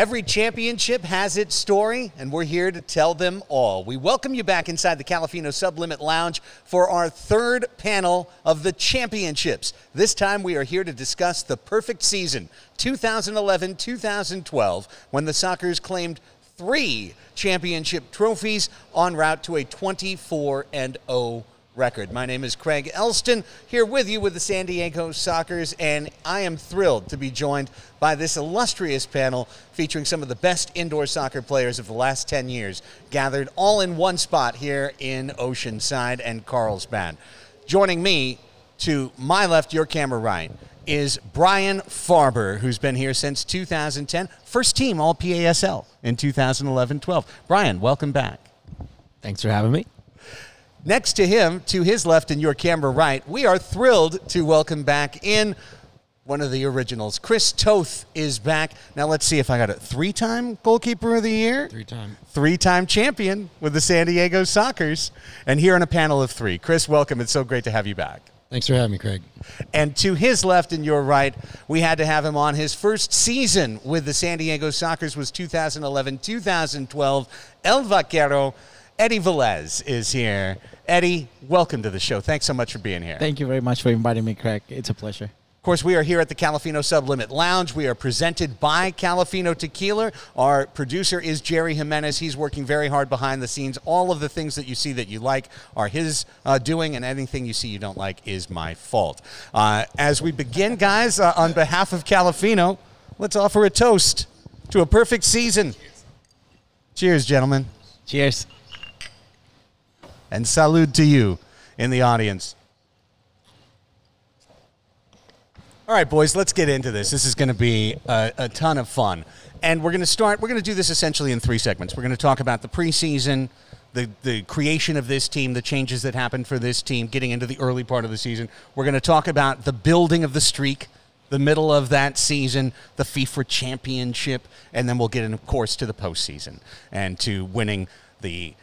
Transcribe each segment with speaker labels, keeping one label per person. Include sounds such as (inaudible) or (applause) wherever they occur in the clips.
Speaker 1: Every championship has its story, and we're here to tell them all. We welcome you back inside the Califino Sublimit Lounge for our third panel of the championships. This time we are here to discuss the perfect season, 2011 2012, when the Sockers claimed three championship trophies en route to a 24 0 record. My name is Craig Elsten, here with you with the San Diego Sockers, and I am thrilled to be joined by this illustrious panel featuring some of the best indoor soccer players of the last 10 years, gathered all in one spot here in Oceanside and Carlsbad. Joining me to my left, your camera right, is Brian Farber, who's been here since 2010, first team All PASL in 2011 12. Brian, welcome back.
Speaker 2: Thanks for having me.
Speaker 1: Next to him, to his left and your camera right, we are thrilled to welcome back in one of the originals. Chris Toth is back. Now let's see if I got it. Three time goalkeeper of the year?
Speaker 2: Three time.
Speaker 1: Three time champion with the San Diego Sockers. And here on a panel of three. Chris, welcome. It's so great to have you back.
Speaker 2: Thanks for having me, Craig.
Speaker 1: And to his left and your right, we had to have him on. His first season with the San Diego Sockers was 2011 2012. El Vaquero. Eddie Velez is here. Eddie, welcome to the show. Thanks so much for being here.
Speaker 3: Thank you very much for inviting me, Craig. It's a pleasure.
Speaker 1: Of course, we are here at the Califino Sublimit Lounge. We are presented by Califino Tequila. Our producer is Jerry Jimenez. He's working very hard behind the scenes. All of the things that you see that you like are his uh, doing, and anything you see you don't like is my fault. Uh, as we begin, guys, uh, on behalf of Califino, let's offer a toast to a perfect season. Cheers, gentlemen.
Speaker 3: Cheers
Speaker 1: and salute to you in the audience. All right, boys, let's get into this. This is going to be a, a, ton of fun. And we're going to start, we're going to do this essentially in three segments. We're going to talk about the preseason, the, the creation of this team, the changes that happened for this team, getting into the early part of the season. We're going to talk about the building of the streak, the middle of that season, the FIFA championship, and then we'll get in, of course, to the postseason and to winning the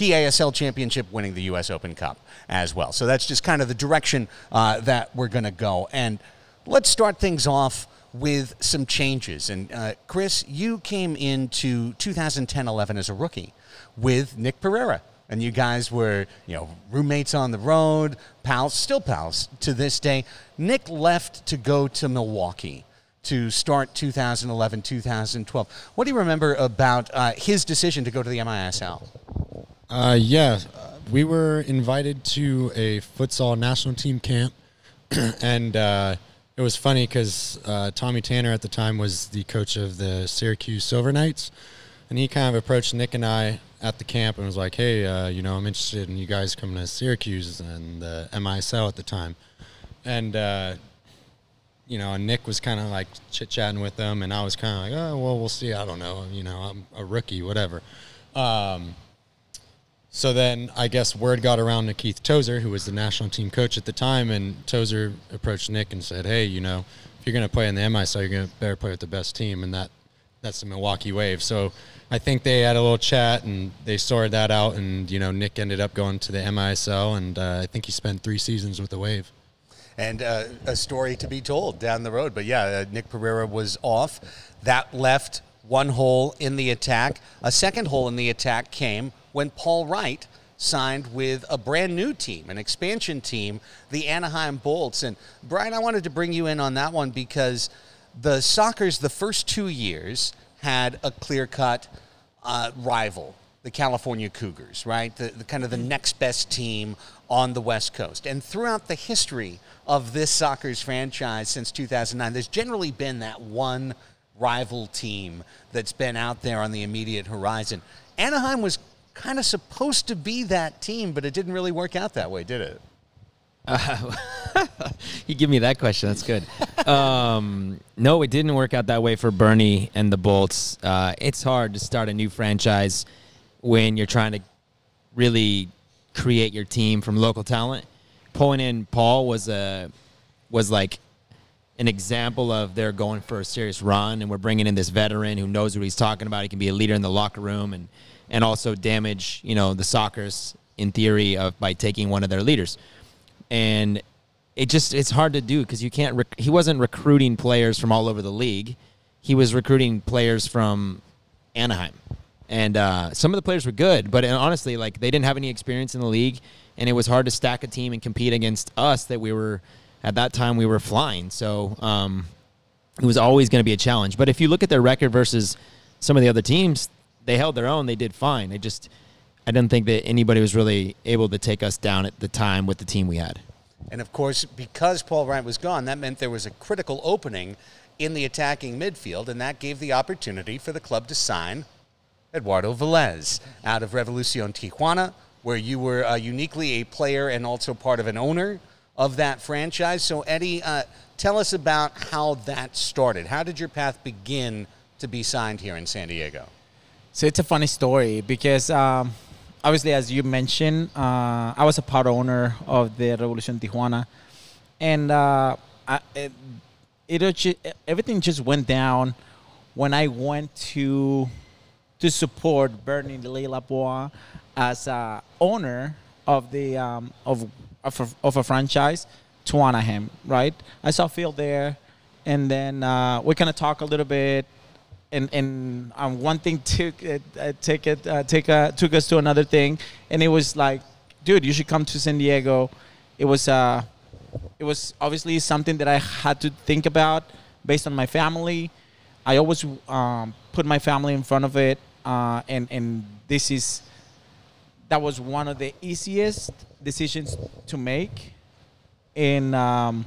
Speaker 1: PASL championship, winning the U.S. Open Cup as well. So that's just kind of the direction uh, that we're going to go. And let's start things off with some changes. And uh, Chris, you came into 2010-11 as a rookie with Nick Pereira. And you guys were, you know, roommates on the road, pals, still pals to this day. Nick left to go to Milwaukee to start 2011 2012. What do you remember about uh, his decision to go to the MISL?
Speaker 2: Uh, yeah, we were invited to a futsal national team camp, (clears throat) and uh, it was funny because uh, Tommy Tanner at the time was the coach of the Syracuse Silver Knights, and he kind of approached Nick and I at the camp and was like, "Hey, uh, you know, I'm interested in you guys coming to Syracuse and the MISL at the time," and uh, you know, Nick was kind of like chit chatting with them, and I was kind of like, "Oh, well, we'll see. I don't know. You know, I'm a rookie, whatever." Um, so then I guess word got around to Keith Tozer, who was the national team coach at the time, and Tozer approached Nick and said, "Hey, you know, if you're going to play in the MISL, you're going to better play with the best team, and that that's the Milwaukee Wave." So I think they had a little chat and they sorted that out, and you know, Nick ended up going to the MISL, and uh, I think he spent three seasons with the Wave.
Speaker 1: And uh, a story to be told down the road, but yeah, uh, Nick Pereira was off. That left one hole in the attack. A second hole in the attack came when Paul Wright signed with a brand new team, an expansion team, the Anaheim Bolts. And Brian, I wanted to bring you in on that one because the Sockers, the first two years, had a clear cut uh, rival, the California Cougars, right? The, the, kind of the next best team on the West Coast. And throughout the history of this Sockers franchise since 2009, there's generally been that one rival team that's been out there on the immediate horizon. Anaheim was kind of supposed to be that team, but it didn't really work out that way, did it?
Speaker 3: Uh, (laughs) you give me that question. That's good. Um, no, it didn't work out that way for Bernie and the Bolts. Uh, it's hard to start a new franchise when you're trying to really create your team from local talent. Pulling in Paul was a was like an example of they're going for a serious run, and we're bringing in this veteran who knows what he's talking about. He can be a leader in the locker room and and also damage, you know, the Sockers in theory of by taking one of their leaders. And it just it's hard to do because you can't. He wasn't recruiting players from all over the league. he was recruiting players from Anaheim, and uh, some of the players were good, but uh, honestly, like they didn't have any experience in the league, and it was hard to stack a team and compete against us that we were at that time we were flying. So um, it was always going to be a challenge. But if you look at their record versus some of the other teams, they held their own. They did fine. They just I didn't think that anybody was really able to take us down at the time with the team we had.
Speaker 1: And of course, because Paul Wright was gone, that meant there was a critical opening in the attacking midfield, and that gave the opportunity for the club to sign Eduardo Velez out of Revolucion Tijuana, where you were uh, uniquely a player and also part of an owner of that franchise. So, Eddie, uh, tell us about how that started. How did your path begin to be signed here in San Diego?
Speaker 4: So it's a funny story because um, obviously, as you mentioned, uh, I was a part owner of the Revolution Tijuana, and uh, I, it, it everything just went down when I went to to support Bernie Lebois as a owner of the um, of, of a, of a franchise to Anaheim. Right, I saw Phil there, and then uh, we kind of talk a little bit and and um, one thing took it, uh, take it uh, take uh, took us to another thing, and it was like, dude, you should come to San Diego. It was uh, it was obviously something that I had to think about based on my family. I always um, put my family in front of it, uh, and and this is that was one of the easiest decisions to make in um,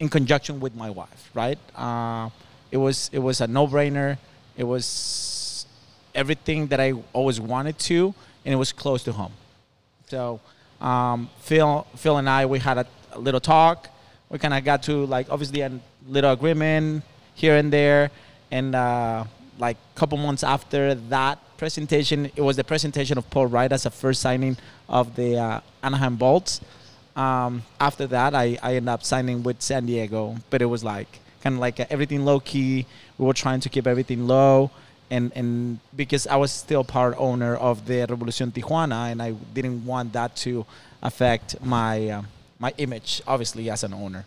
Speaker 4: in conjunction with my wife, right? Uh, it was it was a no-brainer. It was everything that I always wanted to, and it was close to home. So um, Phil Phil and I we had a, a little talk. We kind of got to like obviously a little agreement here and there, and uh, like a couple months after that presentation, it was the presentation of Paul Wright as a first signing of the uh, Anaheim Bolts. Um, after that, I, I ended up signing with San Diego, but it was like kind of like everything low key. We were trying to keep everything low. And, and because I was still part owner of the Revolucion Tijuana, and I didn't want that to affect my uh, my image, obviously, as an owner.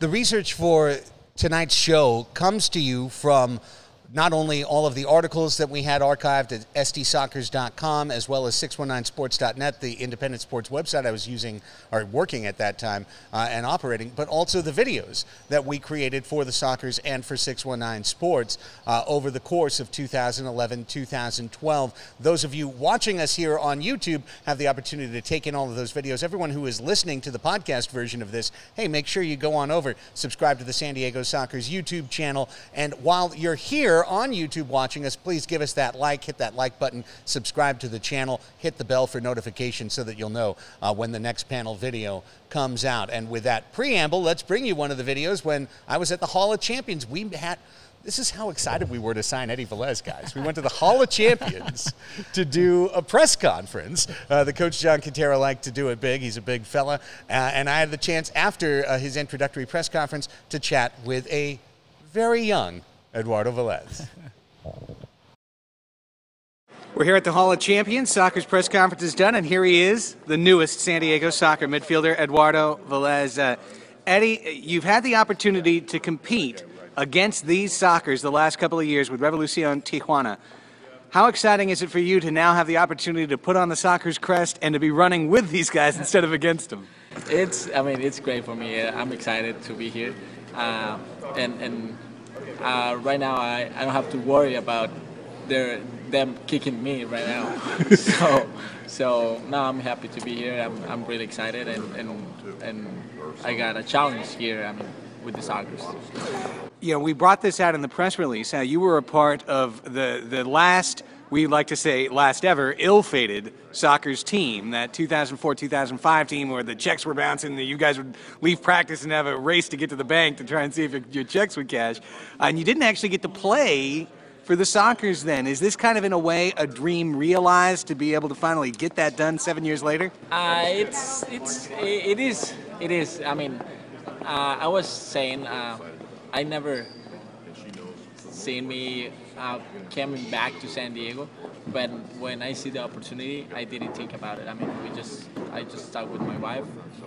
Speaker 1: The research for tonight's show comes to you from not only all of the articles that we had archived at sdsockers.com as well as 619sports.net, the independent sports website I was using or working at that time uh, and operating, but also the videos that we created for the Sockers and for 619 Sports uh, over the course of 2011 2012. Those of you watching us here on YouTube have the opportunity to take in all of those videos. Everyone who is listening to the podcast version of this, hey, make sure you go on over, subscribe to the San Diego Sockers YouTube channel, and while you're here, on YouTube watching us, please give us that like, hit that like button, subscribe to the channel, hit the bell for notifications so that you'll know uh, when the next panel video comes out. And with that preamble, let's bring you one of the videos when I was at the Hall of Champions. We had this is how excited we were to sign Eddie Velez, guys. We went to the Hall of Champions to do a press conference. Uh, the coach John Quintero liked to do it big. He's a big fella. Uh, and I had the chance after uh, his introductory press conference to chat with a very young Eduardo Velez. (laughs) We're here at the Hall of Champions. Sockers' press conference is done, and here he is, the newest San Diego soccer midfielder, Eduardo Velez. Uh, Eddie, you've had the opportunity to compete against these Sockers the last couple of years with Revolucion Tijuana. How exciting is it for you to now have the opportunity to put on the Sockers crest and to be running with these guys instead of against them?
Speaker 5: It's, I mean, it's great for me. I'm excited to be here, uh, and and uh, right now I, I don't have to worry about their them kicking me right now. (laughs) so so now I'm happy to be here. I'm, I'm really excited and, and and I got a challenge here. I mean with the Sockers.
Speaker 1: You know, we brought this out in the press release. Uh, you were a part of the the last we like to say last ever ill-fated Sockers team, that 2004-2005 team where the checks were bouncing, that you guys would leave practice and have a race to get to the bank to try and see if your checks would cash, and you didn't actually get to play for the Sockers then. Is this kind of in a way a dream realized to be able to finally get that done seven years later?
Speaker 5: Uh, it's it's it is it is. I mean, uh, I was saying uh, I never seen me uh, coming back to San Diego. But when I see the opportunity, I didn't think about it. I mean, we just I just stuck with my wife,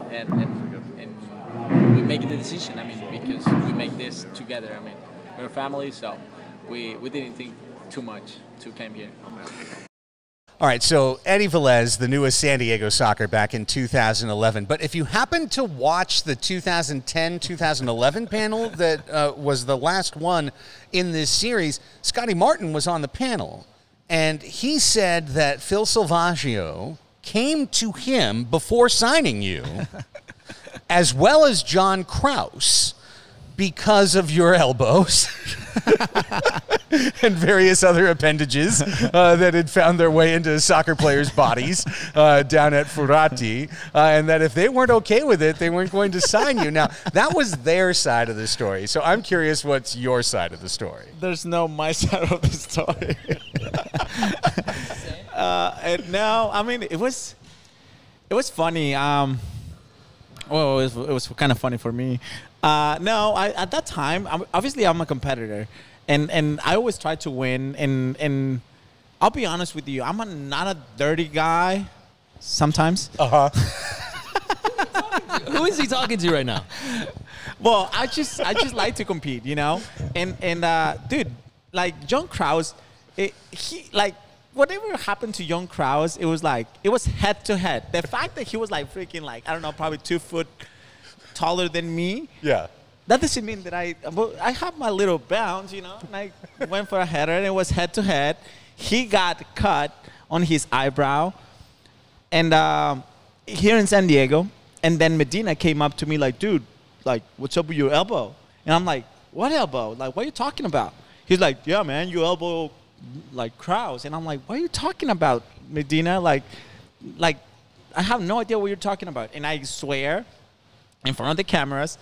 Speaker 5: and and, and we make the decision. I mean, because we make this together. I mean, we're a family. So we we didn't think too much to come here.
Speaker 1: All right, so Eddie Velez, the newest San Diego Socker back in 2011. But if you happen to watch the 2010 2011 (laughs) panel that uh, was the last one in this series, Scotty Martin was on the panel. And he said that Phil Salvagio came to him before signing you, (laughs) as well as John Kraus, because of your elbows. (laughs) and various other appendages uh, that had found their way into soccer players' bodies uh, down at Furati, uh, and that if they weren't okay with it, they weren't going to sign you. Now, that was their side of the story. So I'm curious what's your side of the story?
Speaker 4: There's no my side of the story. (laughs) (laughs) uh, and no, I mean it was, it was funny. Um, well, it was, it was kind of funny for me. Uh, no, I, at that time, I'm, obviously I'm a competitor, and and I always try to win. And and I'll be honest with you, I'm a, not a dirty guy. Sometimes.
Speaker 1: Uh huh. (laughs)
Speaker 3: Who is he talking to right now?
Speaker 4: well, I just I just like to compete, you know. And and uh, dude, like John Kraus, it, he like whatever happened to John Kraus, it was like it was head to head. The fact that he was like freaking like I don't know, probably two foot taller than me.
Speaker 1: Yeah.
Speaker 4: That doesn't mean that I I have my little bounce, you know. And (laughs) I went for a header, and it was head to head. He got cut on his eyebrow, and um, here in San Diego, and then Medina came up to me like, dude, like, what's up with your elbow? And I'm like, what elbow? Like, what are you talking about? He's like, yeah, man, your elbow, like Kraus. And I'm like, what are you talking about, Medina? Like, like, I have no idea what you're talking about. And I swear, in front of the cameras,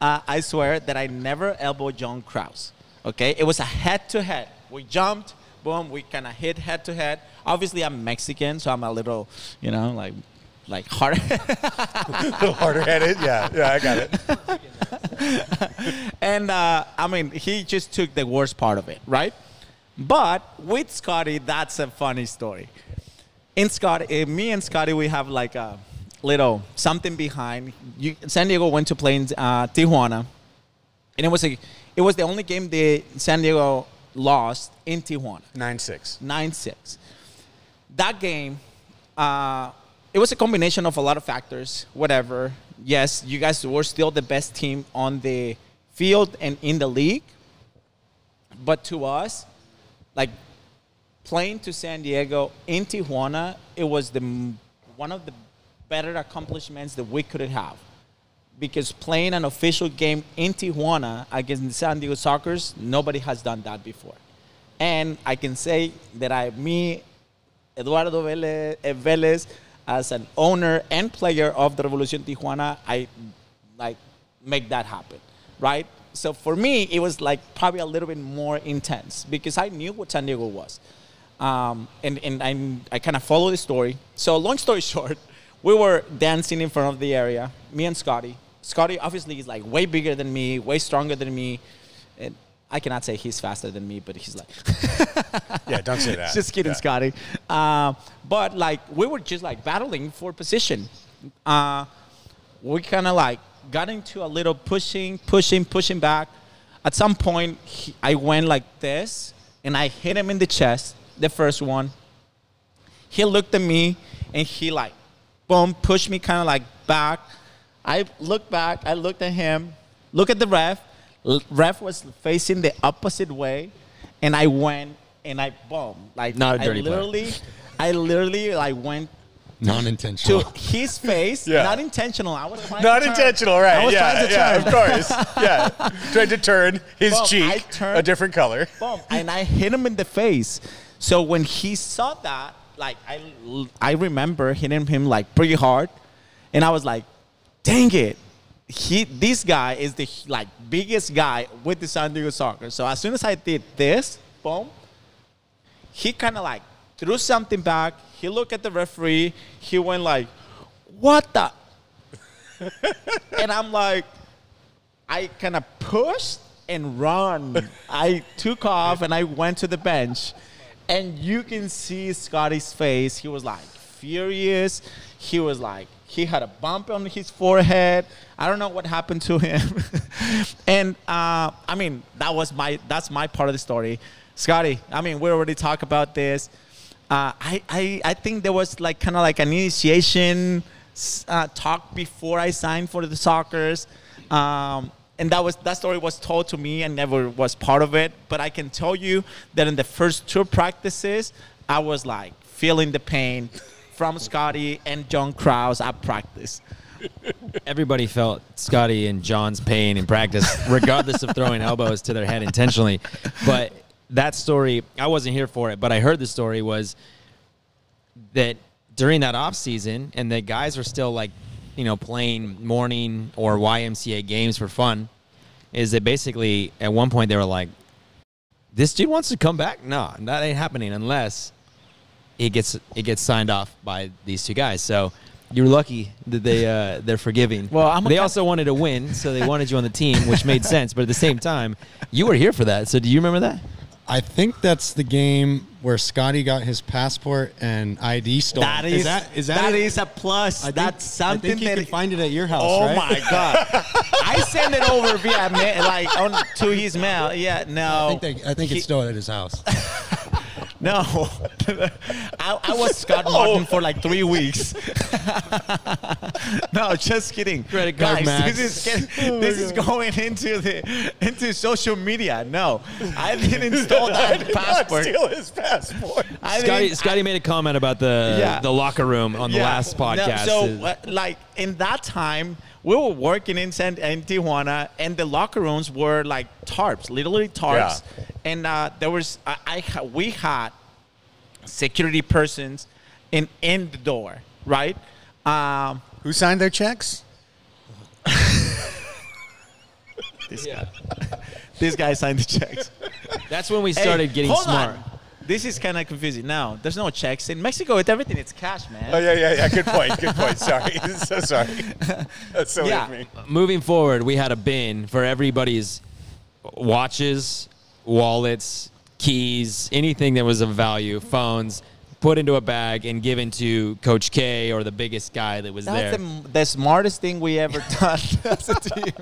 Speaker 4: uh, I swear that I never elbowed John Kraus. Okay, it was a head to head. We jumped, boom, we kind of hit head to head. Obviously, I'm Mexican, so I'm a little, you know, like, like hard.
Speaker 1: A (laughs) little harder headed. Yeah. Yeah, I got it. (laughs)
Speaker 4: and uh, I mean, he just took the worst part of it, right? But with Scotty, that's a funny story. In Scotty, uh, me and Scotty, we have like a little something behind. You, San Diego went to play in uh, Tijuana, and it was a, it was the only game that San Diego lost in Tijuana,
Speaker 1: 9 6.
Speaker 4: nine six. That game, uh, it was a combination of a lot of factors. Whatever. Yes, you guys were still the best team on the field and in the league, but to us, like playing to San Diego in Tijuana, it was the one of the better accomplishments that we could have. Because playing an official game in Tijuana against the San Diego Sockers, nobody has done that before. And I can say that I, me, Eduardo Vélez, eh, as an owner and player of the Revolution Tijuana, I like make that happen, right? So for me, it was like probably a little bit more intense because I knew what San Diego was. Um, and and I, I kind of follow the story. So long story (laughs) short, we were dancing in front of the area, me and Scotty. Scotty obviously is like way bigger than me, way stronger than me. And I cannot say he's faster than me, but he's like (laughs)
Speaker 1: Yeah, don't say that. (laughs)
Speaker 4: just kidding,
Speaker 1: Yeah.
Speaker 4: Scotty. Uh, but like we were just like battling for position. Uh, we kind of like got into a little pushing, pushing, pushing back. At some point, he, I went like this, and I hit him in the chest, the first one. He looked at me, and he like, boom, pushed me kind of like back. I looked back. I looked at him. Look at the ref. Ref was facing the opposite way, and I went and I boom, like
Speaker 3: Not a
Speaker 4: I
Speaker 3: dirty player.
Speaker 4: literally, I literally like went
Speaker 2: Non-intentional.
Speaker 4: to his face, (laughs)
Speaker 1: Yeah.
Speaker 4: not intentional. I was trying
Speaker 1: Not
Speaker 4: to turn.
Speaker 1: intentional, right?
Speaker 4: I was
Speaker 1: yeah,
Speaker 4: trying to
Speaker 1: yeah,
Speaker 4: turn.
Speaker 1: of course. Yeah, (laughs) tried to turn his
Speaker 4: Boom, I
Speaker 1: cheek
Speaker 4: turned-
Speaker 1: a different color.
Speaker 4: Boom, and I hit him in the face. So when he saw that, like I, I remember hitting him like pretty hard, and I was like, "Dang it!" He, this guy is the like biggest guy with the San Diego Socker. So as soon as I did this, boom, he kind of like threw something back. He looked at the referee. He went like, "What the?" (laughs) and I'm like, I kind of pushed and run. I took off and I went to the bench, and you can see Scotty's face. He was like furious. He was like he had a bump on his forehead. I don't know what happened to him. (laughs) and uh, I mean, that was my that's my part of the story. Scotty, I mean, we already talked about this. Uh, I, I I think there was like kind of like an initiation uh, talk before I signed for the Sockers. Um, and that was that story was told to me and never was part of it. But I can tell you that in the first two practices, I was like feeling the pain from Scotty and John Kraus at practice.
Speaker 3: Everybody felt Scotty and John's pain in practice, regardless of throwing elbows to their head intentionally. But that story, I wasn't here for it, but I heard the story was that during that off season, and the guys were still like, you know, playing morning or YMCA games for fun. Is that basically at one point they were like, "This dude wants to come back? No, that ain't happening unless it gets it gets signed off by these two guys." So you're lucky that they uh, they're forgiving.
Speaker 4: Well, I'm
Speaker 3: they also wanted to win, so they wanted you on the team, which made (laughs) sense. But at the same time, you were here for that. So do you remember that?
Speaker 2: I think that's the game where Scotty got his passport and ID stolen.
Speaker 4: That is,
Speaker 2: that is that
Speaker 4: that
Speaker 2: it?
Speaker 4: is a plus.
Speaker 2: Think-
Speaker 4: That's something
Speaker 2: I think you
Speaker 4: that
Speaker 2: can find it at your house.
Speaker 4: Oh
Speaker 2: right?
Speaker 4: my god! (laughs) I send it over via mail, like on to his mail. Yeah, no.
Speaker 2: I think they, I think
Speaker 4: He-
Speaker 2: it's still at his house. (laughs)
Speaker 4: No, (laughs) I, I was Scott
Speaker 2: Oh.
Speaker 4: Martin for like three weeks. (laughs) no, just kidding.
Speaker 3: Credit card
Speaker 4: Guys,
Speaker 3: max.
Speaker 4: This is getting, this is going into the into social media. No, I didn't install (laughs) that passport.
Speaker 1: his passport.
Speaker 4: I
Speaker 3: Scotty,
Speaker 4: didn't-
Speaker 3: Scotty made a comment about the
Speaker 4: Yeah.
Speaker 3: the locker room on the
Speaker 4: Yeah.
Speaker 3: last
Speaker 4: No,
Speaker 3: podcast.
Speaker 4: so, uh, like in that time, we were working in San in Tijuana, and the locker rooms were like tarps, literally tarps, yeah. and uh, there was I, I we had security persons in in the door, right? Um,
Speaker 1: Who signed their checks? (laughs)
Speaker 4: this guy, (laughs) this guy signed the checks.
Speaker 3: That's when we
Speaker 4: Hey,
Speaker 3: started getting
Speaker 4: hold
Speaker 3: smart.
Speaker 4: on. This is kind of confusing. Now, there's no checks in Mexico. With everything, it's cash, man.
Speaker 1: Oh yeah, yeah, yeah. Good point. Good point. Sorry. (laughs) so sorry. (laughs) That's so
Speaker 4: Yeah.
Speaker 1: me.
Speaker 3: Moving forward, we had a bin for everybody's watches, wallets, keys, anything that was of value, phones, put into a bag and given to Coach K or the biggest guy that was
Speaker 4: That's
Speaker 3: there.
Speaker 4: the, the smartest thing we ever (laughs) done as a team.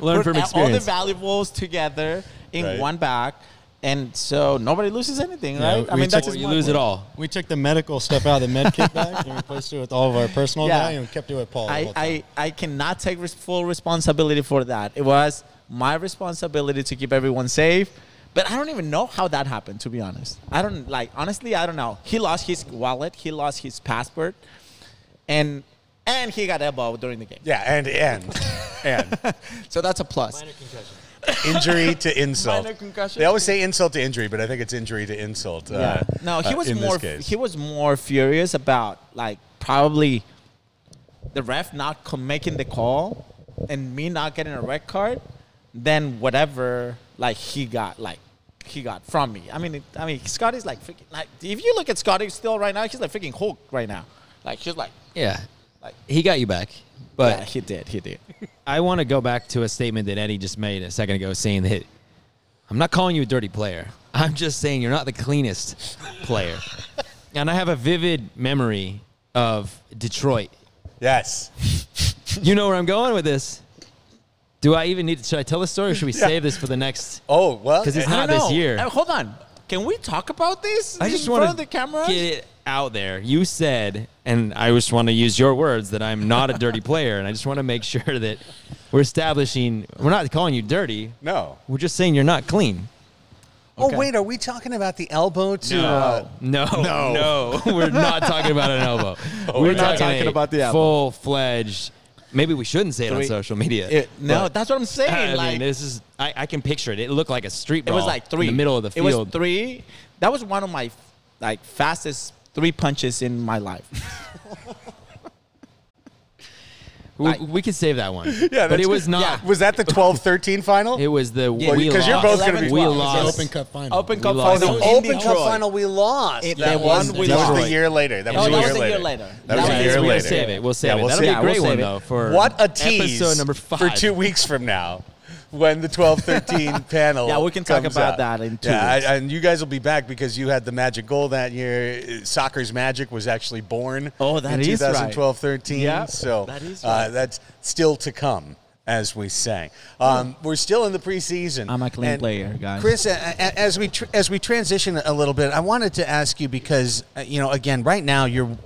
Speaker 3: Learn
Speaker 4: Put
Speaker 3: from
Speaker 4: all the valuables together in
Speaker 1: Right.
Speaker 4: one bag, and so nobody loses anything,
Speaker 2: Yeah,
Speaker 4: right? I mean, that's
Speaker 2: took-
Speaker 3: or you
Speaker 4: smart
Speaker 3: lose it all.
Speaker 2: We took the medical stuff out of the med kit bag and replaced it with all of our personal
Speaker 4: Yeah.
Speaker 2: value and kept it with Paul.
Speaker 4: I. I, I cannot take res- full responsibility for that. It was my responsibility to keep everyone safe. But I don't even know how that happened, to be honest. I don't like honestly. I don't know. He lost his wallet. He lost his passport, and and he got elbowed during the game.
Speaker 1: Yeah, and and and (laughs)
Speaker 4: So that's a plus. (laughs)
Speaker 1: injury to insult.
Speaker 4: Minor concussion.
Speaker 1: They always say insult to injury, but I think it's injury to insult.
Speaker 4: Yeah.
Speaker 1: Uh,
Speaker 4: no, he
Speaker 1: uh,
Speaker 4: was
Speaker 1: in
Speaker 4: more. He was more furious about like probably the ref not making the call and me not getting a red card than whatever like he got like he got from me. I mean, it, I mean, Scotty's like freaking like if you look at Scotty still right now, he's like freaking Hulk right now. Like he's like,
Speaker 3: Yeah.
Speaker 4: like
Speaker 3: He got you back. But
Speaker 4: yeah, he did, he did. (laughs)
Speaker 3: I want to go back to a statement that Eddie just made a second ago saying that I'm not calling you a dirty player. I'm just saying you're not the cleanest player. (laughs) And I have a vivid memory of Detroit.
Speaker 1: yes. (laughs)
Speaker 3: You know where I'm going with this. Do I even need to, should I tell the story or should we save this for the next?
Speaker 1: Oh well,
Speaker 3: because it's not- this year.
Speaker 4: Uh, hold on, can we talk about this?
Speaker 3: I
Speaker 4: in
Speaker 3: just
Speaker 4: front
Speaker 3: want
Speaker 4: of
Speaker 3: to
Speaker 4: the camera.
Speaker 3: get it out there. You said, and I just want to use your words that I'm not a dirty player, and I just want to make (laughs) sure that we're establishing. We're not calling you dirty.
Speaker 1: No.
Speaker 3: We're just saying you're not clean.
Speaker 1: Oh wait, are we talking about the elbow to?
Speaker 3: No.
Speaker 1: Uh,
Speaker 3: No,
Speaker 1: No.
Speaker 3: no, (laughs) we're not talking about an elbow. (laughs)
Speaker 1: we're not
Speaker 4: talking
Speaker 3: a
Speaker 4: about the elbow.
Speaker 3: Full fledged. Maybe we shouldn't say it on
Speaker 4: Three-
Speaker 3: social media.
Speaker 4: It- no,
Speaker 3: but-
Speaker 4: that's what I'm saying.
Speaker 3: I
Speaker 4: like,
Speaker 3: mean, this is. I, I can picture it. It looked like a street
Speaker 4: It was like three
Speaker 3: in the middle of the field.
Speaker 4: It was three. That was one of my like fastest three punches in my life. (laughs)
Speaker 3: we,
Speaker 4: like-
Speaker 3: we could save that one. (laughs)
Speaker 1: yeah,
Speaker 3: but it was
Speaker 1: good.
Speaker 3: not.
Speaker 1: Was that the (laughs) 12-13 final?
Speaker 3: It was the
Speaker 4: Yeah,
Speaker 3: we
Speaker 1: because you're both gonna be-
Speaker 3: we lost.
Speaker 2: The Open Cup final.
Speaker 4: Open Cup final
Speaker 1: the Open
Speaker 4: Detroit.
Speaker 1: Cup final we lost.
Speaker 4: It-
Speaker 1: that
Speaker 4: that
Speaker 1: was,
Speaker 4: one we
Speaker 1: that was
Speaker 3: lost.
Speaker 1: the year later. That was,
Speaker 4: Oh,
Speaker 1: a,
Speaker 4: that
Speaker 1: year
Speaker 4: was a
Speaker 1: later.
Speaker 4: year later.
Speaker 1: That was a
Speaker 4: was-
Speaker 1: year
Speaker 3: we'll save it. We'll save
Speaker 1: Yeah,
Speaker 3: it. That'll
Speaker 1: save
Speaker 3: be a great
Speaker 4: We'll
Speaker 3: one though for
Speaker 1: What a tease
Speaker 3: episode number five.
Speaker 1: for two weeks from now. When the 12-13 (laughs) panel.
Speaker 4: Yeah, we can talk about
Speaker 1: out.
Speaker 4: that in two
Speaker 1: Yeah,
Speaker 4: weeks.
Speaker 1: I, and you guys will be back because you had the magic goal that year. Sockers' magic was actually born.
Speaker 4: Oh, that
Speaker 1: in
Speaker 4: is right.
Speaker 1: 2012-13.
Speaker 4: Yeah,
Speaker 1: so
Speaker 4: that is
Speaker 1: uh, that's still to come. As we say, um, we're still in the preseason.
Speaker 4: I'm a clean
Speaker 1: And
Speaker 4: player, guys.
Speaker 1: Chris, as we tr- as we transition a little bit, I wanted to ask you because uh, you know, again, right now you're.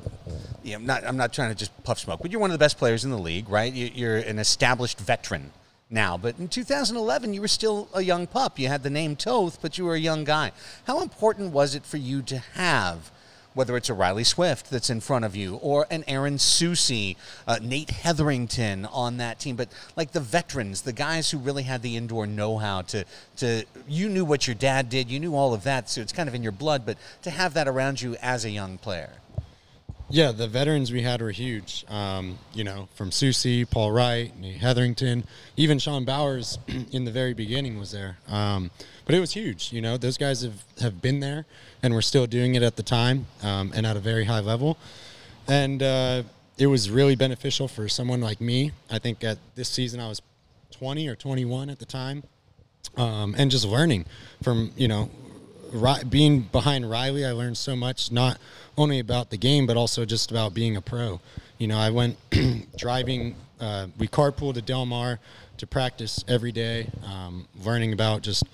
Speaker 1: Yeah, I'm not. I'm not trying to just puff smoke, but you're one of the best players in the league, right? You're an established veteran now. But in 2011, you were still a young pup. You had the name Toth, but you were a young guy. How important was it for you to have? Whether it's a Riley Swift that's in front of you, or an Aaron Susi, uh, Nate Hetherington on that team, but like the veterans, the guys who really had the indoor know-how to, to you knew what your dad did, you knew all of that, so it's kind of in your blood. But to have that around you as a young player,
Speaker 2: Yeah, the veterans we had were huge. Um, you know, from Susi, Paul Wright, Nate Hetherington, even Sean Bowers (clears throat) in the very beginning was there. Um, but it was huge. You know, those guys have, have been there and were still doing it at the time um, and at a very high level. And uh, it was really beneficial for someone like me. I think at this season I was 20 or 21 at the time. Um, and just learning from, you know, being behind Riley, I learned so much, not only about the game, but also just about being a pro. You know, I went (clears throat) driving, uh, we carpooled to Del Mar to practice every day, um, learning about just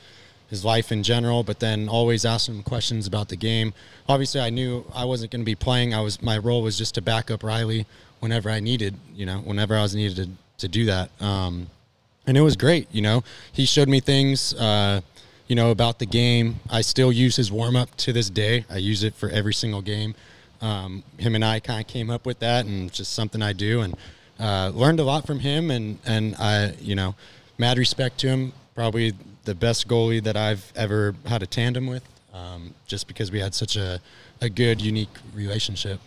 Speaker 2: his life in general, but then always asking him questions about the game. Obviously, I knew I wasn't going to be playing. I was my role was just to back up Riley whenever I needed, you know, whenever I was needed to, to do that. Um, and it was great. You know, he showed me things, uh, you know, about the game. I still use his warm up to this day. I use it for every single game. Um, him and I kind of came up with that, and just something I do, and uh, learned a lot from him. And and I, you know, mad respect to him. Probably the best goalie that I've ever had a tandem with, um, just because we had such a a good, unique relationship.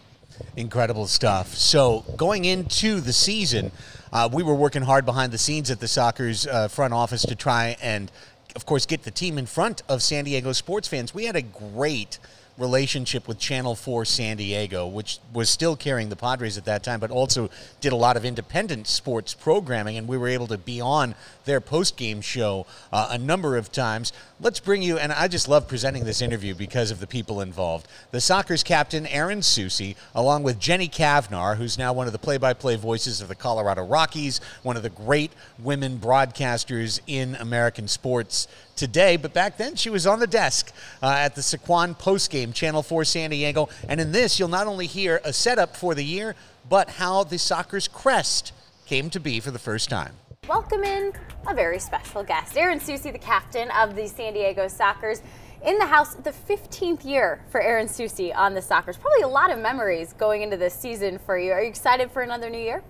Speaker 1: Incredible stuff. So going into the season, uh, we were working hard behind the scenes at the Sockers' uh, front office to try and, of course, get the team in front of San Diego sports fans. We had a great relationship with Channel 4 San Diego, which was still carrying the Padres at that time, but also did a lot of independent sports programming, and we were able to be on their post-game show uh, a number of times. Let's bring you, and I just love presenting this interview because of the people involved. The Sockers' captain, Aaron Susi, along with Jenny Cavnar, who's now one of the play-by-play voices of the Colorado Rockies, one of the great women broadcasters in American sports today, but back then she was on the desk uh, at the Sycuan postgame, Channel 4 San Diego. And in this, you'll not only hear a setup for the year, but how the Sockers' crest came to be for the first time.
Speaker 6: welcome in a very special guest. Aaron Susi, the captain of the San Diego Sockers In the house, the 15th year for Aaron Susi on the Sockers. Probably a lot of memories going into this season for you. Are you excited for another new year?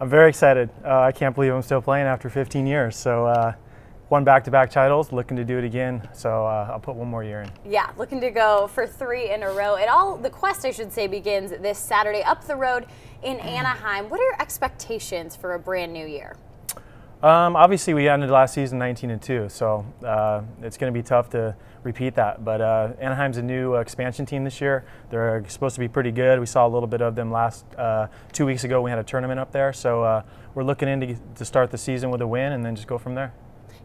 Speaker 7: I'm very excited. Uh, I can't believe I'm still playing after 15 years. So, uh, won back-to-back titles, looking to do it again. So uh, I'll put one more year in.
Speaker 6: Yeah, looking to go for three in a row. It all the quest, I should say, begins this Saturday up the road in Anaheim. What are your expectations for a brand new year?
Speaker 7: Um, obviously, we ended last season 19 and two, so uh, it's going to be tough to repeat that. But uh, Anaheim's a new expansion team this year. They're supposed to be pretty good. We saw a little bit of them last uh, two weeks ago. We had a tournament up there, so uh, we're looking in to, to start the season with a win and then just go from there.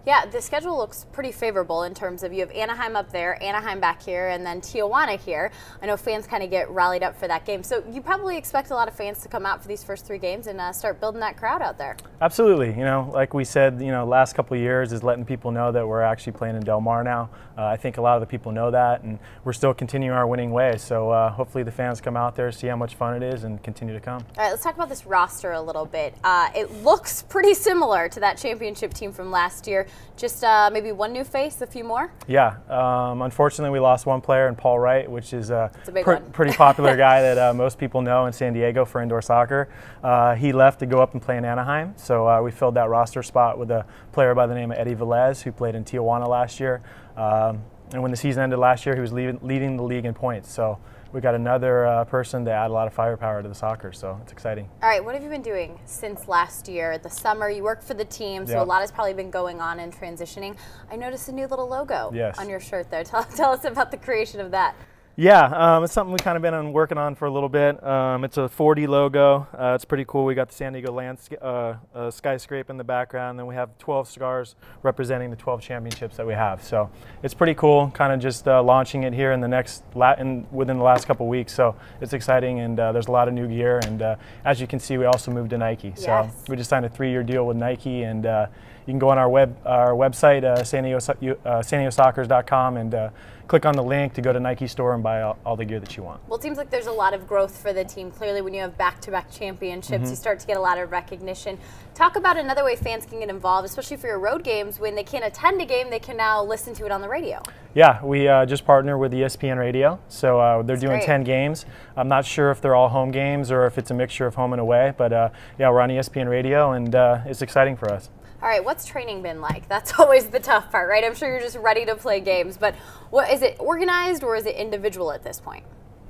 Speaker 6: Yeah, the schedule looks pretty favorable in terms of you have Anaheim up there, Anaheim back here, and then Tijuana here. I know fans kind of get rallied up for that game. So you probably expect a lot of fans to come out for these first three games and uh, start building that crowd out there.
Speaker 7: Absolutely. You know, like we said, you know, last couple years is letting people know that we're actually playing in Del Mar now. Uh, I think a lot of the people know that, and we're still continuing our winning way. So uh, hopefully the fans come out there, see how much fun it is, and continue to come.
Speaker 6: All right, let's talk about this roster a little bit. Uh, it looks pretty similar to that championship team from last year. Just uh, maybe one new face, a few more.
Speaker 7: Yeah. Um, unfortunately, we lost one player in Paul Wright, which is a,
Speaker 6: a
Speaker 7: pr- (laughs) pretty popular guy that uh, most people know in San Diego for indoor soccer. Uh, he left to go up and play in Anaheim, so uh, we filled that roster spot with a player by the name of Eddie Velez, who played in Tijuana last year. Um, and when the season ended last year, he was leading, leading the league in points. So we got another uh, person to add a lot of firepower to the soccer, so it's exciting.
Speaker 6: All right, what have you been doing since last year? The summer, you worked for the team, so
Speaker 7: Yeah.
Speaker 6: a lot has probably been going on and transitioning. I noticed a new little logo
Speaker 7: Yes.
Speaker 6: on your shirt there. (laughs) Tell, tell us about the creation of that.
Speaker 7: Yeah, um, it's something we've kind of been on, working on for a little bit. Um, it's a 4D logo. Uh, it's pretty cool. We got the San Diego landscape, uh, uh, skyscraper in the background. Then we have 12 stars representing the 12 championships that we have. So it's pretty cool. Kind of just uh, launching it here in the next in, within the last couple weeks. So it's exciting, and uh, there's a lot of new gear. And uh, as you can see, we also moved to Nike. So we just signed a three-year deal with Nike, and uh, you can go on our web our website uh, San Diego, uh, SanDiegoSoccers.com and uh, click on the link to go to Nike store and buy all, all the gear that you want.
Speaker 6: Well, it seems like there's a lot of growth for the team. Clearly, when you have back-to-back championships,
Speaker 7: Mm-hmm.
Speaker 6: you start to get a lot of recognition. Talk about another way fans can get involved, especially for your road games. When they can't attend a game, they can now listen to it on the radio.
Speaker 7: Yeah, we uh, just partner with ESPN Radio, so uh, they're doing
Speaker 6: great.
Speaker 7: 10 games. I'm not sure if they're all home games or if it's a mixture of home and away, but uh, yeah, we're on ESPN Radio, and uh, it's exciting for us.
Speaker 6: All right, what's training been like? That's (laughs) always the tough part, right? I'm sure you're just ready to play games, but what is it organized or is it individual at this point?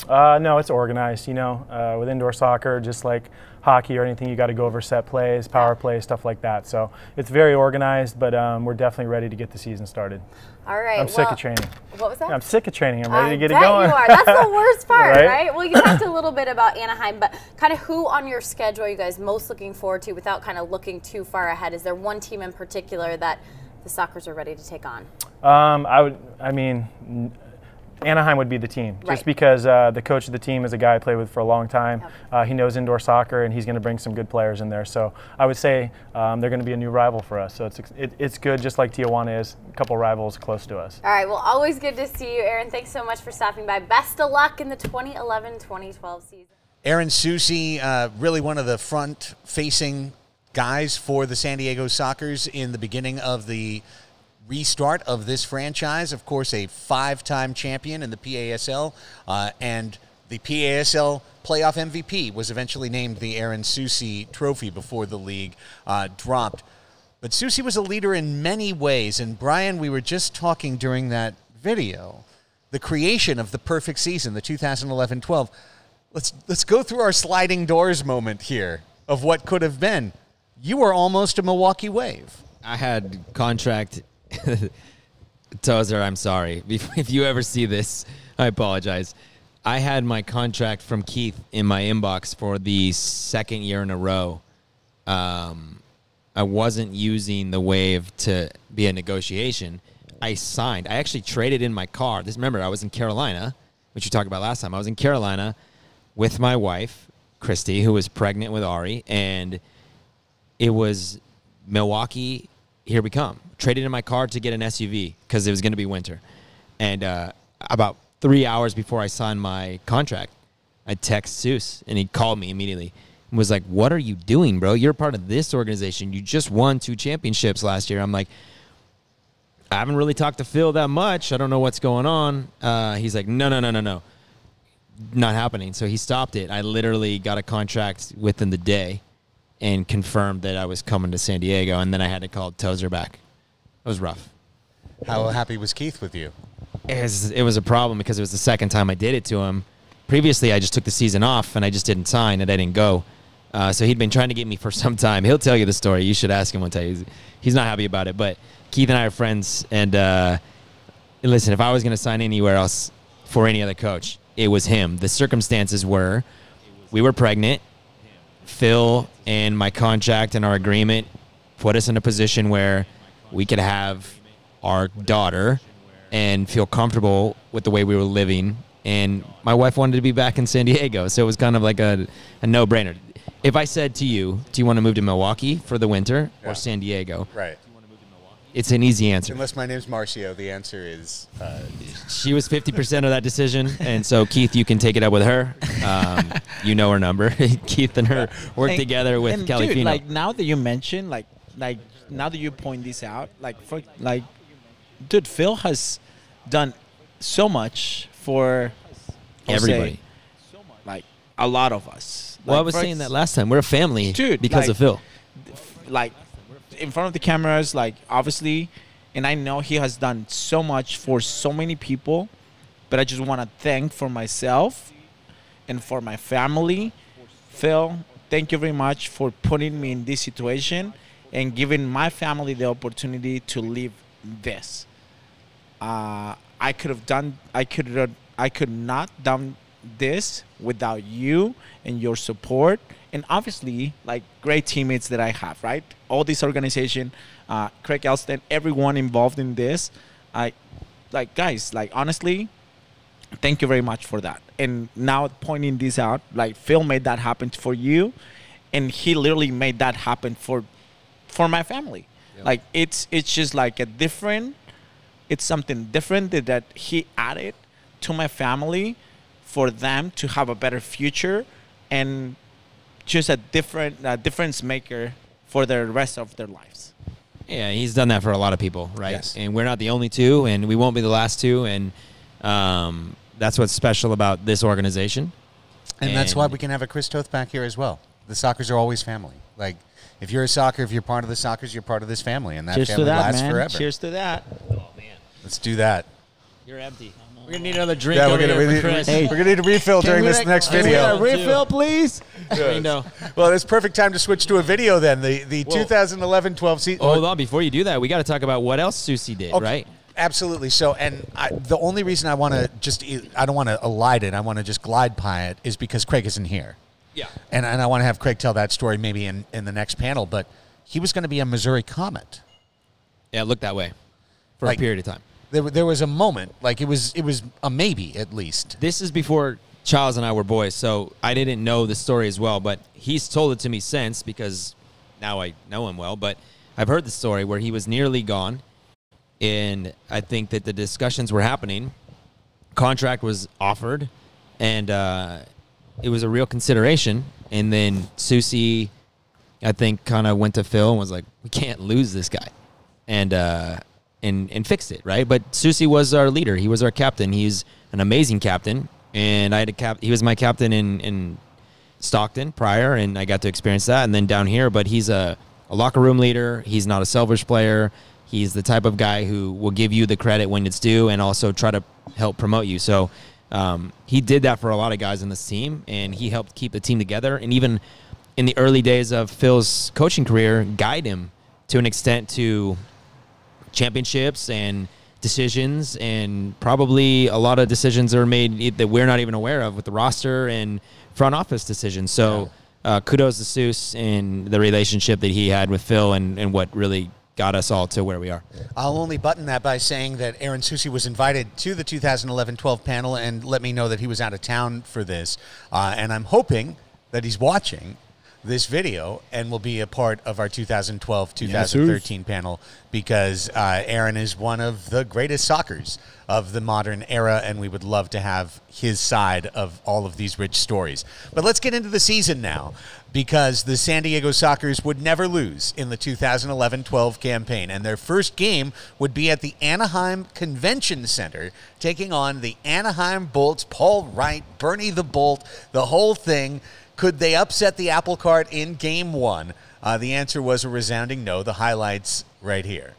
Speaker 7: Uh, no, it's organized. You know, uh, with indoor soccer, just like hockey or anything, you got to go over set plays, power plays, stuff like that. So it's very organized, but um, we're definitely ready to get the season started.
Speaker 6: All right.
Speaker 7: I'm sick of training.
Speaker 6: What was that?
Speaker 7: I'm sick of training. I'm ready
Speaker 6: I
Speaker 7: to get it going.
Speaker 6: You are. That's the (laughs) worst part,
Speaker 7: Right?
Speaker 6: right? Well, you talked a little bit about Anaheim, but kind of who on your schedule are you guys most looking forward to without kind of looking too far ahead? Is there one team in particular that the Sockers are ready to take on?
Speaker 7: Um, I would. I mean, Anaheim would be the team,
Speaker 6: Right.
Speaker 7: just because uh, the coach of the team is a guy I played with for a long time.
Speaker 6: Yep.
Speaker 7: Uh, he knows indoor soccer, and he's going to bring some good players in there. So I would say um, they're going to be a new rival for us. So it's it, it's good, just like Tijuana is. A couple rivals close to us.
Speaker 6: All right. Well, always good to see you, Aaron. Thanks so much for stopping by. Best of luck in the 2011-2012 season.
Speaker 1: Aaron Susi, uh, really one of the front facing guys for the San Diego Sockers in the beginning of the restart of this franchise. Of course, a five time champion in the PASL, uh, and the PASL playoff MVP was eventually named the Aaron Susi Trophy before the league uh, dropped. But Susi was a leader in many ways. And Brian, we were just talking during that video, the creation of the perfect season, the 2011 12. Let's, let's go through our sliding doors moment here of what could have been. You were almost a Milwaukee Wave.
Speaker 3: I had contract. (laughs) Tozer, I'm sorry. (laughs) If you ever see this, I apologize. I had my contract from Keith in my inbox for the second year in a row. Um, I wasn't using the wave to be a negotiation. I signed. I actually traded in my car. This remember, I was in Carolina, which we talked about last time. I was in Carolina with my wife, Christy, who was pregnant with Ari, and it was Milwaukee. Here we come. Traded in my car to get an SUV because it was going to be winter. And uh, about three hours before I signed my contract, I text Seuss and he called me immediately and was like, "What are you doing, bro? You're part of this organization. You just won two championships last year." I'm like, "I haven't really talked to Phil that much. I don't know what's going on." Uh, he's like, "No, no, no, no, no." Not happening. So he stopped it. I literally got a contract within the day and confirmed that I was coming to San Diego, and then I had to call Tozer back. It was rough.
Speaker 1: How happy was Keith with you?
Speaker 3: It was, it was a problem because it was the second time I did it to him. Previously, I just took the season off and I just didn't sign and I didn't go. Uh, so he'd been trying to get me for (laughs) some time. He'll tell you the story. You should ask him one time. He's, he's not happy about it. But Keith and I are friends. And uh, listen, if I was going to sign anywhere else for any other coach, it was him. The circumstances were we were pregnant. Phil and my contract and our agreement put us in a position where we could have our daughter and feel comfortable with the way we were living. And my wife wanted to be back in San Diego, so it was kind of like a, a no brainer. If I said to you, Do you want to move to Milwaukee for the winter
Speaker 1: Yeah.
Speaker 3: or San Diego?
Speaker 1: Right.
Speaker 3: It's an easy answer.
Speaker 1: Unless my name's Marcio, the answer is uh,
Speaker 3: She was 50% of that decision. And so, Keith, you can take it up with her. Um, you know her number. (laughs) Keith and her work together with
Speaker 4: and
Speaker 3: Califino.
Speaker 4: Dude, like now that you mention, like, like now that you point this out, like, for, like, dude, Phil has done so much for
Speaker 3: Everybody.
Speaker 4: like a lot of us.
Speaker 3: well, I was saying that last time. We're a family
Speaker 4: Dude,
Speaker 3: because
Speaker 4: like-
Speaker 3: of Phil.
Speaker 4: like in front of the cameras, like obviously, and I know he has done so much for so many people, but I just want to thank for myself and for my family. Phil, thank you very much for putting me in this situation and giving my family the opportunity to live this. Uh, I could have done, I could I could not done this without you and your support and obviously like great teammates that I have, right? All this organization, uh, Craig Elsten, everyone involved in this. I like guys, like honestly, thank you very much for that. And now pointing this out, like Phil made that happen for you, and he literally made that happen for for my family. Like it's it's just like a different, it's something different that, that he added to my family for them to have a better future and just a different a difference maker for the rest of their lives.
Speaker 3: Yeah, he's done that for a lot of people, right?
Speaker 1: Yes.
Speaker 3: And we're not the only two, and we won't be the last two. And um, that's what's special about this organization.
Speaker 1: And, that's why we can have a Chris Toth back here as well. The Sockers are always family. Like, if you're a Socker, if you're part of the Sockers, you're part of this family, and that
Speaker 4: Cheers
Speaker 1: family
Speaker 4: to that,
Speaker 1: lasts
Speaker 4: man.
Speaker 1: forever.
Speaker 4: Cheers to that. Man.
Speaker 1: Let's do that.
Speaker 3: You're empty.
Speaker 8: We're gonna need another drink
Speaker 1: Yeah,
Speaker 8: over
Speaker 1: we're gonna,
Speaker 8: here
Speaker 1: we
Speaker 8: for
Speaker 1: need,
Speaker 8: Chris.
Speaker 1: we're gonna need a refill during this next video.
Speaker 8: refill,
Speaker 4: please.
Speaker 3: Window.
Speaker 1: Well, it's perfect time to switch to a video then. The the 2011-12 season.
Speaker 3: Hold on, before you do that, we got to talk about what else Susi did,
Speaker 1: Okay,
Speaker 3: right?
Speaker 1: Absolutely. So, and I, the only reason I want to just, I don't want to elide it. I want to just glide by it is because Craig isn't here.
Speaker 3: Yeah.
Speaker 1: And, and I want to have Craig tell that story maybe in, in the next panel. But he was going to be a Missouri Comet.
Speaker 3: Yeah, it looked that way for
Speaker 1: Like-
Speaker 3: a period of time.
Speaker 1: There, there was a moment, like it was, it was a maybe at least.
Speaker 3: This is before Chiles and I were boys, so I didn't know the story as well. But he's told it to me since because now I know him well. But I've heard the story where he was nearly gone, and I think that the discussions were happening. Contract was offered, and uh, it was a real consideration. And then Susi, I think, kind of went to Phil and was like, "We can't lose this guy," and uh, and and fixed it right. But Susi was our leader. He was our captain. He's an amazing captain, and I had a cap. He was my captain in in Stockton prior, and I got to experience that. And then down here, but he's a, a locker room leader. He's not a selfish player. He's the type of guy who will give you the credit when it's due, and also try to help promote you. So. Um, he did that for a lot of guys in this team, and he helped keep the team together. And even in the early days of Phil's coaching career, guide him to an extent to championships and decisions and probably a lot of decisions are made that we're not even aware of with the roster and front office decisions. So uh, kudos to Seuss and the relationship that he had with Phil and, and what really got us all to where we are.
Speaker 1: I'll only button that by saying that Aaron Susi was invited to the 2011-12 panel and let me know that he was out of town for this. Uh, and I'm hoping that he's watching this video and will be a part of our 2012-2013 panel because uh, Aaron is one of the greatest Sockers of the modern era, and we would love to have his side of all of these rich stories. But let's get into the season now because the San Diego Sockers would never lose in the 2011-12 campaign, and their first game would be at the Anaheim Convention Center, taking on the Anaheim Bolts. Paul Wright, Bernie the Bolt, the whole thing. Could they upset the apple cart in Game One? Uh, the answer was a resounding no. The highlights right here.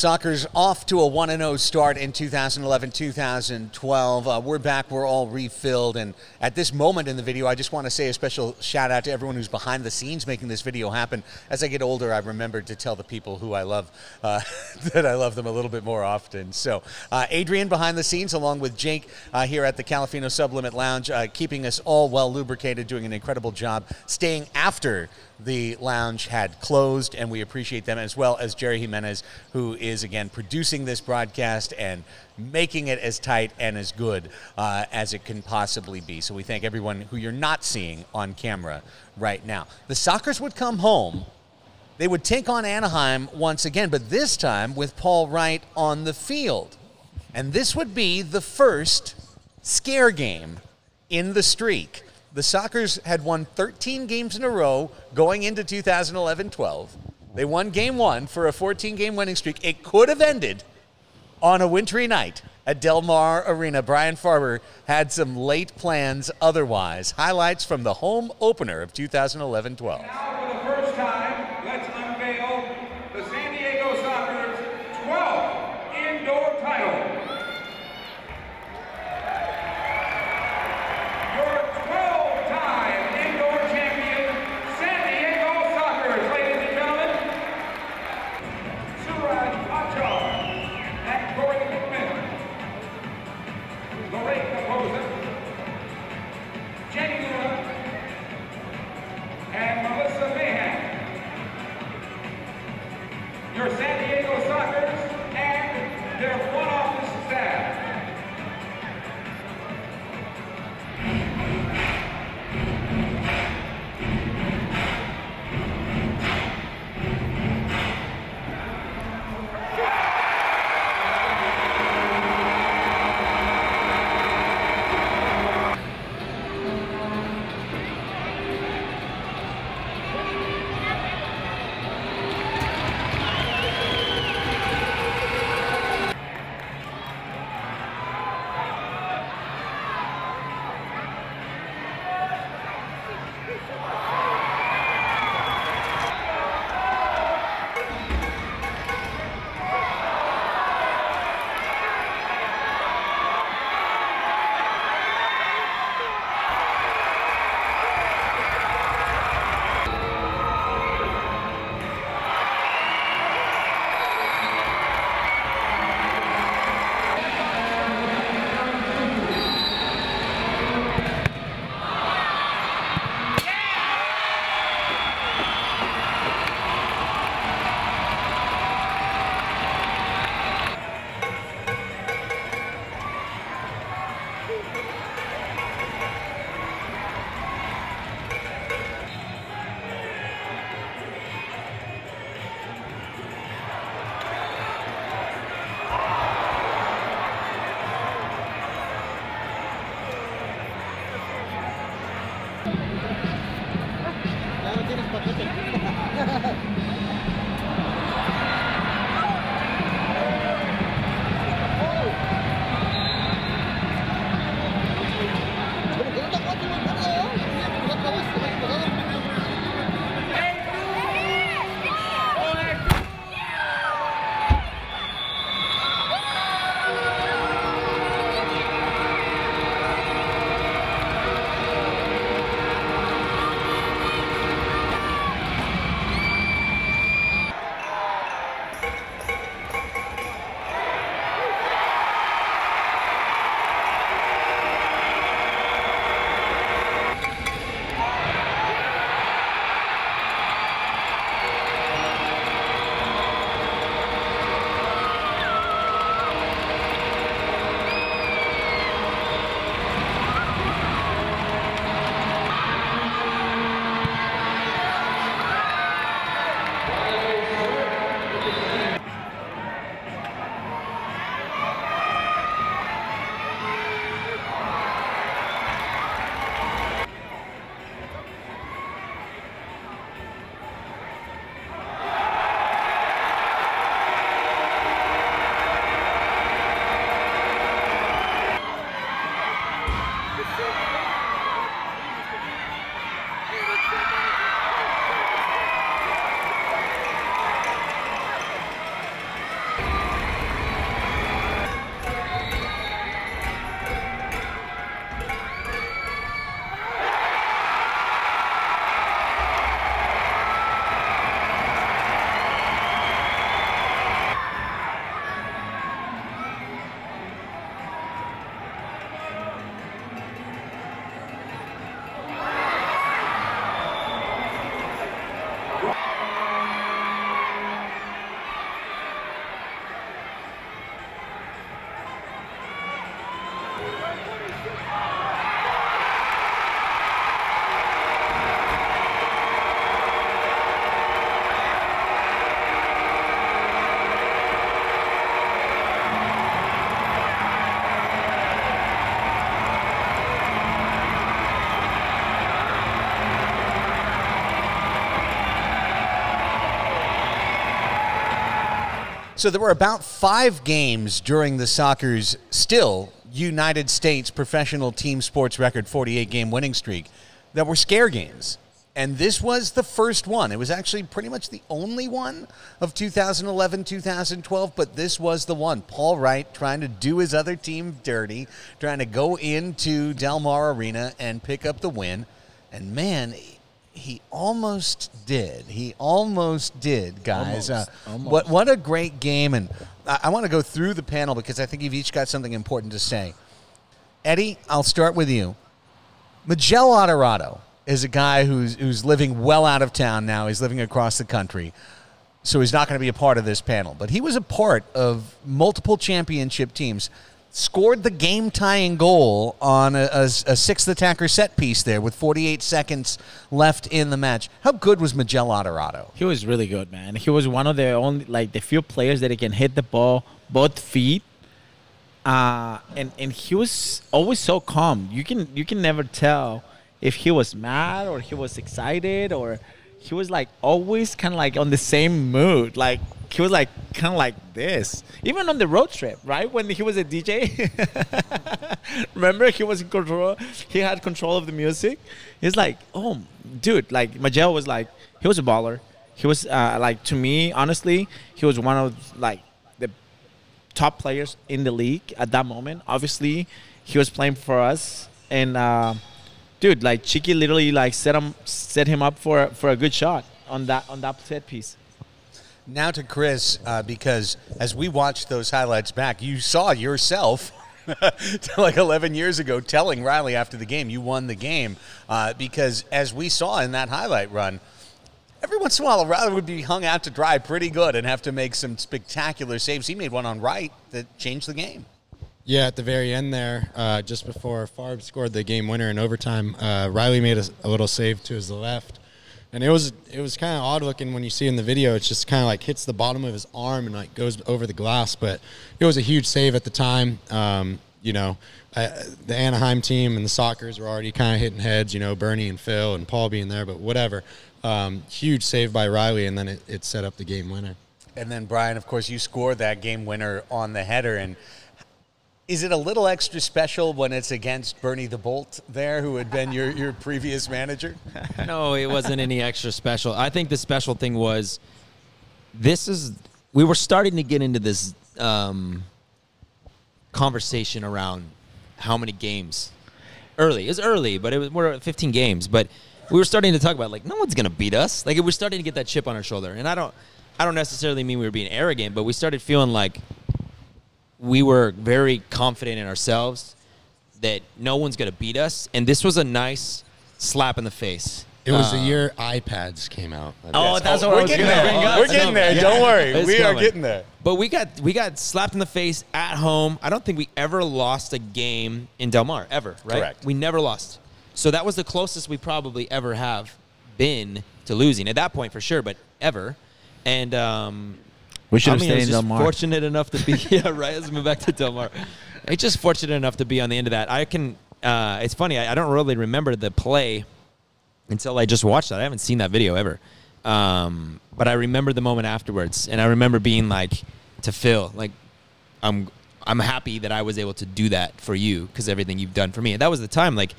Speaker 1: Sockers off to a 1 0 start in 2011 2012. Uh, we're back, we're all refilled. And at this moment in the video, I just want to say a special shout out to everyone who's behind the scenes making this video happen. As I get older, I remembered to tell the people who I love uh, (laughs) that I love them a little bit more often. So, uh, Adrian behind the scenes, along with Jake uh, here at the Califino Sublimit Lounge, uh, keeping us all well lubricated, doing an incredible job, staying after the lounge had closed, and we appreciate them as well as Jerry Jimenez, who is again producing this broadcast and making it as tight and as good uh, as it can possibly be. So we thank everyone who you're not seeing on camera right now. The Sockers would come home. They would take on Anaheim once again, but this time with Paul Wright on the field. And this would be the first scare game in the streak. The Sockers had won 13 games in a row going into 2011 12. They won game one for a 14 game winning streak. It could have ended on a wintry night at Del Mar Arena. Brian Farber had some late plans otherwise. Highlights from the home opener of 2011 12. So there were about five games during the Sockers' still United States professional team sports record 48 game winning streak that were scare games. And this was the first one. It was actually pretty much the only one of 2011 2012, but this was the one. Paul Wright trying to do his other team dirty, trying to go into Del Mar Arena and pick up the win. And man, he almost did. He almost did, guys.
Speaker 4: Almost,
Speaker 1: Uh,
Speaker 4: almost.
Speaker 1: What what a great game! And I, I want to go through the panel because I think you've each got something important to say. Eddie, I'll start with you. Miguel Honorado is a guy who's who's living well out of town now. He's living across the country, so he's not going to be a part of this panel. But he was a part of multiple championship teams. Scored the game tying goal on a, a, a sixth attacker set piece there with 48 seconds left in the match. How good was Miguel Honorado?
Speaker 4: He was really good, man. He was one of the only like the few players that he can hit the ball both feet. Uh, and and he was always so calm. You can you can never tell if he was mad or he was excited or he was like always kind of like on the same mood. Like he was like kind of like this. Even on the road trip, right? When he was a DJ. (laughs) Remember he was in control. He had control of the music. He's like, "Oh, dude, like Miguel was like he was a baller. He was uh, like to me, honestly, he was one of like the top players in the league at that moment. Obviously, he was playing for us, and uh, dude, like Chiqui literally like set him set him up for for a good shot on that on that set piece.
Speaker 1: Now to Chris, uh, because as we watched those highlights back, you saw yourself (laughs) like 11 years ago telling Riley after the game, you won the game. Uh, because as we saw in that highlight run, every once in a while, Riley would be hung out to dry pretty good and have to make some spectacular saves. He made one on right that changed the game.
Speaker 2: Yeah, at the very end there, uh, just before Farb scored the game winner in overtime, uh, Riley made a, a little save to his left, and it was it was kind of odd looking when you see in the video. It just kind of like hits the bottom of his arm and like goes over the glass, but it was a huge save at the time. Um, you know, uh, the Anaheim team and the Sockers were already kind of hitting heads. You know, Bernie and Phil and Paul being there, but whatever. Um, huge save by Riley, and then it, it set up the game winner.
Speaker 1: And then, Brian, of course, you scored that game winner on the header. And is it a little extra special when it's against Bernie the Bolt there, who had been your, your previous manager? (laughs)
Speaker 3: no, it wasn't any extra special. I think the special thing was this is we were starting to get into this um, conversation around how many games early. It was early, but it was we're at 15 games, but we were starting to talk about like no one's gonna beat us. Like we're starting to get that chip on our shoulder, and I don't I don't necessarily mean we were being arrogant, but we started feeling like we were very confident in ourselves that no one's gonna beat us, and this was a nice slap in the face.
Speaker 2: It was
Speaker 3: Uh,
Speaker 2: the year iPads came out.
Speaker 3: Oh, that's what
Speaker 1: We're
Speaker 3: was
Speaker 1: getting
Speaker 3: gonna
Speaker 1: there.
Speaker 3: bring.
Speaker 1: We're getting there.
Speaker 3: Yeah.
Speaker 1: Don't worry.
Speaker 3: It's
Speaker 1: we are
Speaker 3: coming.
Speaker 1: getting there.
Speaker 3: But we got we got slapped in the face at home. I don't think we ever lost a game in Del Mar ever. Right?
Speaker 1: Correct.
Speaker 3: We never lost. So that was the closest we probably ever have been to losing at that point for sure, but ever. And um,
Speaker 4: We should
Speaker 3: I
Speaker 4: have
Speaker 3: mean,
Speaker 4: stayed in Del
Speaker 3: just
Speaker 4: Mar.
Speaker 3: Fortunate enough to be (laughs) yeah right. Let's move back to Del Mar. It's just fortunate enough to be on the end of that. I can. Uh, it's funny. I, I don't really remember the play until I just watched that. I haven't seen that video ever. Um, but I remember the moment afterwards, and I remember being like to Phil, like, I'm I'm happy that I was able to do that for you because everything you've done for me. And that was the time, like,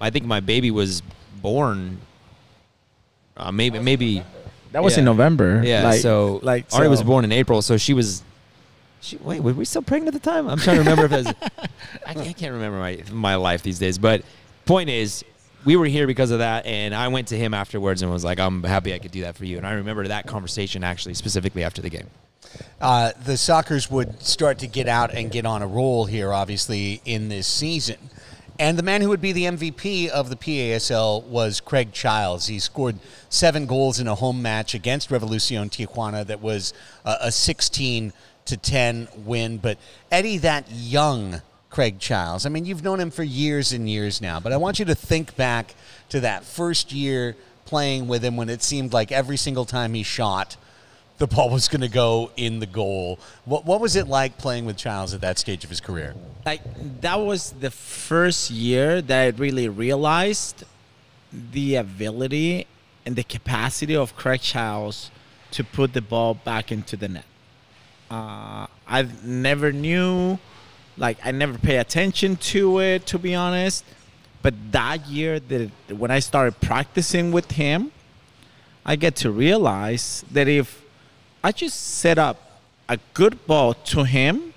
Speaker 3: I think my baby was born. Uh, maybe maybe
Speaker 4: That was
Speaker 3: Yeah.
Speaker 4: in November.
Speaker 3: yeah.
Speaker 4: Like,
Speaker 3: so
Speaker 4: like
Speaker 3: Ari was born in April, so she was. She, wait, were we still pregnant at the time? I'm trying to remember if it was. (laughs) I can't, I can't remember my my life these days. But point is, we were here because of that, and I went to him afterwards and was like, "I'm happy I could do that for you." And I remember that conversation actually specifically after the game.
Speaker 1: Uh, the Sockers would start to get out and get on a roll here, obviously, in this season. And the man who would be the MVP of the PASL was Kraig Chiles. He scored seven goals in a home match against Revolucion Tijuana that was a 16 to 10 win. But Eddie, that young Kraig Chiles? I mean, you've known him for years and years now, but I want you to think back to that first year playing with him when it seemed like every single time he shot, the ball was going to go in the goal. What, what was it like playing with Chiles at that stage of his career?
Speaker 4: like that was the first year that I really realized the ability and the capacity of Kraig Chiles to put the ball back into the net. Uh, I never knew, like I never pay attention to it to be honest. But that year that when I started practicing with him, I get to realize that if I just set up a good ball to him,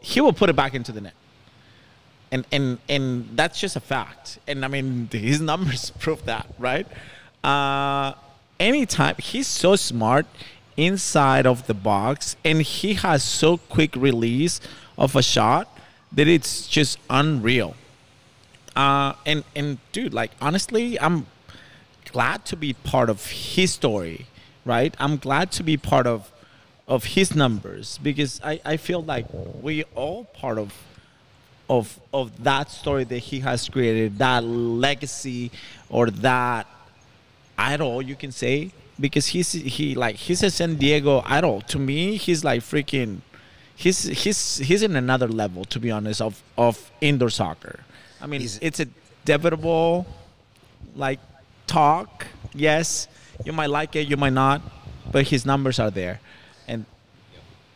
Speaker 4: he will put it back into the net. And and and that's just a fact. And I mean (laughs) his numbers prove that, right? Uh anytime he's so smart inside of the box and he has so quick release of a shot that it's just unreal. Uh and and dude, like honestly, I'm glad to be part of his story, right? I'm glad to be part of of his numbers because I, I feel like we all part of of of that story that he has created, that legacy or that idol you can say because he's he like he's a San Diego idol. To me, he's like freaking he's he's he's in another level to be honest of of indoor soccer. I mean,
Speaker 1: He's-
Speaker 4: it's a debatable like talk. Yes, you might like it, you might not, but his numbers are there. And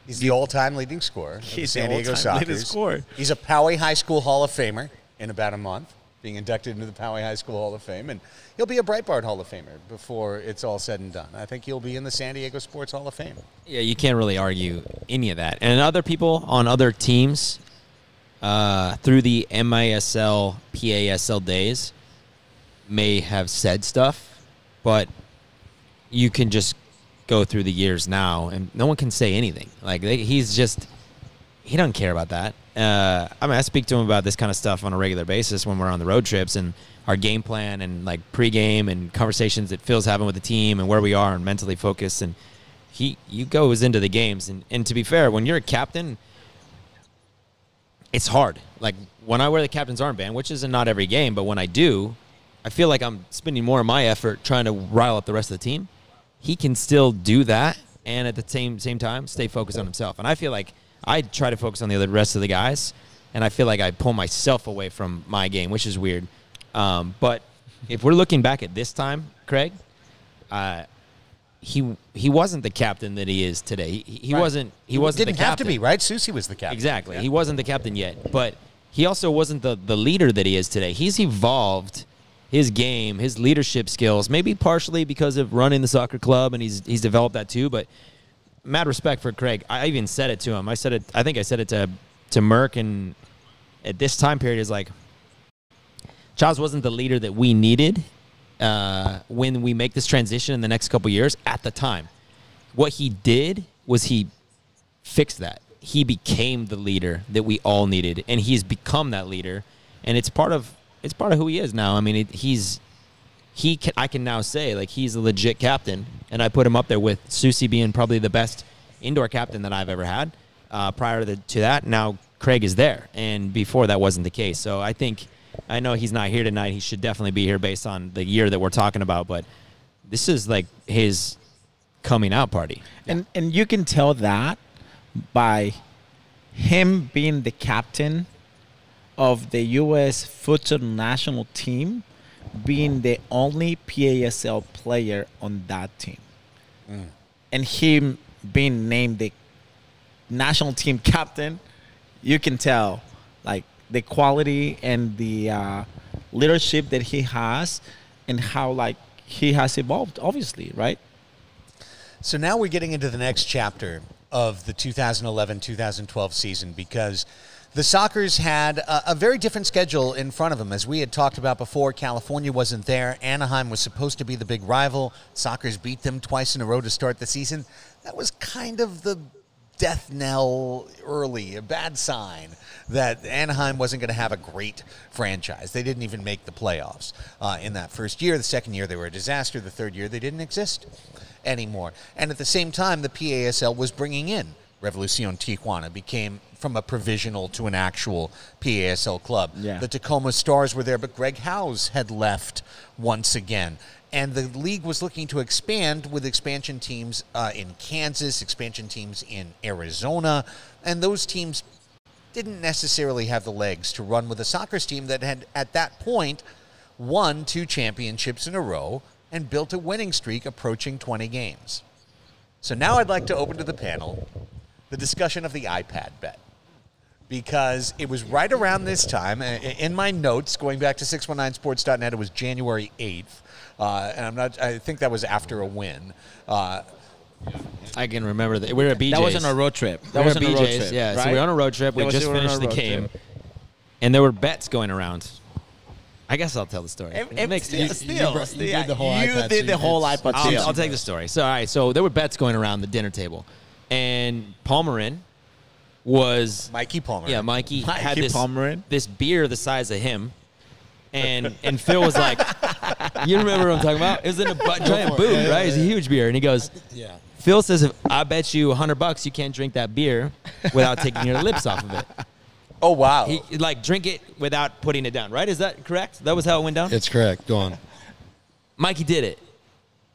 Speaker 1: He's the all-time leading scorer. of the
Speaker 4: He's the
Speaker 1: San Diego
Speaker 4: all-time leading
Speaker 1: Sockers.
Speaker 4: scorer.
Speaker 1: He's a Poway High School Hall of Famer in about a month, being inducted into the Poway High School Hall of Fame, and he'll be a Breitbard Hall of Famer before it's all said and done. I think he'll be in the San Diego Sports Hall of Fame.
Speaker 3: Yeah, you can't really argue any of that. And other people on other teams uh, through the MISL, PASL days may have said stuff, but you can just go through the years now and no one can say anything. Like they, he's just he doesn't care about that. Uh, I mean, I speak to him about this kind of stuff on a regular basis when we're on the road trips and our game plan and like pregame and conversations that Phil's having with the team and where we are and mentally focused. And he, you goes into the games. And, and to be fair, when you're a captain, it's hard. Like when I wear the captain's armband, which isn't not every game, but when I do, I feel like I'm spending more of my effort trying to rile up the rest of the team. He can still do that and at the same same time stay focused on himself. And I feel like I try to focus on the other rest of the guys, and I feel like I pull myself away from my game, which is weird. Um, but if we're looking back at this time, Craig, uh, he he wasn't the captain that he is today. He, he
Speaker 1: Right.
Speaker 3: wasn't. He wasn't
Speaker 1: Didn't have to be, right? Susi was the captain.
Speaker 3: Exactly.
Speaker 1: Yeah.
Speaker 3: He wasn't the captain yet, but he also wasn't the, the leader that he is today. He's evolved his game, his leadership skills, maybe partially because of running the soccer club, and he's he's developed that too. But mad respect for Craig. I even said it to him. I said it. I think I said it to to Merck, and at this time period is like, Chiles wasn't the leader that we needed uh, when we make this transition in the next couple years. At the time, what he did was he fixed that. He became the leader that we all needed, and he's become that leader, and it's part of it's part of who he is now. I mean, it, he's he can I can now say like he's a legit captain, and I put him up there with Susi being probably the best indoor captain that I've ever had. Uh, prior to, the, to that, now Craig is there, and before that wasn't the case. So I think I know he's not here tonight. He should definitely be here based on the year that we're talking about, but this is like his coming out party.
Speaker 4: and and you can tell that by him being the captain of the U.S. futsal national team, being the only PASL player on that team, and him being named the national team captain, you can tell like the quality and the uh, leadership that he has, and how like he has evolved. Obviously, right?
Speaker 1: So now we're getting into the next chapter of the 2011 2012 season because the Sockers had a, a very different schedule in front of them. As we had talked about before, California wasn't there. Anaheim was supposed to be the big rival. Sockers beat them twice in a row to start the season. That was kind of the death knell early, a bad sign that Anaheim wasn't going to have a great franchise. They didn't even make the playoffs uh, in that first year. The second year, they were a disaster. The third year, they didn't exist anymore. And at the same time, the PASL was bringing in Revolucion Tijuana became from a provisional to an actual PASL club.
Speaker 4: Yeah.
Speaker 1: The Tacoma Stars were there, but Greg Howes had left once again. And the league was looking to expand with expansion teams uh, in Kansas, expansion teams in Arizona, and those teams didn't necessarily have the legs to run with a soccer team that had, at that point, won two championships in a row and built a winning streak approaching 20 games. So now I'd like to open to the panel the discussion of the iPad bet. Because it was right around this time, uh, in my notes, going back to 619sports.net, it was January 8th. Uh, and I'm not, I think that was after a win. Uh,
Speaker 3: I can remember that. We were at BJ's.
Speaker 4: That was on a road trip.
Speaker 3: We
Speaker 4: That
Speaker 3: were
Speaker 4: was
Speaker 3: at
Speaker 4: on a road trip.
Speaker 3: Yeah, so
Speaker 4: right?
Speaker 3: we were on a road trip. We just
Speaker 4: we were on a
Speaker 3: finished the game.
Speaker 4: trip.
Speaker 3: And there were bets going around. I guess I'll tell the story.
Speaker 4: Em-
Speaker 3: It
Speaker 4: em-
Speaker 3: makes-
Speaker 4: still,
Speaker 3: you-
Speaker 4: still,
Speaker 2: you did the whole
Speaker 4: you
Speaker 2: iPad
Speaker 4: did the whole iPad
Speaker 3: I'll. I'll take the story. So, all right. So there were bets going around the dinner table, and Palmerin was
Speaker 1: Mikey Palmer.
Speaker 3: yeah, Mikey, had this
Speaker 4: Palmerin.
Speaker 3: this beer the size of him, and and Phil was like, (laughs) "You remember what I'm talking about? It was in a bu- giant
Speaker 2: for
Speaker 3: boot,
Speaker 2: Yeah,
Speaker 3: right? It's a huge beer." And he goes,
Speaker 2: Yeah.
Speaker 3: "Phil says if I bet you 100 bucks you can't drink that beer without taking your lips off of it.
Speaker 1: Oh, wow.
Speaker 3: He like drink it without putting it down, right? Is that correct? That was how it went down."
Speaker 2: It's correct. Go on.
Speaker 3: Mikey did it.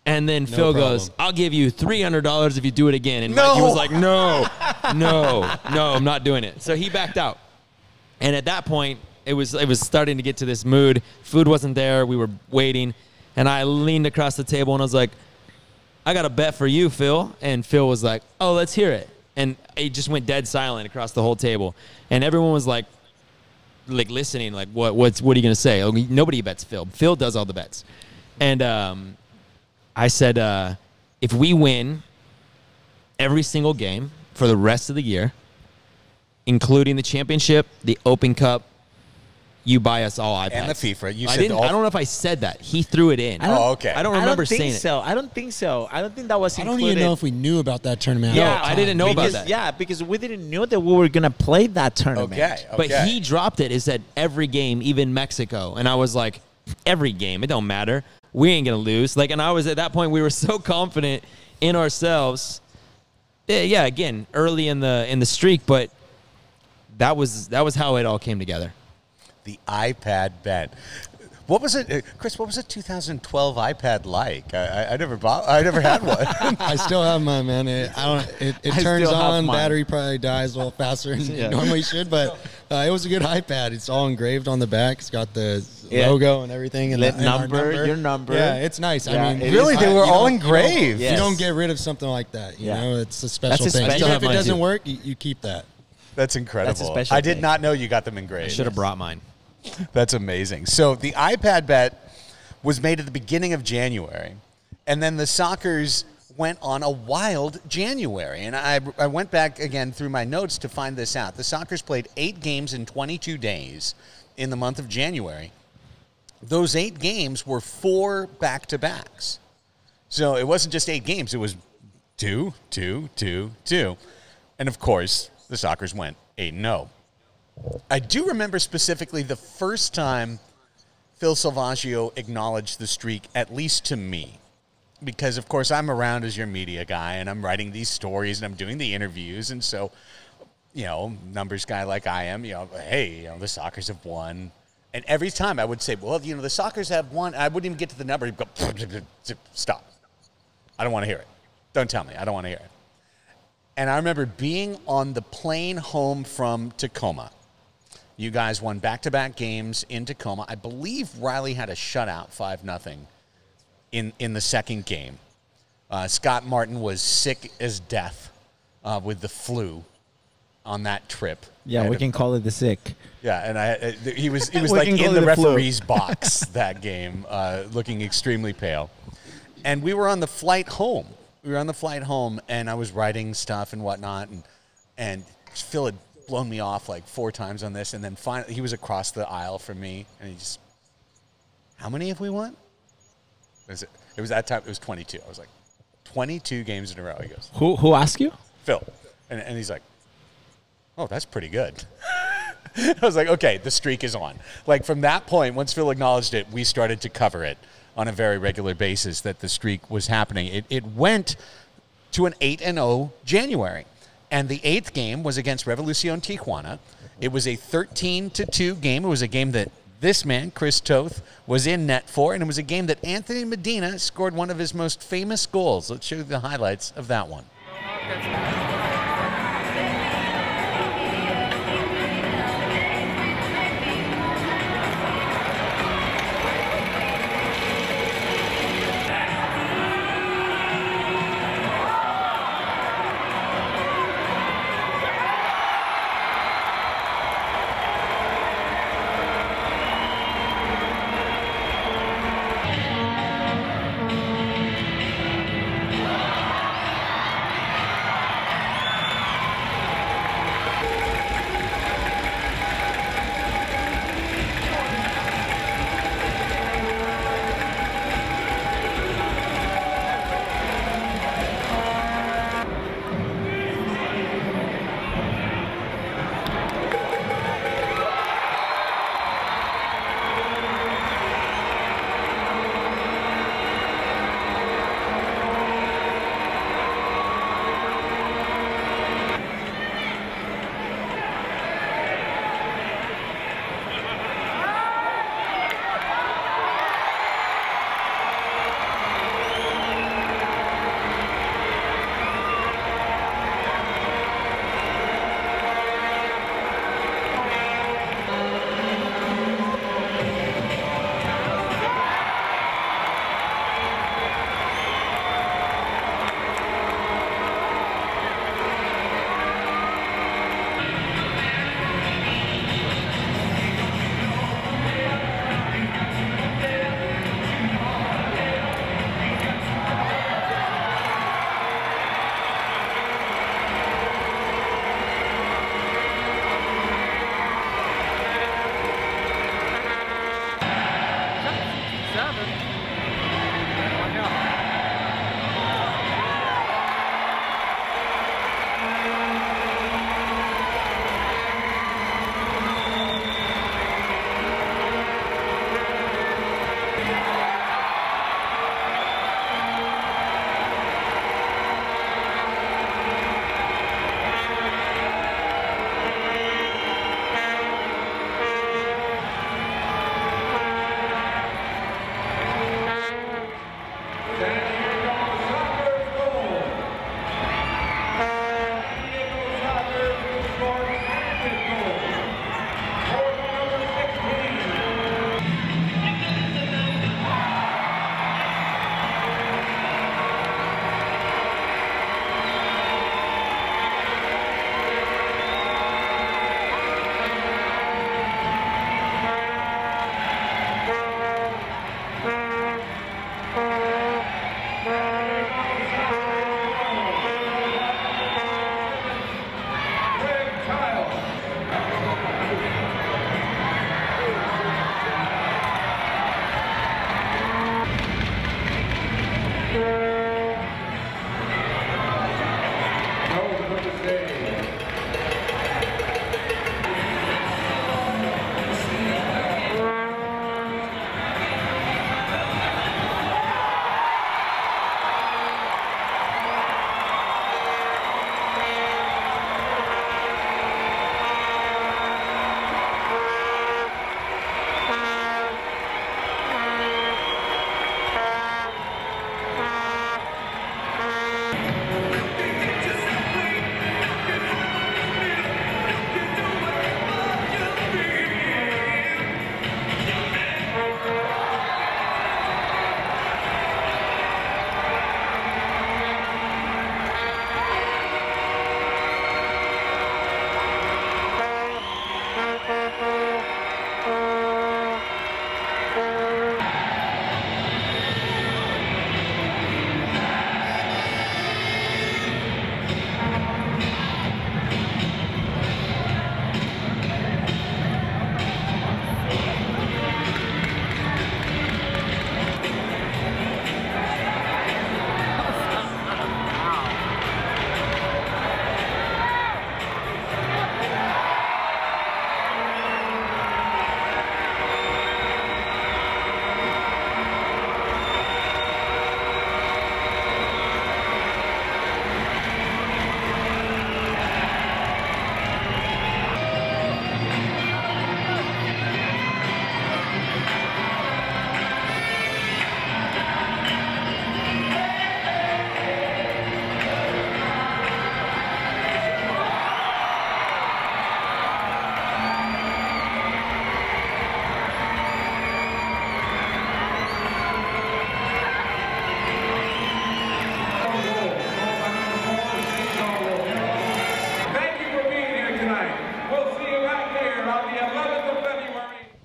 Speaker 3: And then Phil
Speaker 2: problem.
Speaker 3: goes, I'll give you $300 if you do it again. And Mikey was like, no, no, no, I'm not doing it. So he backed out. And at that point, it was, it was starting to get to this mood. Food wasn't there. We were waiting. And I leaned across the table and I was like, I got a bet for you, Phil. And Phil was like, oh, let's hear it. And it just went dead silent across the whole table. And everyone was like, like listening, like what what's what are you gonna say? Oh, Nobody bets Phil. Phil does all the bets. And um, I said, uh, if we win every single game for the rest of the year, including the championship, the Open Cup, you buy us all iPads.
Speaker 1: And the FIFA. You
Speaker 3: I
Speaker 1: said
Speaker 3: didn't.
Speaker 1: all-
Speaker 3: I don't know if I said that. He threw it in.
Speaker 4: I don't-
Speaker 1: Oh, okay.
Speaker 3: I don't
Speaker 4: I
Speaker 3: remember
Speaker 4: don't think
Speaker 3: saying it.
Speaker 4: so. I don't think so. I don't think that was
Speaker 2: I don't even know if we knew about that tournament.
Speaker 3: No,
Speaker 2: at the
Speaker 3: I didn't
Speaker 2: time.
Speaker 3: know about that.
Speaker 4: Yeah, because we didn't know that we were gonna play that tournament.
Speaker 1: okay. okay.
Speaker 3: But he dropped it. It said every game, even Mexico, and I was like, every game. It don't matter. We ain't gonna lose. Like, and I was at that point. We were (laughs) so confident in ourselves. Yeah, again, early in the in the streak, but that was that was how it all came together.
Speaker 1: the iPad bet. What was it, uh, Chris? What was a 2012 iPad like? I, I, I never bought. I never had one. (laughs)
Speaker 2: I still have mine, man. It, I don't. It, it
Speaker 4: I
Speaker 2: turns on. Battery probably dies a little faster than
Speaker 4: Yeah.
Speaker 2: it normally should, but (laughs) uh, it was a good iPad. It's all engraved on the back. It's got the
Speaker 4: Yeah.
Speaker 2: logo and everything, and, the, and our
Speaker 4: number, your number.
Speaker 2: Yeah, it's nice.
Speaker 4: Yeah,
Speaker 2: I mean,
Speaker 1: really,
Speaker 4: is
Speaker 1: they were all
Speaker 2: don't- you don't-
Speaker 1: engraved.
Speaker 4: Yes.
Speaker 2: You don't get rid of something like that. You
Speaker 4: Yeah.
Speaker 2: know, it's a special
Speaker 4: a
Speaker 2: thing.
Speaker 4: special
Speaker 2: Even if it doesn't work, you, you keep that.
Speaker 1: That's incredible.
Speaker 4: special
Speaker 1: I did
Speaker 4: thing.
Speaker 1: not know you got them engraved.
Speaker 3: I Should have brought mine. (laughs)
Speaker 1: That's amazing. So the iPad bet was made at the beginning of January, and then the Sockers went on a wild January. And I, I went back again through my notes to find this out. The Sockers played eight games in 22 days in the month of January. Those eight games were four back to backs. So it wasn't just eight games, it was two, two, two, two. And of course, the Sockers went 8 0. I do remember specifically the first time Phil Salvagio acknowledged the streak, at least to me. Because, of course, I'm around as your media guy and I'm writing these stories and I'm doing the interviews. And so, you know, numbers guy like I am, you know, hey, you know, the Sockers have won. And every time I would say, well, you know, the Sockers have won. I wouldn't even get to the number. He'd go, (laughs) stop. I don't want to hear it. Don't tell me. I don't want to hear it. And I remember being on the plane home from Tacoma. You guys won back-to-back games in Tacoma. I believe Riley had a shutout, five nothing, in in the second game. Uh, Scott Martin was sick as death uh, with the flu on that trip.
Speaker 4: Yeah, we
Speaker 1: to-
Speaker 4: can call it the sick.
Speaker 1: yeah, and I, uh, he was he (laughs) was like in the
Speaker 4: the
Speaker 1: referee's (laughs) box that game, uh, looking extremely pale. And we were on the flight home. We were on the flight home, and I was writing stuff and whatnot, and and Phil had blown me off like four times on this, and then finally he was across the aisle from me, and he just, how many have we won? Was it? It was that time. It was twenty two. I was like, twenty two games in a row. He goes,
Speaker 4: Who who asked you?
Speaker 1: Phil. And, and he's like, oh, that's pretty good. (laughs) I was like, okay, the streak is on. Like from that point, once Phil acknowledged it, we started to cover it on a very regular basis that the streak was happening. It, it went to an 8 and 0 January. And the eighth game was against Revolucion Tijuana. It was a 13 to 2 game. It was a game that this man, Chris Toth, was in net for, and it was a game that Anthony Medina scored one of his most famous goals. Let's show you the highlights of that one.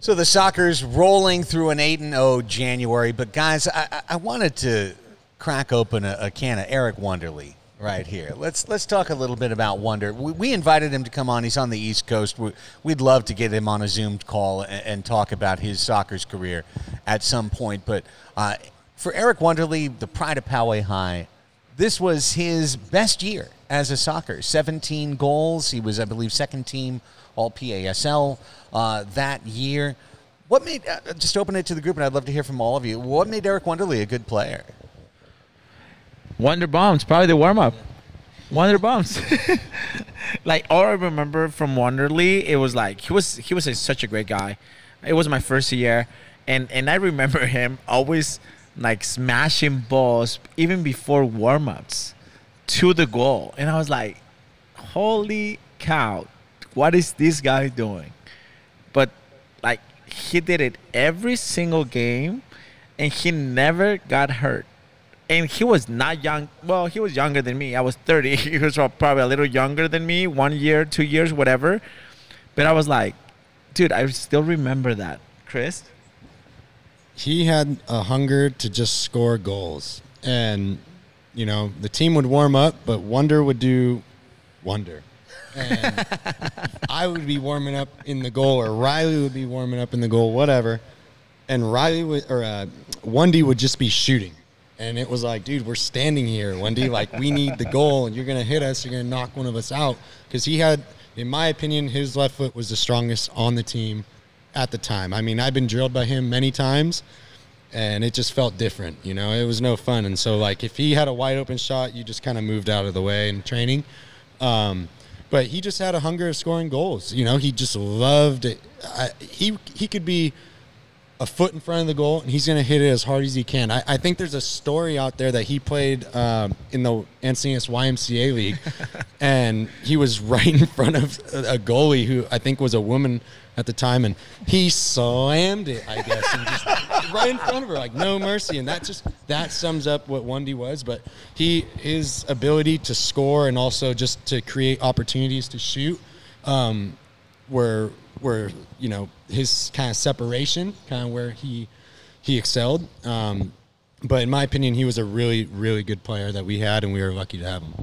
Speaker 1: So the Sockers rolling through an 8 and 0 January, but guys, I, I- wanted to crack open a, a can of Eric Wonderly right here. Let's let's talk a little bit about Wonder. We, we invited him to come on. He's on the East Coast. We, we'd love to get him on a Zoom call and, and talk about his Sockers career at some point. But uh, for Eric Wonderly, the pride of Poway High, this was his best year as a Socker. 17 goals. He was, I believe, second team All PASL uh, that year. What made, uh, just open it to the group, and I'd love to hear from all of you. What made Eric Wonderly a good player?
Speaker 4: Wonder Bombs, probably the warm up. Wonder Bombs. (laughs) like all I remember from Wonderly, it was like he was he was a, such a great guy. It was my first year, and and I remember him always like smashing balls even before warm ups to the goal, and I was like, holy cow, what is this guy doing? But like he did it every single game, and he never got hurt and he was not young. Well, he was younger than me. I was 30. (laughs) He was probably a little younger than me, one year, two years, whatever. But I was like, dude, I still remember that. Chris?
Speaker 2: he had a hunger to just score goals. And, you know, the team would warm up, but Wonder would do Wonder. And (laughs) I would be warming up in the goal, or Riley would be warming up in the goal, whatever. And Riley would, or uh, Wendy would just be shooting. And it was like, dude, we're standing here, Wendy. Like, we need the goal, and you're going to hit us. You're going to knock one of us out. Because he had, in my opinion, his left foot was the strongest on the team at the time. I mean, I've been drilled by him many times, and it just felt different. You know, it was no fun. And so, like, if he had a wide open shot, you just kind of moved out of the way in training. Um, but he just had a hunger of scoring goals. You know, he just loved it. I, he he could be a foot in front of the goal, and he's going to hit it as hard as he can. I, I think there's a story out there that he played um, in the Encinitas YMCA league, (laughs) and he was right in front of a, a goalie who I think was a woman at the time, and he slammed it, I guess, and just (laughs) right in front of her, like no mercy. And that just that sums up what Wendy was. But he his ability to score and also just to create opportunities to shoot. Um, were were you know his kind of separation, kind of where he he excelled. Um, but in my opinion, he was a really really good player that we had, and we were lucky to have him.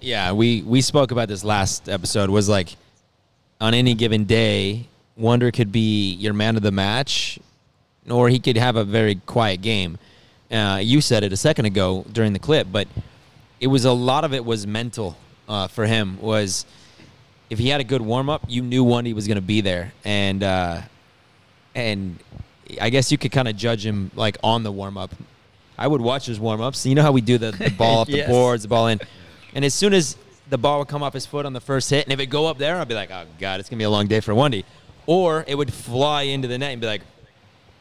Speaker 3: Yeah, we we spoke about this last episode. Was like on any given day, Wonder could be your man of the match, or he could have a very quiet game. Uh, you said it a second ago during the clip, but it was a lot of it was mental uh, for him. Was if he had a good warm up, you knew Wendy was going to be there, and uh, and I guess you could kind of judge him like on the warm up. I would watch his warm ups. You know how we do the, the ball (laughs) off the
Speaker 4: Yes.
Speaker 3: boards, the ball in, and as soon as the ball would come off his foot on the first hit, and if it go up there, I'd be like, oh god, it's gonna be a long day for Wendy, or it would fly into the net and be like,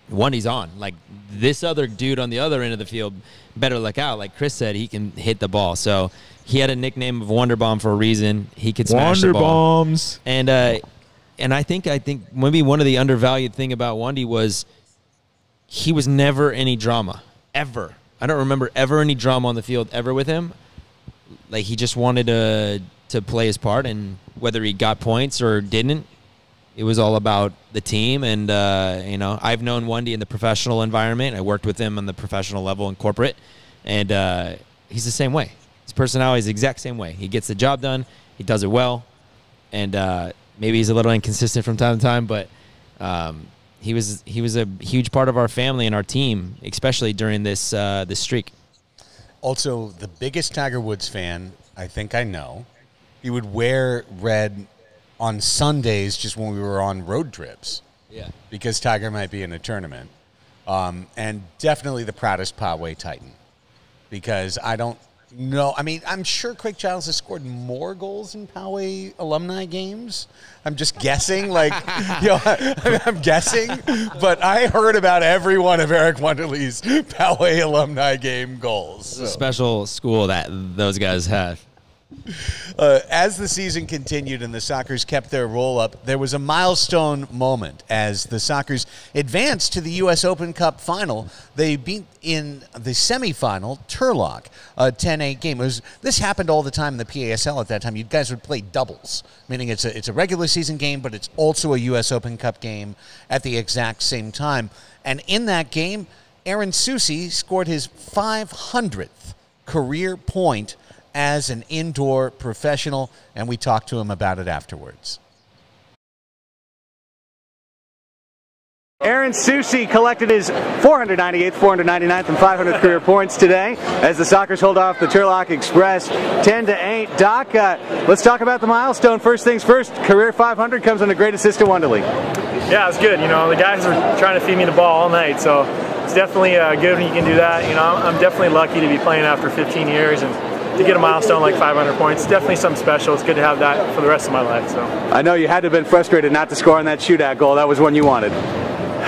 Speaker 3: Wendy's on. Like this other dude on the other end of the field better look out. Like Chris said, he can hit the ball. So he had a nickname of Wonder Bomb for a reason. He could smash the ball.
Speaker 4: Bombs.
Speaker 3: And uh, and I think I think maybe one of the undervalued thing about Wendy was he was never any drama ever. I don't remember ever any drama on the field ever with him. Like he just wanted to to play his part, and whether he got points or didn't, it was all about the team. And uh, you know, I've known Wendy in the professional environment. I worked with him on the professional level in corporate, and uh, he's the same way. His personality is the exact same way. He gets the job done. He does it well, and uh, maybe he's a little inconsistent from time to time, but um, he was he was a huge part of our family and our team, especially during this uh, this streak.
Speaker 1: Also, the biggest Tiger Woods fan I think I know. He would wear red on Sundays just when we were on road trips
Speaker 3: Yeah.
Speaker 1: because Tiger might be in a tournament. Um, and definitely the proudest Poway Titan because I don't know. I mean, I'm sure Kraig Chiles has scored more goals in Poway alumni games. I'm just guessing, like, (laughs) you know, (laughs) I'm guessing, but I heard about every one of Eric Wonderly's Poway alumni game goals.
Speaker 3: A special school that those guys have.
Speaker 1: Uh, as the season continued and the Sockers kept their roll up, there was a milestone moment as the Sockers advanced to the U.S. Open Cup final. They beat in the semifinal Turlock, a 10-8 game. It was, this happened all the time in the PASL at that time. You guys would play doubles, meaning it's a, it's a regular season game, but it's also a U.S. Open Cup game at the exact same time. And in that game, Aaron Susi scored his 500th career point as an indoor professional, and we talked to him about it afterwards.
Speaker 9: Aaron Susi collected his 498th, 499th, and 500th career points today as the Sockers hold off the Turlock Express 10 to 8. Doc, uh, let's talk about the milestone. First things first, career 500 comes on a great assist to Wonderly.
Speaker 7: Yeah, it's good. You know, the guys were trying to feed me the ball all night, so it's definitely uh, good when you can do that. You know, I'm definitely lucky to be playing after 15 years and to get a milestone like 500 points. Definitely something special. It's good to have that for the rest of my life. So.
Speaker 9: I know you had to have been frustrated not to score on that shootout goal. That was one you wanted.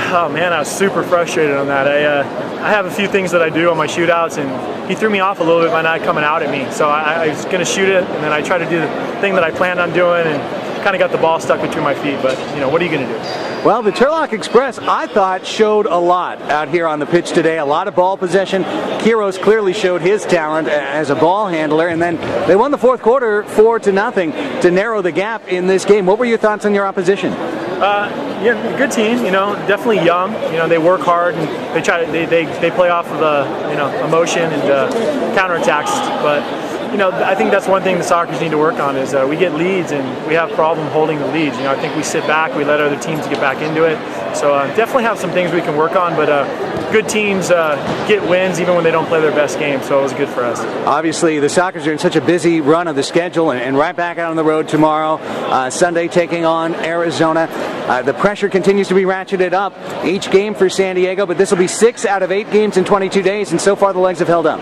Speaker 7: Oh man, I was super frustrated on that. I uh, I have a few things that I do on my shootouts, and he threw me off a little bit by not coming out at me. So I, I was going to shoot it, and then I tried to do the thing that I planned on doing, and kind of got the ball stuck between my feet. But you know, what are you going to do?
Speaker 9: Well, the Turlock Express, I thought, showed a lot out here on the pitch today. A lot of ball possession. Kiros clearly showed his talent as a ball handler, and then they won the fourth quarter four to nothing to narrow the gap in this game. What were your thoughts on your opposition?
Speaker 7: Uh, yeah, good team. You know, definitely young. You know, they work hard and they try to they, they, they play off of the you know emotion and uh, counterattacks. But you know, I think that's one thing the Sockers need to work on is uh, we get leads and we have problem holding the leads. You know, I think we sit back, we let other teams get back into it. So uh, definitely have some things we can work on, but uh, good teams uh, get wins even when they don't play their best game. So it was good for us.
Speaker 9: Obviously, the Sockers are in such a busy run of the schedule and, and right back out on the road tomorrow. Uh, Sunday taking on Arizona. Uh, the pressure continues to be ratcheted up each game for San Diego, but this will be six out of eight games in 22 days, and so far the legs have held up.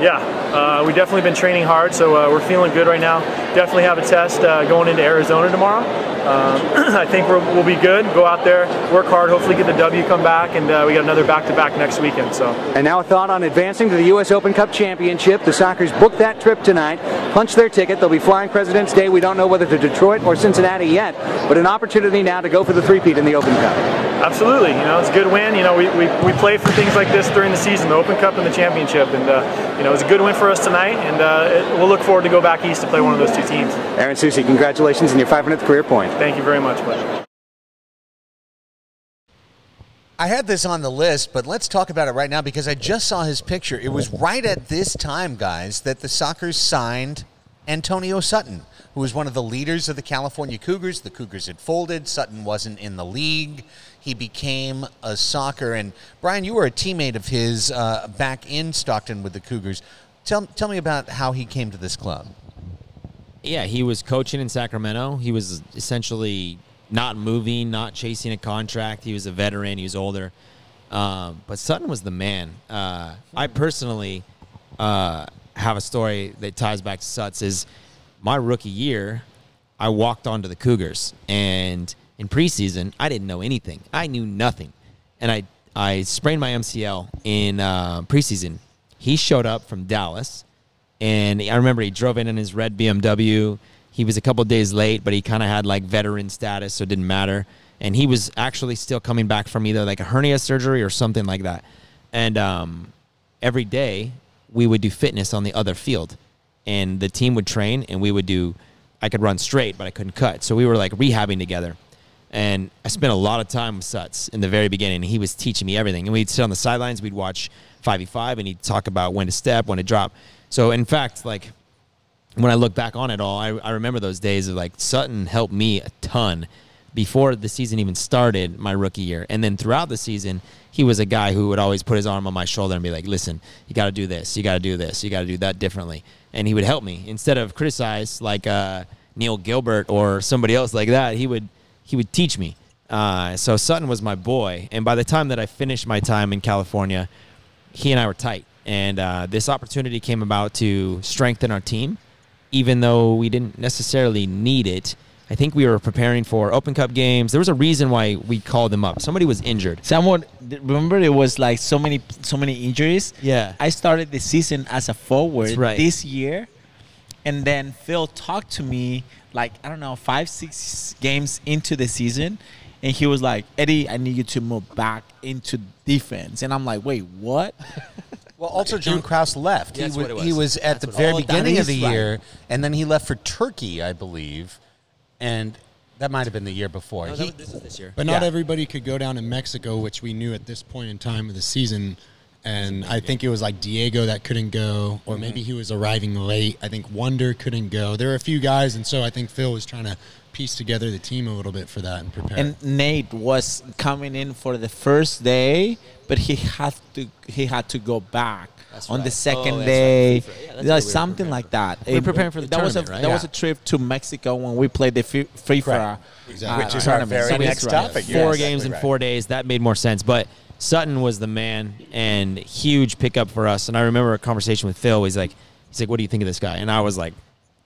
Speaker 7: Yeah, uh, we've definitely been training hard, so uh, we're feeling good right now. Definitely have a test uh, going into Arizona tomorrow. Um, (clears throat) I think we will be good. Go out there, work hard, hopefully get the W, come back, and uh, we got another back-to-back next weekend. So.
Speaker 9: And now a thought on advancing to the U.S. Open Cup Championship. The Sockers booked that trip tonight, punched their ticket. They'll be flying President's Day. We don't know whether to Detroit or Cincinnati yet, but an opportunity now to go for the three-peat in the Open Cup.
Speaker 7: Absolutely, you know it's a good win. You know we, we, we play for things like this during the season, the Open Cup and the championship, and uh, you know it's a good win for us tonight. And uh, it, we'll look forward to go back east to play one of those two teams.
Speaker 9: Aaron Susi, congratulations on your 500th career point.
Speaker 7: Thank you very much, buddy.
Speaker 1: I had this on the list, but let's talk about it right now because I just saw his picture. It was right at this time, guys, that the Sockers signed Antonio Sutton, who was one of the leaders of the California Cougars. The Cougars had folded. Sutton wasn't in the league. He became a Socker. And Brian, you were a teammate of his uh, back in Stockton with the Cougars. Tell, tell me about how he came to this club.
Speaker 3: Yeah, he was coaching in Sacramento. He was essentially not moving, not chasing a contract. He was a veteran. He was older. Um, but Sutton was the man. Uh, I personally uh, have a story that ties back to Suts. Is my rookie year, I walked onto the Cougars, and in preseason, I didn't know anything. I knew nothing, and I I sprained my MCL in uh, preseason. He showed up from Dallas, and I remember he drove in in his red BMW. He was a couple days late, but he kind of had like veteran status, so it didn't matter. And he was actually still coming back from either like a hernia surgery or something like that. And um, every day we would do fitness on the other field, and the team would train, and we would do. I could run straight, but I couldn't cut, so we were like rehabbing together. And I spent a lot of time with Suts in the very beginning. He was teaching me everything. And we'd sit on the sidelines, we'd watch 5v5, and he'd talk about when to step, when to drop. So, in fact, like when I look back on it all, I, I remember those days of like Sutton helped me a ton before the season even started my rookie year. And then throughout the season, he was a guy who would always put his arm on my shoulder and be like, listen, you got to do this, you got to do this, you got to do that differently. And he would help me instead of criticize like uh, Neil Gilbert or somebody else like that. He would he would teach me. Uh, so Sutton was my boy, and by the time that I finished my time in California, he and I were tight. And uh, this opportunity came about to strengthen our team, even though we didn't necessarily need it. I think we were preparing for Open Cup games. There was a reason why we called them up. Somebody was injured.
Speaker 4: Someone remember it was like so many so many injuries.
Speaker 3: Yeah.
Speaker 4: I started the season as a forward
Speaker 3: right.
Speaker 4: this year, And then Phil talked to me like I don't know five six games into the season, and he was like, Eddie, I need you to move back into defense. And I'm like, wait, what? (laughs)
Speaker 1: Well, also John Kraus left.
Speaker 3: That's
Speaker 1: he,
Speaker 3: what
Speaker 1: wa-
Speaker 3: it
Speaker 1: he
Speaker 3: was.
Speaker 1: was at
Speaker 3: That's
Speaker 1: the very beginning of
Speaker 4: is
Speaker 1: the
Speaker 4: right.
Speaker 1: year, and then he left for Turkey, I believe, and that might have been the year before.
Speaker 3: No,
Speaker 1: He-
Speaker 3: was- this was this year.
Speaker 2: But not
Speaker 1: Yeah.
Speaker 2: everybody could go down to Mexico, which we knew at this point in time of the season. And I think it was like Diego that couldn't go, or mm-hmm. maybe he was arriving late. I think Wonder couldn't go. There were a few guys, and so I think Phil was trying to piece together the team a little bit for that and prepare.
Speaker 4: and Nate was coming in for the first day, but he had to he had to go back
Speaker 3: That's
Speaker 4: on the second
Speaker 3: Oh,
Speaker 4: day.
Speaker 3: right. Yeah, that's we
Speaker 4: something like that.
Speaker 3: We were
Speaker 4: It-
Speaker 3: preparing for the
Speaker 4: that was a
Speaker 3: right?
Speaker 4: that
Speaker 1: Yeah.
Speaker 4: was a trip to Mexico when we played the free for
Speaker 2: Correct. Exactly.
Speaker 1: Which is ah,
Speaker 4: our
Speaker 1: very
Speaker 4: So
Speaker 1: next
Speaker 4: right.
Speaker 1: topic. You're
Speaker 3: four
Speaker 1: exactly
Speaker 3: games in four days. That made more sense. But Sutton was the man and huge pickup for us. And I remember a conversation with Phil. He's like, he's like, what do you think of this guy? And I was like,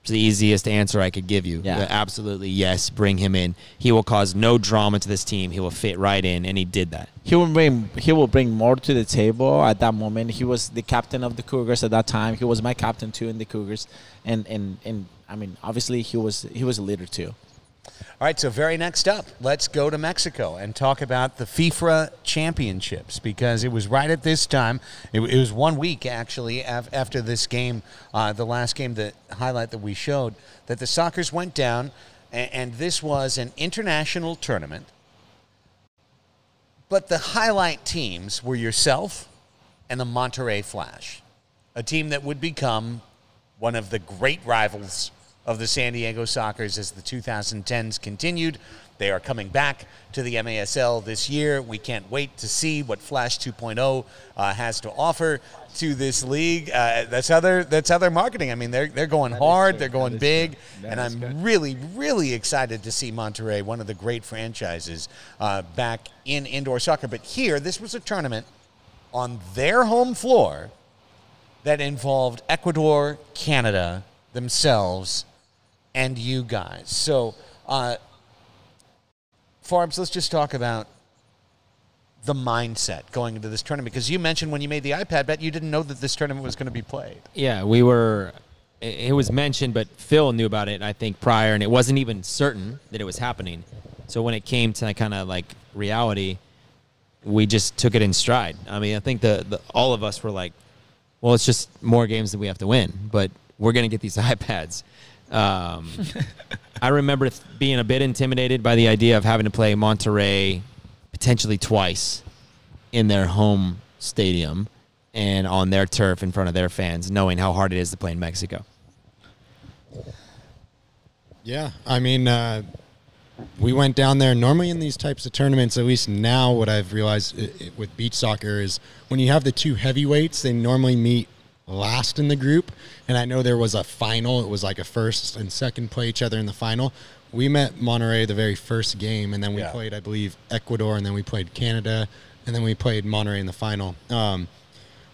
Speaker 3: it's the easiest answer I could give you.
Speaker 4: Yeah.
Speaker 3: Uh, absolutely yes. Bring him in. He will cause no drama to this team. He will fit right in, and he did that.
Speaker 4: He will bring he will bring more to the table at that moment. He was the captain of the Cougars at that time. He was my captain too in the Cougars, and and and I mean obviously he was he was a leader too.
Speaker 1: All right, so very next up, let's go to Mexico and talk about the FIFA Championships because it was right at this time. It, it was one week actually af- after this game, uh, the last game, the highlight that we showed, that the Sockers went down, and, and this was an international tournament. But the highlight teams were yourself and the Monterrey Flash, a team that would become one of the great rivals of the San Diego Sockers as the 2010s continued. They are coming back to the MASL this year. We can't wait to see what Flash 2.0 uh, has to offer to this league. Uh, that's how they're that's how they're marketing. I mean, they're they're going hard, they're going big, and I'm really really excited to see Monterrey, one of the great franchises, uh, back in indoor soccer. But here, this was a tournament on their home floor that involved Ecuador, Canada themselves, and you guys. So, uh, Farbs, let's just talk about the mindset going into this tournament because you mentioned when you made the iPad bet you didn't know that this tournament was going to be played.
Speaker 3: Yeah, we were. It was mentioned, but Phil knew about it. I think prior, and it wasn't even certain that it was happening. So when it came to kind of like reality, we just took it in stride. I mean, I think the, the all of us were like, "Well, it's just more games that we have to win, but we're gonna get these (laughs) iPads." Um, I remember th- being a bit intimidated by the idea of having to play Monterrey potentially twice in their home stadium and on their turf in front of their fans, knowing how hard it is to play in Mexico.
Speaker 2: Yeah, I mean, uh, we went down there. Normally, in these types of tournaments, at least now, what I've realized i i with beach soccer is when you have the two heavyweights, they normally meet last in the group. And I know there was a final; it was like a first and second play each other in the final. We met Monterrey the very first game, and then we
Speaker 1: Yeah.
Speaker 2: played, I believe, Ecuador, and then we played Canada, and then we played Monterrey in the final. Um,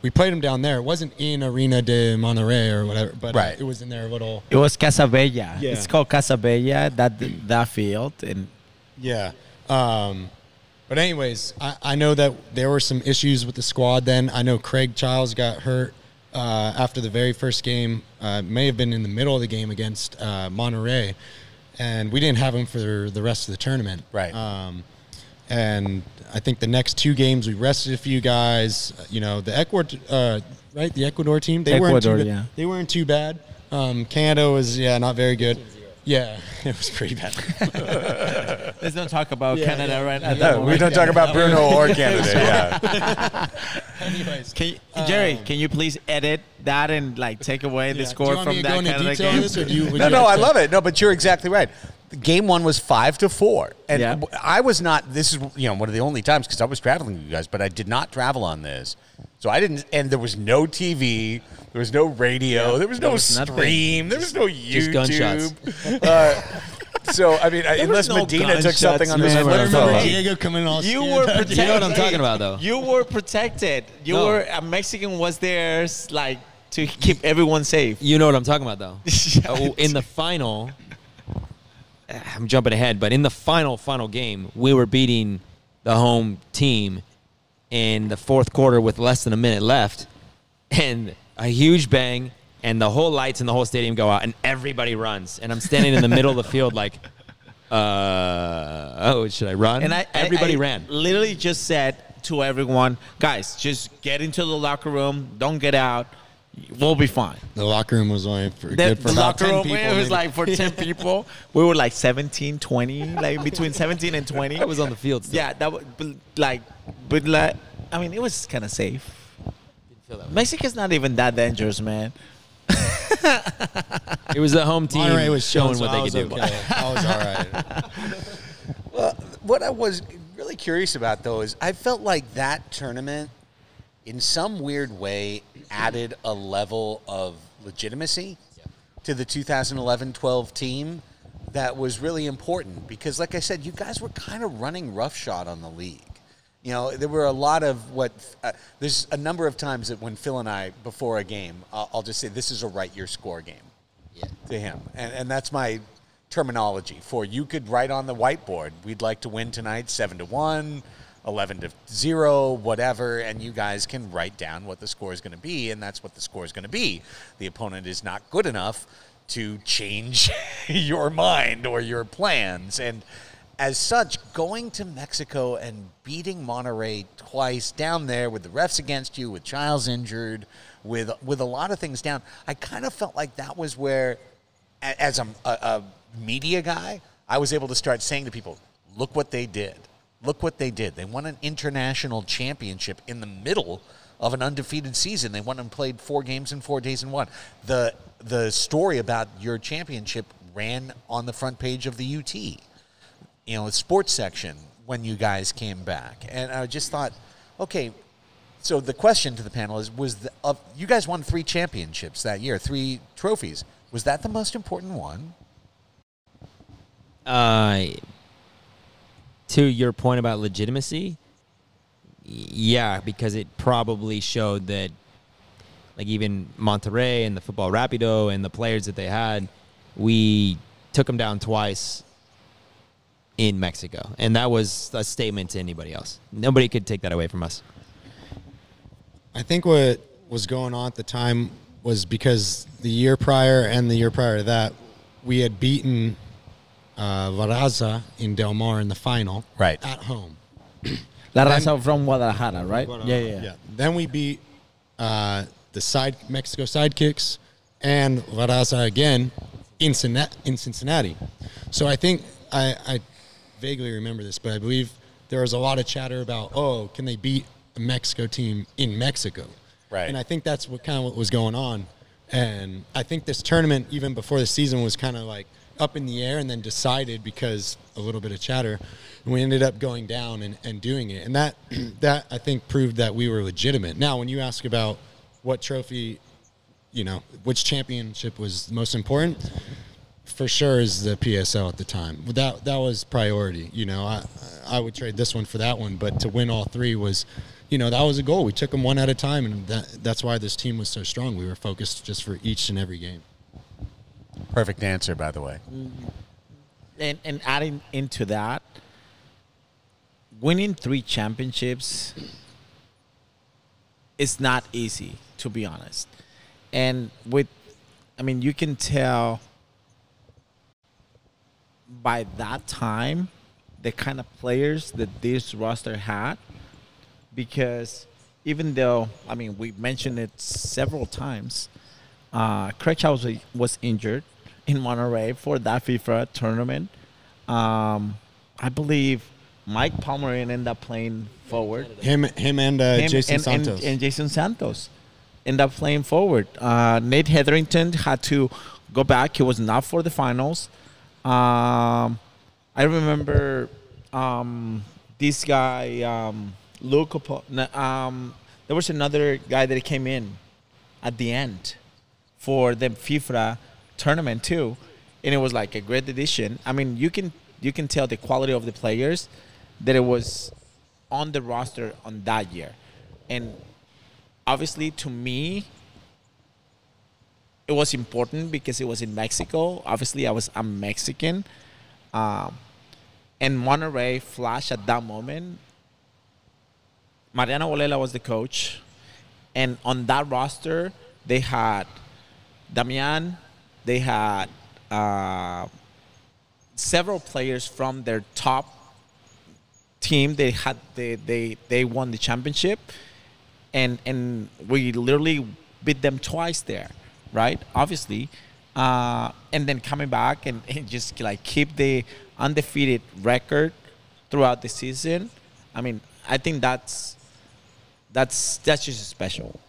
Speaker 2: we played them down there. It wasn't in Arena de Monterrey or whatever, but uh, it was in their little
Speaker 4: It was Casabella.
Speaker 2: Yeah.
Speaker 4: It's called Casabella. That that field and
Speaker 2: Yeah. Um, but anyways, I, I know that there were some issues with the squad. Then I know Kraig Chiles got hurt uh, after the very first game. Uh, may have been in the middle of the game against uh, Monterrey, and we didn't have him for the rest of the tournament.
Speaker 1: Right.
Speaker 2: Um, and I think the next two games we rested a few guys. You know, the Ecuador, uh, right? The Ecuador team. They weren't
Speaker 4: Ecuador,
Speaker 2: too,
Speaker 4: yeah.
Speaker 2: They weren't too bad. Um, Canada was yeah not very good. Yeah, (laughs) it was pretty bad. (laughs)
Speaker 4: let's not talk about
Speaker 2: Yeah,
Speaker 4: Canada
Speaker 2: yeah.
Speaker 4: right at
Speaker 1: No, we don't talk about Bruno (laughs) or Canada. Yeah.
Speaker 2: anyways,
Speaker 4: Can you, Jerry, um, can you please edit that and like take away the score
Speaker 2: do you want
Speaker 4: from that Canada game?
Speaker 2: this, you?
Speaker 1: No,
Speaker 2: you
Speaker 1: no, I
Speaker 2: to-
Speaker 1: love it. No, but you're exactly right. Game one was five to four, and
Speaker 4: Yeah.
Speaker 1: I was not. This is you know one of the only times because I was traveling with you guys, but I did not travel on this, so I didn't. And there was no TV, there was no radio, there was no
Speaker 4: was nothing.
Speaker 1: stream, there was no YouTube.
Speaker 3: gunshots. (laughs)
Speaker 1: Uh, so I mean, unless
Speaker 4: no
Speaker 1: Medina took
Speaker 4: gunshots,
Speaker 1: something on his
Speaker 4: man.
Speaker 1: flip
Speaker 4: I remember
Speaker 1: phone.
Speaker 2: Diego coming all
Speaker 4: You were (laughs) protected.
Speaker 3: You know what I'm talking about, though.
Speaker 4: You were protected. You
Speaker 3: No.
Speaker 4: were a Mexican was there like to keep everyone safe.
Speaker 3: You know what I'm talking about, though. Uh, (laughs) in the final, (sighs) I'm jumping ahead, but in the final, final game, we were beating the home team in the fourth quarter with less than a minute left, and a huge bang, and the whole lights in the whole stadium go out, and everybody runs, and I'm standing in the middle of the field like, uh, oh, should I run?
Speaker 4: And I, I-
Speaker 3: everybody
Speaker 4: I
Speaker 3: ran.
Speaker 4: Literally just said to everyone, guys, just get into the locker room. Don't get out. We'll be fine.
Speaker 2: The locker room was only for
Speaker 4: The,
Speaker 2: good for
Speaker 4: the
Speaker 2: about
Speaker 4: locker
Speaker 2: 10
Speaker 4: room,
Speaker 2: people.
Speaker 4: it was
Speaker 2: maybe.
Speaker 4: like for 10 (laughs) people. We were like 17, 20, like between 17 and 20.
Speaker 3: I was on the field. Still.
Speaker 4: Yeah, that was like, but like, I mean, it was kind of safe.
Speaker 3: Feel that way.
Speaker 4: Mexico's not even that dangerous, man. (laughs)
Speaker 3: It was the home team
Speaker 2: Monterrey was
Speaker 3: showing
Speaker 2: so
Speaker 3: what they
Speaker 2: was
Speaker 3: could do.
Speaker 2: I was all right. (laughs)
Speaker 1: Well, what I was really curious about though is I felt like that tournament, in some weird way, added a level of legitimacy to the 2011-12 team that was really important because, like I said, you guys were kind of running roughshod on the league. You know, there were a lot of what. Uh, there's a number of times that when Phil and I, before a game, I'll, I'll just say, "This is a write your score game." to him. And, and that's my terminology for you could write on the whiteboard, we'd like to win tonight 7 to 1, 11 to 0, whatever, and you guys can write down what the score is going to be, and that's what the score is going to be. The opponent is not good enough to change (laughs) your mind or your plans. And as such, going to Mexico and beating Monterrey twice down there with the refs against you, with Chiles injured, with with a lot of things down, I kind of felt like that was where, as a, a, a media guy, I was able to start saying to people, "Look what they did! Look what they did! They won an international championship in the middle." Of an undefeated season, they went and played four games in four days and won. the The story about your championship ran on the front page of the UT you know, sports section when you guys came back. And I just thought, okay, so the question to the panel is was the, uh, you guys won three championships that year, three trophies. Was that the most important one?
Speaker 3: Uh, to your point about legitimacy, yeah, because it probably showed that, like even Monterrey and the football Rapido and the players that they had, we took them down twice in Mexico, and that was a statement to anybody else. Nobody could take that away from us.
Speaker 2: I think what was going on at the time was because the year prior and the year prior to that, we had beaten uh, La Raza in Del Mar in the final
Speaker 1: Right.
Speaker 2: at home. (clears throat)
Speaker 4: La Raza from Guadalajara, right? Yeah, yeah.
Speaker 2: Yeah. Then we beat uh, the side Mexico sidekicks and La Raza again in Cincinnati, in Cincinnati. So I think I, I vaguely remember this, but I believe there was a lot of chatter about, oh, can they beat a Mexico team in Mexico?
Speaker 1: Right.
Speaker 2: And I think that's what kind of what was going on. And I think this tournament, even before the season, was kind of like up in the air and then decided because a little bit of chatter. And we ended up going down and, and doing it. And that, (clears throat) that, I think, proved that we were legitimate. Now, when you ask about what trophy, you know, which championship was most important, for sure is the PSL at the time. That that was priority. You know, I I would trade this one for that one, but to win all three was, you know, that was a goal. We took them one at a time, and that that's why this team was so strong. We were focused just for each and every game.
Speaker 1: Perfect answer, by the way. Mm-hmm.
Speaker 4: and and adding into that, winning three championships is not easy, to be honest. And with, I mean, you can tell by that time the kind of players that this roster had, because even though I mean we mentioned it several times, uh, Craig was- was injured in Monterrey for that FIFA tournament. Um, I believe Mike Palmerin ended up playing forward.
Speaker 2: Him him and uh,
Speaker 4: Him
Speaker 2: Jason
Speaker 4: and, and-
Speaker 2: Santos.
Speaker 4: And, Jason Santos ended up playing forward. Uh, Nate Hetherington had to go back. He was not for the finals. Um, I remember um, this guy, um, Luke. Um, there was another guy that came in at the end for the FIFA tournament too, and it was like a great addition. I mean, you can you can tell the quality of the players that it was on the roster on that year, and obviously to me, it was important because it was in Mexico. Obviously, I was a Mexican, um, and Monterrey Flash at that moment. Mariano Walela was the coach, and on that roster they had Damian, they had uh, several players from their top team. They had they they they won the championship, and and we literally beat them twice there, right? Obviously, uh, and then coming back and, and just like keep the undefeated record throughout the season. I mean, I think that's that's that's just special.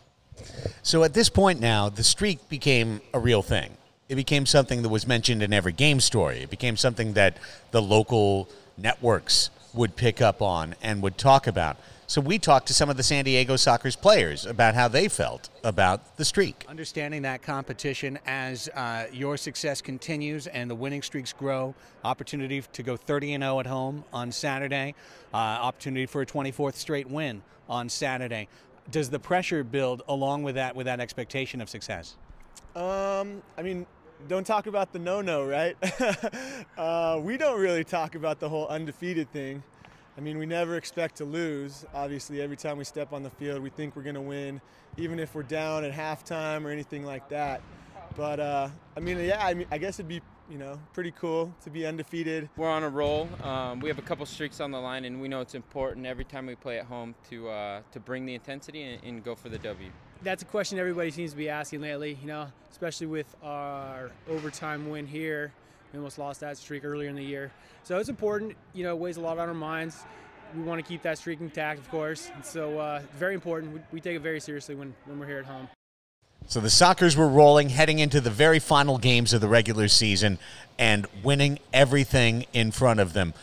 Speaker 1: So at this point now, the streak became a real thing. It became something that was mentioned in every game story. It became something that the local networks would pick up on and would talk about. So we talked to some of the San Diego Sockers' players about how they felt about the streak. Understanding that competition as uh, your success continues and the winning streaks grow, opportunity to go 30 and 0 at home on Saturday, uh, opportunity for a 24th straight win on Saturday. Does the pressure build along with that with that expectation of success?
Speaker 10: Um, I mean, don't talk about the no-no, right? (laughs) uh, we don't really talk about the whole undefeated thing. I mean, we never expect to lose. Obviously, every time we step on the field, we think we're going to win, even if we're down at halftime or anything like that. But uh, I mean, yeah, I mean, I guess it'd be you know pretty cool to be undefeated.
Speaker 11: We're on a roll. Um, we have a couple streaks on the line, and we know it's important every time we play at home to uh, to bring the intensity and, and go for the W.
Speaker 12: That's a question everybody seems to be asking lately. You know, especially with our overtime win here. We almost lost that streak earlier in the year. So it's important, you know, it weighs a lot on our minds. We want to keep that streak intact, of course. And so uh, very important. We, we take it very seriously when, when we're here at home.
Speaker 1: So the Sockers were rolling, heading into the very final games of the regular season and winning everything in front of them.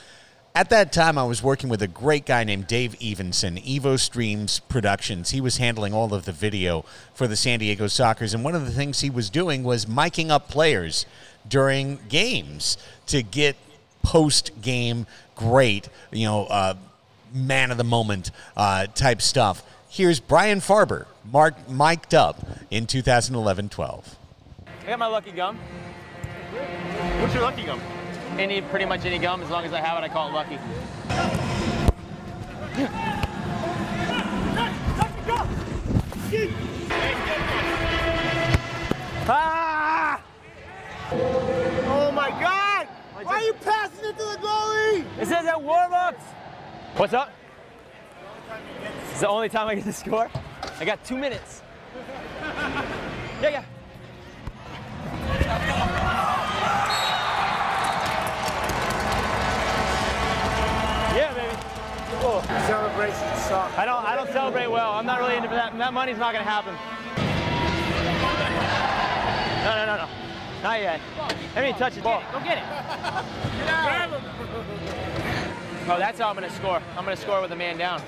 Speaker 1: At that time, I was working with a great guy named Dave Evenson, Evo Streams Productions. He was handling all of the video for the San Diego Sockers, and one of the things he was doing was miking up players during games to get post game great, you know, uh, man of the moment uh, type stuff. Here's Brian Farber, marked, mic'd up in 2011 12.
Speaker 13: I got my lucky gum. What's your lucky gum? Any, pretty much any gum. As long as I have it, I call it lucky.
Speaker 14: Ah! Oh my God! Why are you passing it to the goalie?
Speaker 13: It says at warm-ups. What's up? It's the only time I get to score. I got two minutes. Yeah, yeah. Yeah, baby. Cool.
Speaker 14: Celebrations suck.
Speaker 13: I don't. I don't celebrate well. I'm not really into that. That money's not gonna happen. No, no, no, no. Not yet. Let me touch the ball. Go get it.
Speaker 14: Grab him.
Speaker 13: Oh, that's how I'm gonna score. I'm gonna score with a man down.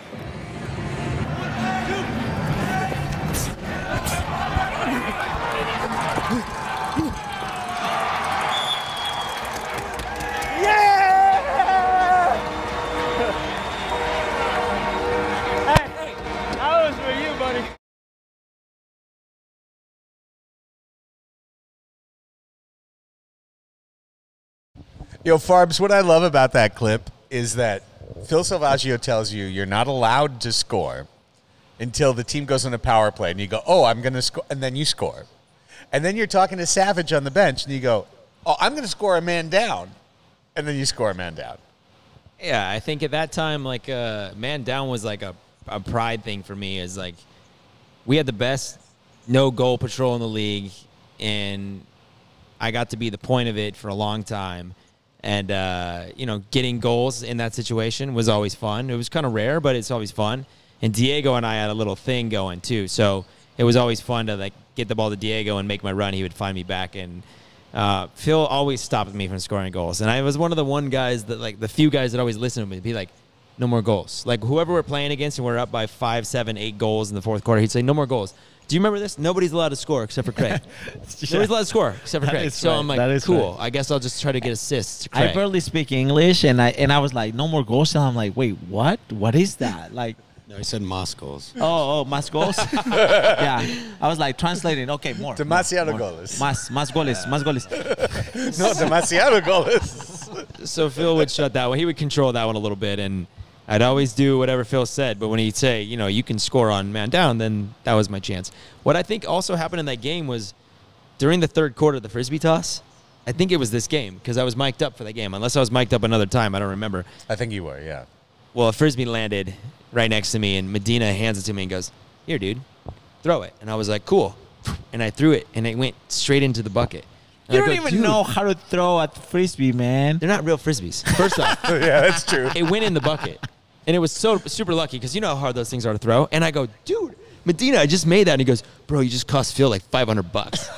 Speaker 1: Yo, Farbs, what I love about that clip is that Phil Salvagio tells you you're not allowed to score until the team goes on a power play, and you go, "Oh, I'm going to score," and then you score, and then you're talking to Savage on the bench, and you go, "Oh, I'm going to score a man down," and then you score a man down.
Speaker 3: Yeah, I think at that time, like, uh, man down was like a, a pride thing for me. Is like, we had the best no goal patrol in the league, and I got to be the point of it for a long time. And uh, you know, getting goals in that situation was always fun. It was kind of rare, but it's always fun. And Diego and I had a little thing going too, so it was always fun to like get the ball to Diego and make my run. He would find me back, and uh, Phil always stopped me from scoring goals. And I was one of the one guys that like the few guys that always listened to me. Be like, no more goals. Like whoever we're playing against, and we're up by five, seven, eight goals in the fourth quarter, he'd say, no more goals. Do you remember this? Nobody's allowed to score except for Craig. (laughs) Nobody's allowed to score except for
Speaker 4: That
Speaker 3: Craig.
Speaker 4: is
Speaker 3: So
Speaker 4: right.
Speaker 3: I'm like,
Speaker 4: That is
Speaker 3: cool.
Speaker 4: right.
Speaker 3: I guess I'll just try to get assists. To
Speaker 4: I
Speaker 3: Craig.
Speaker 4: barely speak English, and I and I was like, no more goals. And I'm like, wait, what? What is that? Like,
Speaker 2: No, he said Moss goals.
Speaker 4: oh, oh, más goals. (laughs) yeah, I was like translating. Okay, more.
Speaker 1: Demasiado
Speaker 4: more, more.
Speaker 1: goles.
Speaker 4: Más, más goles, más goles. (laughs)
Speaker 1: No, demasiado goles.
Speaker 3: so Phil would shut that one. He would control that one a little bit, and I'd always do whatever Phil said. But when he'd say, you know, you can score on man down, then that was my chance. What I think also happened in that game was during the third quarter of the frisbee toss. I think it was this game because I was mic'd up for that game. Unless I was mic'd up another time, I don't remember.
Speaker 1: I think you were, yeah.
Speaker 3: Well, a frisbee landed right next to me, and Medina hands it to me and goes, "Here, dude, throw it." And I was like, "Cool," and I threw it, and it went straight into the bucket. And
Speaker 4: You
Speaker 3: I
Speaker 4: don't
Speaker 3: go,
Speaker 4: even
Speaker 3: "Dude,
Speaker 4: know how to throw a frisbee, man.
Speaker 3: They're not real frisbees. First off, (laughs)
Speaker 1: yeah, that's true.
Speaker 3: It went in the bucket, and it was so super lucky because you know how hard those things are to throw. And I go, dude, Medina, I just made that. And he goes, bro, you just cost Phil like five hundred bucks.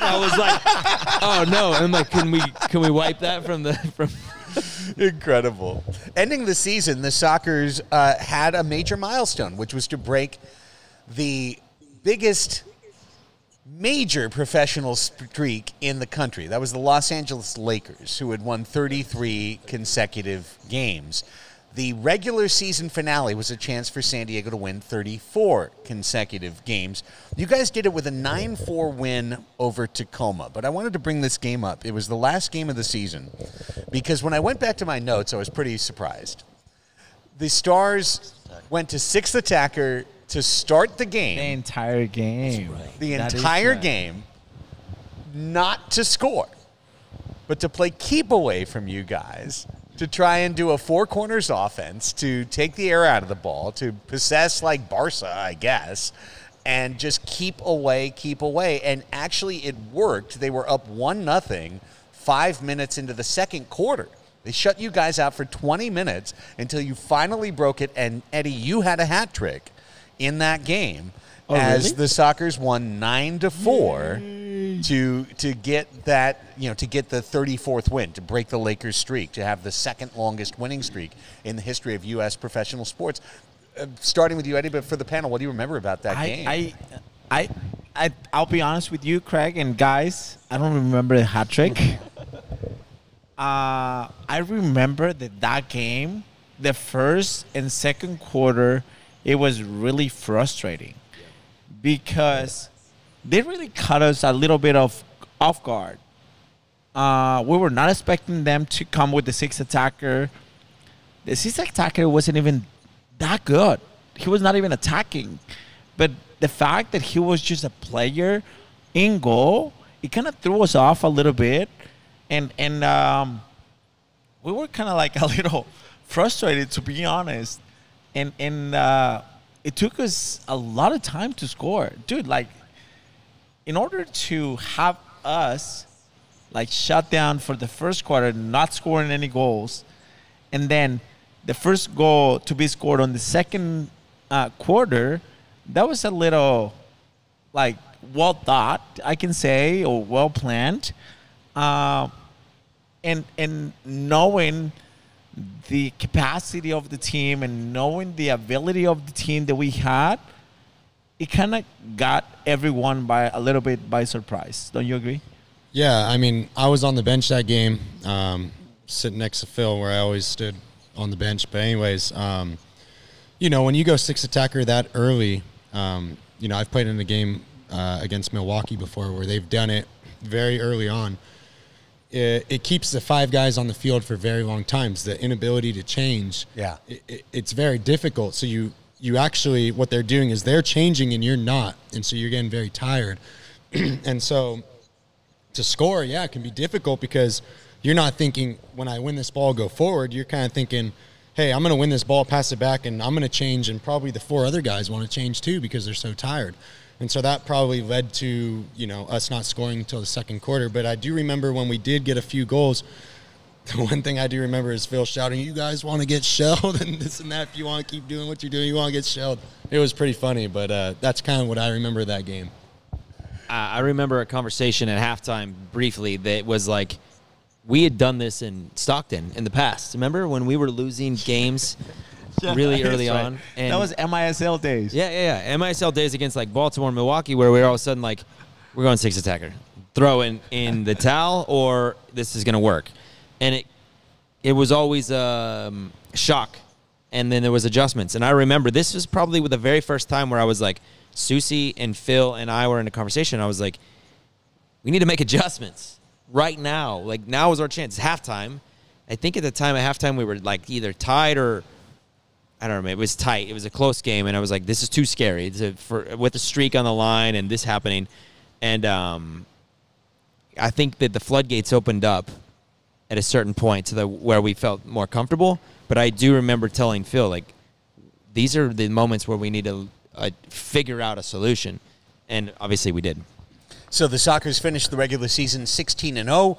Speaker 3: I was like, (laughs) oh no. And I'm like, can we can we wipe that from the from? (laughs)
Speaker 1: Incredible. Ending the season, the Sockers uh, had a major milestone, which was to break the biggest major professional streak in the country. That was the Los Angeles Lakers, who had won 33 consecutive games. The regular season finale was a chance for San Diego to win 34 consecutive games. You guys did it with a 9 4 win over Tacoma, but I wanted to bring this game up. It was the last game of the season because when I went back to my notes, I was pretty surprised. The Stars went to sixth attacker to start the game.
Speaker 4: The entire game.
Speaker 1: The
Speaker 4: That
Speaker 1: entire game, not to score, but to play keep away from you guys, to try and do a four corners offense, to take the air out of the ball, to possess like Barca, I guess, and just keep away, keep away. And actually, it worked. They were up one nothing five minutes into the second quarter. They shut you guys out for 20 minutes until you finally broke it. And Eddie, you had a hat trick in that game
Speaker 4: Oh,
Speaker 1: as
Speaker 4: really?
Speaker 1: the Sockers won nine to four mm. To to get that you know to get the 34th win to break the Lakers streak to have the second longest winning streak in the history of U.S. professional sports. Uh, starting with you, Eddie, but for the panel, what do you remember about that game?
Speaker 4: I, I, I, I, I'll be honest with you, Craig and guys. I don't remember the hat trick. (laughs) uh, I remember that that game, the first and second quarter, it was really frustrating because they really caught us a little bit of off guard. Uh, we were not expecting them to come with the six attacker. The six attacker wasn't even that good. He was not even attacking. But the fact that he was just a player in goal, it kind of threw us off a little bit. And and um, we were kind of like a (laughs) little frustrated, to be honest. And and uh, it took us a lot of time to score, dude. Like, in order to have us like shut down for the first quarter, not scoring any goals, and then the first goal to be scored on the second uh, quarter, that was a little like well thought, I can say, or well planned. Uh, and and knowing the capacity of the team and knowing the ability of the team that we had, it kind of got everyone by a little bit by surprise. Don't you agree?
Speaker 2: Yeah, I mean, I was on the bench that game, um, sitting next to Phil, where I always stood on the bench. But anyways, um, you know, when you go six attacker that early, um, you know, I've played in a game uh, against Milwaukee before where they've done it very early on. It, it keeps the five guys on the field for very long times. The inability to change,
Speaker 1: Yeah.
Speaker 2: it, it, it's very difficult. So you you actually what they're doing is they're changing and you're not, and so you're getting very tired. (clears throat) and so to score, yeah, it can be difficult because you're not thinking when I win this ball, go forward. You're kind of thinking, hey, I'm going to win this ball, pass it back, and I'm going to change, and probably the four other guys want to change too because they're so tired. And so that probably led to you know us not scoring until the second quarter. But I do remember when we did get a few goals. (laughs) The one thing I do remember is Phil shouting, "You guys want to get shelled (laughs) and this and that. If you want to keep doing what you're doing, you want to get shelled." It was pretty funny, but uh, that's kind of what I remember of that game.
Speaker 3: Uh, I remember a conversation at halftime briefly that was like, we had done this in Stockton in the past. Remember when we were losing games (laughs) really early
Speaker 4: right.
Speaker 3: on?
Speaker 4: And that was MISL days.
Speaker 3: Yeah, yeah, yeah. MISL days against like Baltimore, and Milwaukee, where we were all of a sudden like, we're going six attacker, throw in in the towel, or this is gonna work, and it it was always um, shock, and then there was adjustments, and I remember this was probably with the very first time where I was like, Susi and Phil and I were in a conversation. I was like, we need to make adjustments right now. Like now is our chance. It's halftime. I think at the time at halftime we were like either tied or I don't know. It was tight. It was a close game, and I was like, "This is too scary for with the streak on the line and this happening." And um, I think that the floodgates opened up at a certain point to the where we felt more comfortable. But I do remember telling Phil like, these are the moments where we need to uh, figure out a solution, and obviously we did.
Speaker 1: So the Sockers finished the regular season 16 and 0.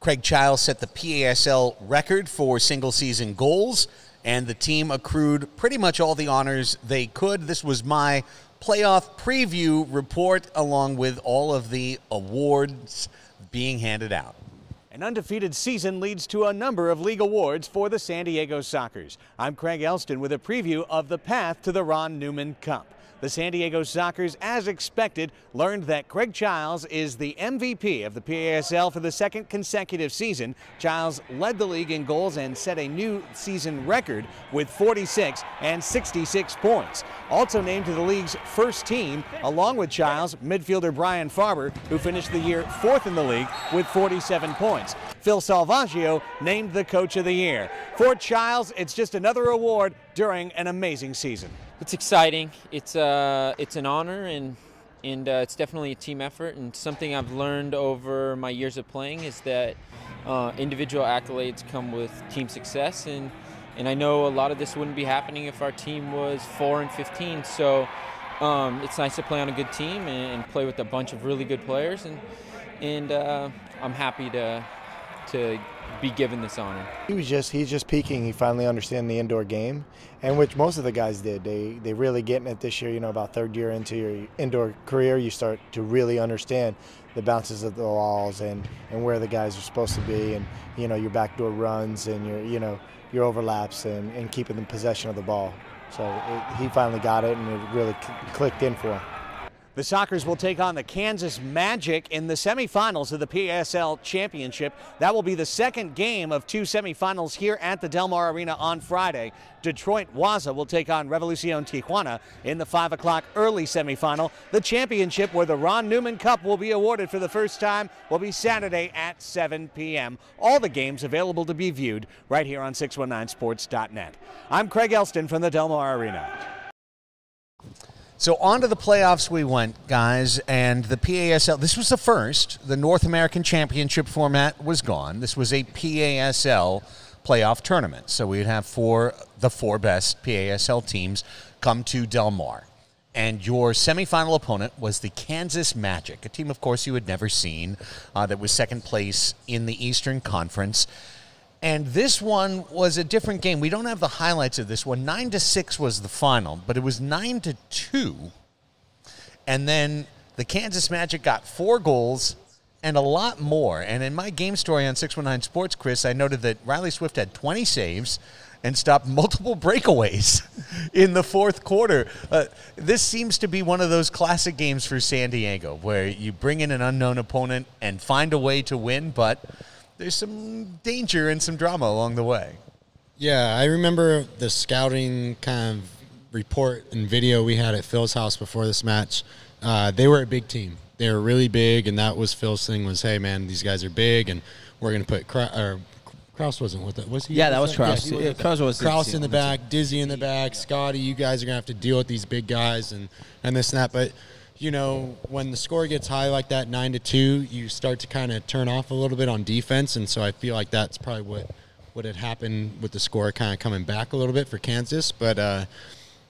Speaker 1: Kraig Chiles set the PASL record for single season goals, and the team accrued pretty much all the honors they could. This was my playoff preview report, along with all of the awards being handed out.
Speaker 9: An undefeated season leads to a number of league awards for the San Diego Sockers. I'm Craig Elsten with a preview of the path to the Ron Newman Cup. The San Diego Sockers, as expected, learned that Kraig Chiles is the MVP of the PASL for the second consecutive season. Chiles led the league in goals and set a new season record with 46 and 66 points. Also named to the league's first team, along with Chiles, midfielder Brian Farber, who finished the year fourth in the league with 47 points. Phil Salvagio named the Coach of the Year. For Chiles, it's just another award during an amazing season.
Speaker 11: It's exciting. It's uh, it's an honor, and and uh, it's definitely a team effort. And something I've learned over my years of playing is that uh, individual accolades come with team success, and and I know a lot of this wouldn't be happening if our team was four and 15. So um, it's nice to play on a good team and, and, play with a bunch of really good players, and and uh, I'm happy to to be given this honor.
Speaker 15: He was just he's just peaking. He finally understands the indoor game, and which most of the guys did. They they really getting it this year. You know, about third year into your indoor career, you start to really understand the bounces of the walls and and where the guys are supposed to be, and you know your backdoor runs and your you know your overlaps and, and keeping the possession of the ball. So it, he finally got it, and it really clicked in for him.
Speaker 9: The Sockers will take on the Kansas Magic in the semifinals of the PSL Championship. That will be the second game of two semifinals here at the Del Mar Arena on Friday. Detroit Waza will take on Revolucion Tijuana in the 5 o'clock early semifinal. The championship, where the Ron Newman Cup will be awarded for the first time, will be Saturday at 7 p.m. All the games available to be viewed right here on 619sports.net. I'm Craig Elsten from the Del Mar Arena.
Speaker 1: So on to the playoffs we went, guys, and the PASL. This was the first. The North American Championship format was gone. This was a PASL playoff tournament. So we'd have four, the four best PASL teams come to Del Mar. And your semifinal opponent was the Kansas Magic, a team, of course, you had never seen, uh, that was second place in the Eastern Conference. And this one was a different game. We don't have the highlights of this one. Nine to six was the final, but it was nine to two. And then the Kansas Magic got four goals and a lot more. And in my game story on 619 Sports, Chris, I noted that Riley Swift had 20 saves and stopped multiple breakaways (laughs) in the fourth quarter. Uh, this seems to be one of those classic games for San Diego where you bring in an unknown opponent and find a way to win, but there's some danger and some drama along the way.
Speaker 2: Yeah, I remember the scouting kind of report and video we had at Phil's house before this match. Uh, they were a big team. They were really big, and that was Phil's thing. Was hey man, these guys are big, and we're gonna put Kra- or Kraus wasn't with it, was he?
Speaker 4: Yeah, that was Kraus. Yeah, Kraus was
Speaker 2: Kraus in the back, Dizzy in the back, Scotty. You guys are gonna have to deal with these big guys and and this and that, but you know, when the score gets high like that, nine to two, you start to kind of turn off a little bit on defense, and so I feel like that's probably what what had happened with the score kind of coming back a little bit for Kansas. But uh,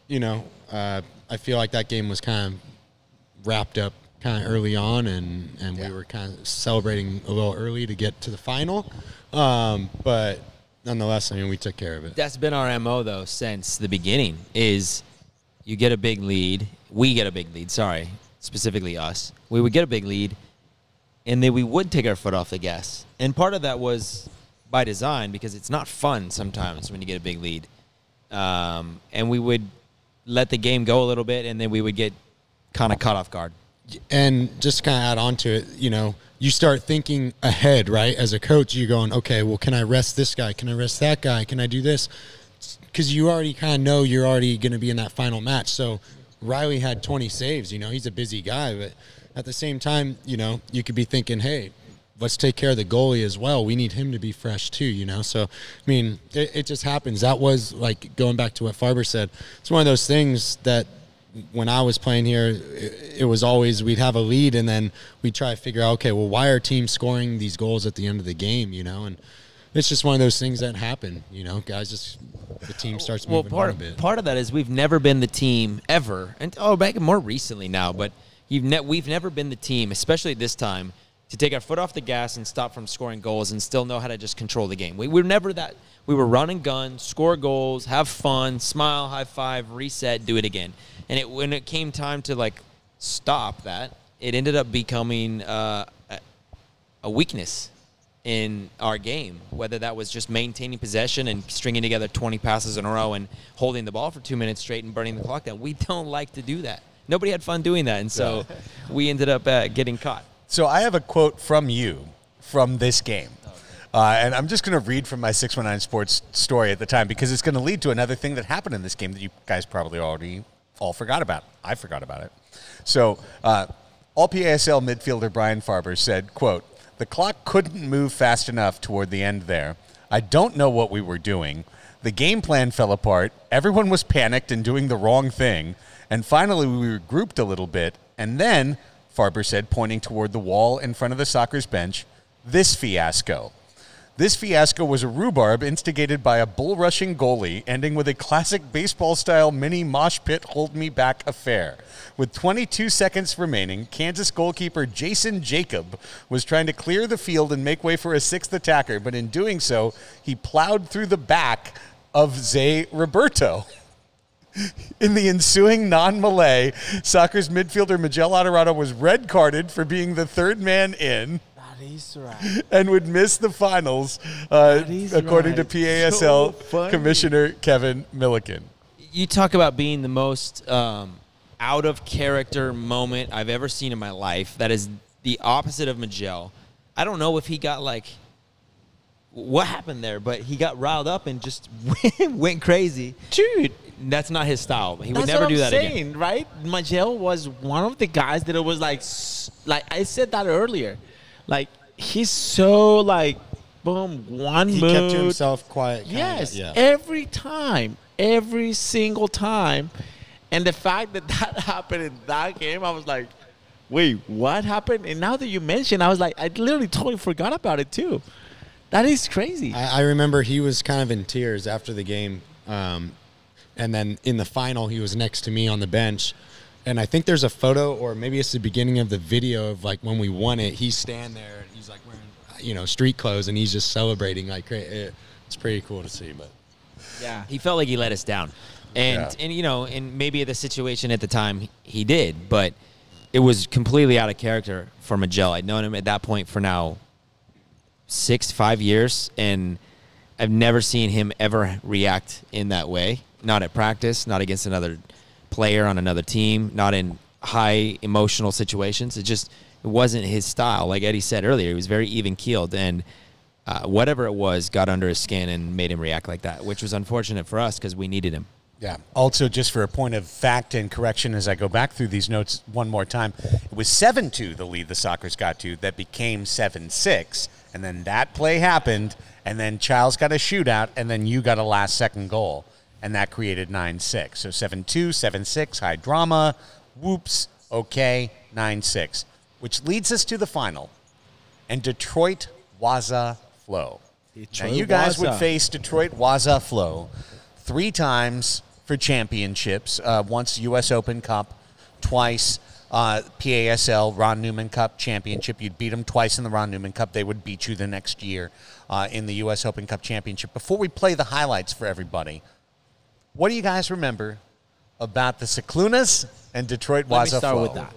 Speaker 2: you know, uh, I feel like that game was kind of wrapped up kind of early on, and and yeah. we were kind of celebrating a little early to get to the final. Um, but nonetheless, I mean, we took care of it.
Speaker 3: That's been our mo though since the beginning. Is you get a big lead we get a big lead. Sorry, specifically us. We would get a big lead, and then we would take our foot off the gas. And part of that was by design because it's not fun sometimes when you get a big lead. Um, and we would let the game go a little bit, and then we would get kind of caught off guard.
Speaker 2: And just kind of add on to it, you know, you start thinking ahead, right? As a coach, you're going, okay, well, can I rest this guy? Can I rest that guy? Can I do this? Because you already kind of know you're already going to be in that final match. So Riley had 20 saves. You know, he's a busy guy, but at the same time, you know, you could be thinking, hey, let's take care of the goalie as well. We need him to be fresh too, you know. So, I mean, it, it, just happens. That was like going back to what Farber said. It's one of those things that when I was playing here, it, it was always we'd have a lead and then we'd try to figure out, okay, well, why are teams scoring these goals at the end of the game, you know? And it's just one of those things that happen, you know? Guys just, the team starts
Speaker 3: well,
Speaker 2: moving
Speaker 3: part
Speaker 2: a bit.
Speaker 3: part of that is we've never been the team ever, and oh, back more recently now, but you've ne- we've never been the team, especially at this time, to take our foot off the gas and stop from scoring goals and still know how to just control the game. We were never that. We were run and gun, score goals, have fun, smile, high five, reset, do it again. And it, when it came time to like stop that, it ended up becoming uh, a, a weakness in our game, whether that was just maintaining possession and stringing together 20 passes in a row and holding the ball for two minutes straight and burning the clock down. We don't like to do that. Nobody had fun doing that, and so we ended up uh, getting caught.
Speaker 1: So I have a quote from you from this game. Uh, and I'm just going to read from my 619 Sports story at the time because it's going to lead to another thing that happened in this game that you guys probably already all forgot about. I forgot about it. So, uh, all PASL midfielder Brian Farber said, quote, the clock couldn't move fast enough toward the end there. I don't know what we were doing. The game plan fell apart. Everyone was panicked and doing the wrong thing. And finally, we were grouped a little bit. And then, Farber said, pointing toward the wall in front of the Sockers' bench, this fiasco. This fiasco was a rhubarb instigated by a bull rushing goalie, ending with a classic baseball style mini mosh pit hold me back affair. With 22 seconds remaining, Kansas goalkeeper Jason Jacob was trying to clear the field and make way for a sixth attacker, but in doing so, he plowed through the back of Zay Roberto. In the ensuing non melee, Sockers' midfielder Miguel Adarado was red carded for being the third man in
Speaker 4: right.
Speaker 1: and would miss the finals, uh, according
Speaker 4: right.
Speaker 1: to PASL
Speaker 4: So.
Speaker 1: Commissioner Kevin Milliken.
Speaker 3: You talk about being the most um, out of character moment I've ever seen in my life. That is the opposite of Miguel. I don't know if he got like what happened there, but he got riled up and just (laughs) went, went crazy.
Speaker 4: Dude,
Speaker 3: that's not his style. He would never
Speaker 4: what
Speaker 3: do
Speaker 4: I'm
Speaker 3: that
Speaker 4: saying,
Speaker 3: again.
Speaker 4: right? Miguel was one of the guys that it was like, like I said that earlier, like he's so like, boom, one
Speaker 2: He
Speaker 4: mood.
Speaker 2: kept to himself quiet.
Speaker 4: Yes,
Speaker 2: yeah.
Speaker 4: every time, every single time, and the fact that (laughs) that happened in that game, I was like, wait, what happened? And now that you mention, I was like, I literally totally forgot about it too. That is crazy.
Speaker 2: I, I remember he was kind of in tears after the game, um, and then in the final, he was next to me on the bench, and I think there's a photo, or maybe it's the beginning of the video of like when we won it. He's standing there, and he's like wearing, you know, street clothes, and he's just celebrating like it, it's pretty cool to see. But
Speaker 3: Yeah, he felt like he let us down, and
Speaker 2: Yeah.
Speaker 3: and you know, and maybe the situation at the time he- did, but it was completely out of character for Miguel. I'd known him at that point for now six, five years, and I've never seen him ever react in that way. Not at practice, not against another player on another team, not in high emotional situations. It just it wasn't his style. Like Eddie said earlier, he was very even keeled, and uh, whatever it was got under his skin and made him react like that, which was unfortunate for us because we needed him.
Speaker 1: Yeah. Also, just for a point of fact and correction, as I go back through these notes one more time, it was 7 2 the lead the Sockers got to that became 7 6. And then that play happened, and then Chiles got a shootout, and then you got a last second goal, and that created 9 6. So 7 2, 7 6, high drama, whoops, okay, 9 6. Which leads us to the final. And Detroit Waza Flo. now, you guys would face Detroit Waza Flo three times for championships. Uh, once U.S. Open Cup, twice uh, PASL Ron Newman Cup championship. You'd beat them twice in the Ron Newman Cup. They would beat you the next year uh, in the U.S. Open Cup championship. Before we play the highlights for everybody, what do you guys remember about the Ciclunas and Detroit
Speaker 4: Let me
Speaker 1: Waza
Speaker 4: start
Speaker 1: Flow?
Speaker 4: with that.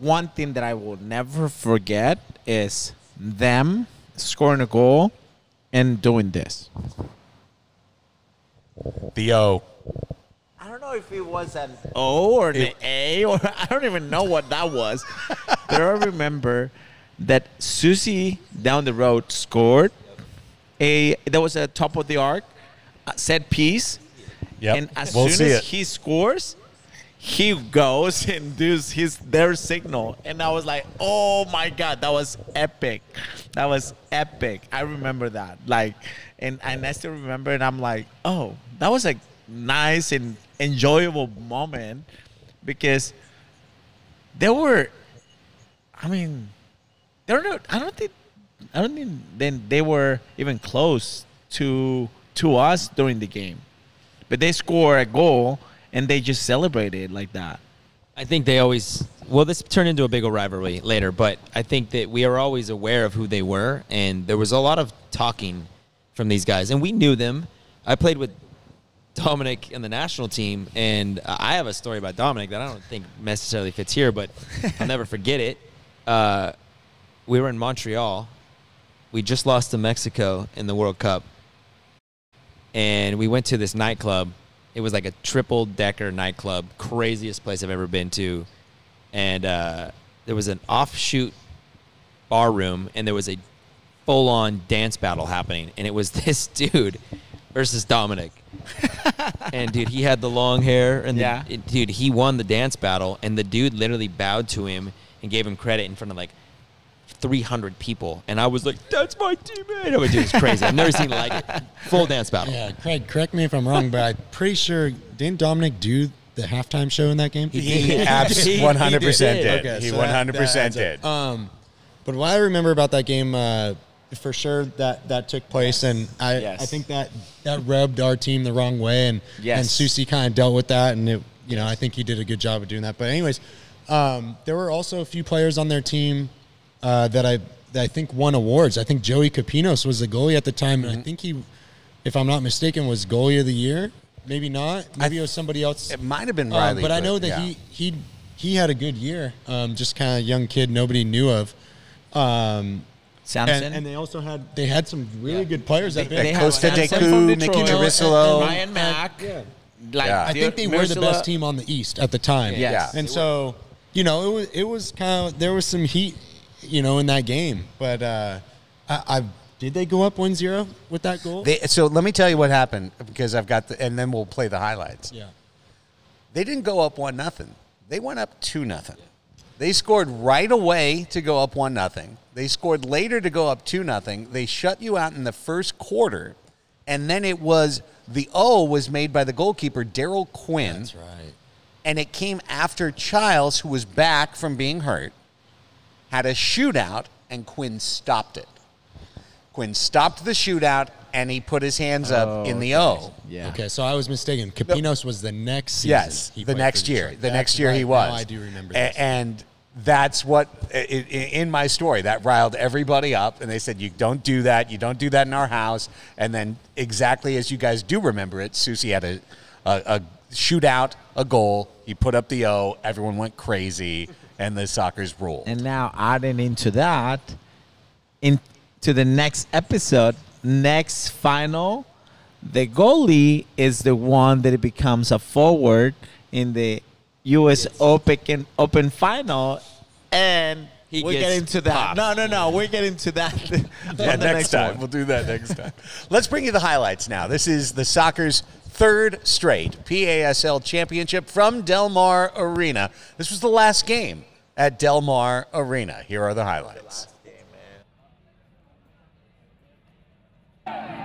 Speaker 4: One thing that I will never forget is them scoring a goal and doing this.
Speaker 1: The O.
Speaker 4: I don't know if it was an O or the A or (laughs) I don't even know what that was. but I remember that Susi down the road scored a that was a top of the arc Uh, set piece.
Speaker 1: Yep.
Speaker 4: And as
Speaker 1: We'll
Speaker 4: soon as
Speaker 1: it.
Speaker 4: he scores, he goes (laughs) and does his their signal. And I was like, oh my god, that was epic. That was epic. I remember that. Like and, and I still remember and I'm like, oh, that was a nice and enjoyable moment because there were, I mean, they were not. I don't think. I don't think then they were even close to to us during the game, but they score a goal and they just celebrate it like that.
Speaker 3: I think they always well this turned into a big rivalry later, but I think that we are always aware of who they were and there was a lot of talking from these guys and we knew them. I played with Dominic in the national team and I have a story about Dominic that I don't think necessarily fits here, but I'll never forget it. Uh, we were in Montreal. We just lost to Mexico in the World Cup. And we went to this nightclub it was like a triple decker nightclub, craziest place I've ever been to. And uh, there was an offshoot bar room, and there was a full on dance battle happening. And it was (laughs) this dude versus Dominic. (laughs) and dude, he had the long hair, and the-
Speaker 4: Yeah.
Speaker 3: it- dude, he won the dance battle, and the dude literally bowed to him and gave him credit in front of like 300 people, and I was like, "That's my teammate." I was dude, it's crazy. I've never seen like it. Full dance battle.
Speaker 2: Yeah, Craig, correct me if I'm wrong, but I'm pretty sure didn't Dominic do the halftime show in that game?
Speaker 1: He He abs- did. 100% did.
Speaker 2: Okay,
Speaker 1: He
Speaker 2: so
Speaker 1: 100%
Speaker 2: that adds up.
Speaker 1: did.
Speaker 2: Um, but what I remember about that game, uh, for sure that that took place, and I
Speaker 4: Yes.
Speaker 2: I think that that rubbed our team the wrong way, and
Speaker 4: Yes.
Speaker 2: and Susi kind of dealt with that, and it, you know I think he did a good job of doing that. But anyways, um, there were also a few players on their team uh, that I that I think won awards. I think Joey Capinos was the goalie at the time, and I think he, if I'm not mistaken, was goalie of the year. Maybe not. Maybe it was somebody else.
Speaker 1: It might have been
Speaker 2: Um,
Speaker 1: Riley,
Speaker 2: but I know that
Speaker 1: yeah.
Speaker 2: he he he had a good year. Um, just kind of young kid nobody knew of. Um,
Speaker 4: Samson.
Speaker 2: and, and they also had they had some really good players that
Speaker 4: They-
Speaker 2: big.
Speaker 4: they had Costa Samson Deku, from Detroit, Nicky Turisilo. Ryan Mack. Like,
Speaker 2: I think they were the best team on the East at the time.
Speaker 4: Yes.
Speaker 2: and so you know it was it was kind of there was some heat, you know, in that game. But uh, I, I did they go up 1-0 with that goal?
Speaker 1: They, so let me tell you what happened because I've got the, and then we'll play the highlights.
Speaker 2: yeah.
Speaker 1: They didn't go up one nothing. They went up two nothing. They scored right away to go up one nothing. They scored later to go up two nothing. They shut you out in the first quarter, and then it was the O was made by the goalkeeper Daryl Quinn. That's
Speaker 2: right.
Speaker 1: And it came after Chiles, who was back from being hurt, had a shootout, and Quinn stopped it. Quinn stopped the shootout, and he put his hands up oh, in the O.
Speaker 4: Yeah.
Speaker 2: Okay, so I was mistaken. Capinos was the next season.
Speaker 1: Yes,
Speaker 2: he
Speaker 1: the next year. The
Speaker 2: That's
Speaker 1: next year
Speaker 2: right.
Speaker 1: he was.
Speaker 2: Now I do remember
Speaker 1: A- and that's what i- i- in my story that riled everybody up, and they said, "You don't do that. You don't do that in our house." And then, exactly as you guys do remember it, Susi had a a, a shootout, a goal. He put up the O. Everyone went crazy, and the Sockers ruled.
Speaker 4: And now adding into that, into the next episode, next final, the goalie is the one that becomes a forward in the U.S. Open Open final, and
Speaker 3: He
Speaker 4: we're getting to that.
Speaker 3: popped.
Speaker 4: No, no, no, we're getting to that.
Speaker 1: Yeah, (laughs)
Speaker 4: the
Speaker 1: next, time.
Speaker 4: one.
Speaker 1: We'll do that next time. Let's bring you the highlights now. This is the Sockers' third straight PASL championship from Del Mar Arena. This was the last game at Del Mar Arena. Here are the highlights.
Speaker 8: a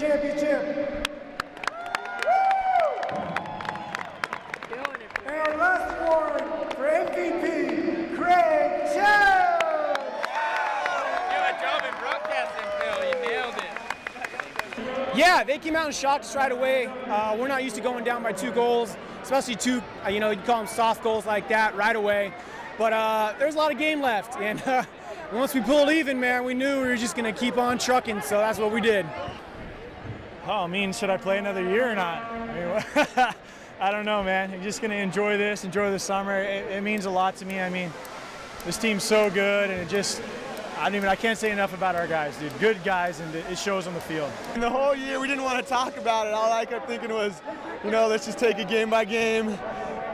Speaker 14: championship. And our last award for MVP, Craig Jones.
Speaker 16: Good job in broadcasting, Phil. You nailed it.
Speaker 12: Yeah, they came out and shocked us right away. Uh, we're not used to going down by two goals, especially two, uh, you know, you call them soft goals like that right away. But uh, there's a lot of game left, and (laughs) uh, once we pulled even, man, we knew we were just going to keep on trucking, so that's what we did.
Speaker 7: Oh, I mean, should I play another year or not? I, mean, (laughs) I don't know, man. I'm just going to enjoy this, enjoy the summer. It, it means a lot to me. I mean, this team's so good, and it just, I don't even, I can't say enough about our guys, dude. Good guys, and it shows on the field.
Speaker 10: And the whole year we didn't want to talk about it. All I kept thinking was, you know, let's just take it game by game.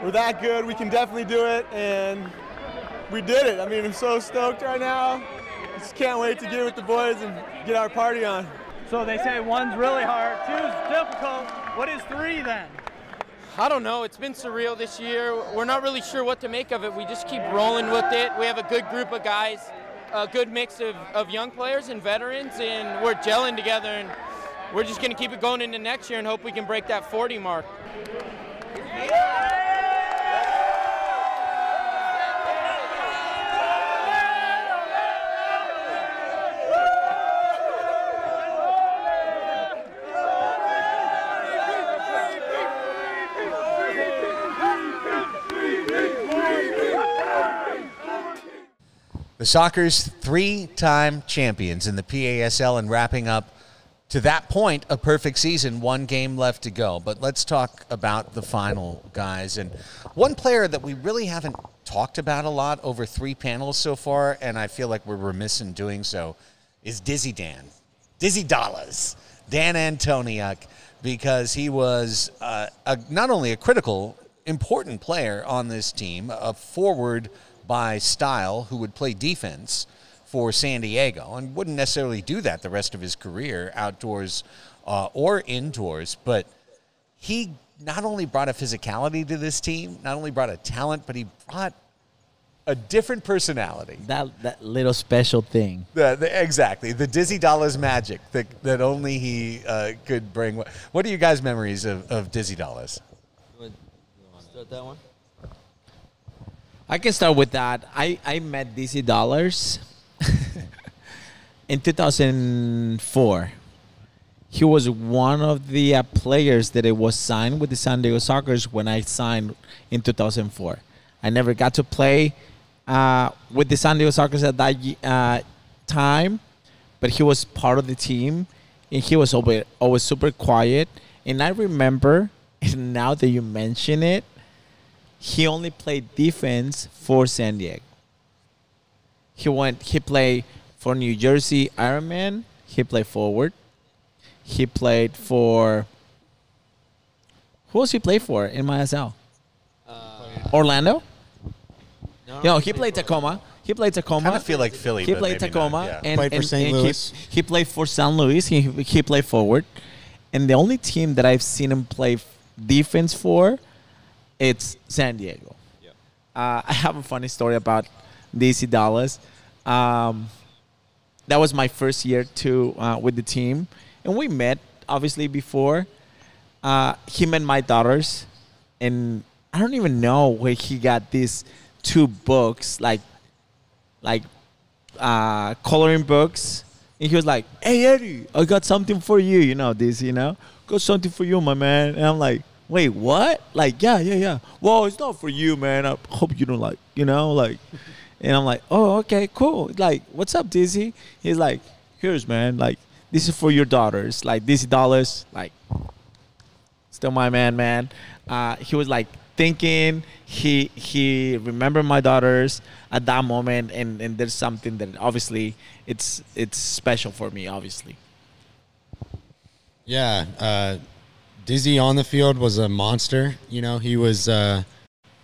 Speaker 10: We're that good. We can definitely do it, and we did it. I mean, I'm so stoked right now. Just can't wait to get with the boys and get our party on.
Speaker 16: So they say one's really hard, two's difficult. What is three then?
Speaker 11: I don't know. It's been surreal this year. We're not really sure what to make of it. We just keep rolling with it. We have a good group of guys, a good mix of, of young players and veterans, and we're gelling together. And we're just going to keep it going into next year and hope we can break that 40 mark.
Speaker 1: The Sockers three-time champions in the PASL and wrapping up to that point a perfect season. One game left to go. But let's talk about the final, guys. And one player that we really haven't talked about a lot over three panels so far, and I feel like we're remiss in doing so, is Dizzy Dan, Dizzy Dollars, Dan Antoniuk, because he was uh, a, not only a critical, important player on this team, a forward by style who would play defense for San Diego and wouldn't necessarily do that the rest of his career, outdoors uh, or indoors, but he not only brought a physicality to this team, not only brought a talent, but he brought a different personality.
Speaker 4: That that little special thing.
Speaker 1: The, the, exactly the Dizzy Dollars magic that that only he uh, could bring. What, what are you guys' memories of, of Dizzy Dollars?
Speaker 3: Start that one.
Speaker 4: I can start with that. I, I met Dizzy Dollars (laughs) in 2004. He was one of the uh, players that it was signed with the San Diego Sockers when I signed in 2004. I never got to play uh, with the San Diego Sockers at that uh, time, but he was part of the team, and he was always, always super quiet. And I remember, (laughs) and now that you mention it, he only played defense for San Diego. He went. He played for New Jersey Ironmen. He played forward. He played for. Who else he played for in my MISL? Uh, Orlando. No, he played Tacoma. He played Tacoma.
Speaker 1: Kinda feel like Philly,
Speaker 4: He
Speaker 1: but
Speaker 4: played
Speaker 1: maybe
Speaker 4: Tacoma
Speaker 1: not, yeah.
Speaker 4: and,
Speaker 2: Played for
Speaker 4: and-
Speaker 2: St.
Speaker 4: and he-
Speaker 2: Louis.
Speaker 4: He, played for San Luis. He he played forward, and the only team that I've seen him play defense for, it's San Diego. Uh, (laughs) I have a funny story about Dizzy Dollars. Um, that was my first year too uh, with the team, and we met obviously before. Uh, he met my daughters, and I don't even know where he got these two books, like, like, uh, coloring books. And he was like, "Hey Eddie, I got something for you. You know this, you know, got something for you, my man." And I'm like, "Wait, what? Like, yeah, yeah, yeah. Well, it's not for you, man. I hope you don't like, you know, like." (laughs) And I'm like, "Oh, okay, cool. Like, what's up, Dizzy?" He's like, "Here's, man. Like, this is for your daughters. Like, Dizzy dollars. Like, still my man, man. Uh, he was like thinking he he remembered my daughters at that moment, and and there's something that obviously it's it's special for me, obviously.
Speaker 2: Yeah, uh, Dizzy on the field was a monster. You know, he was uh,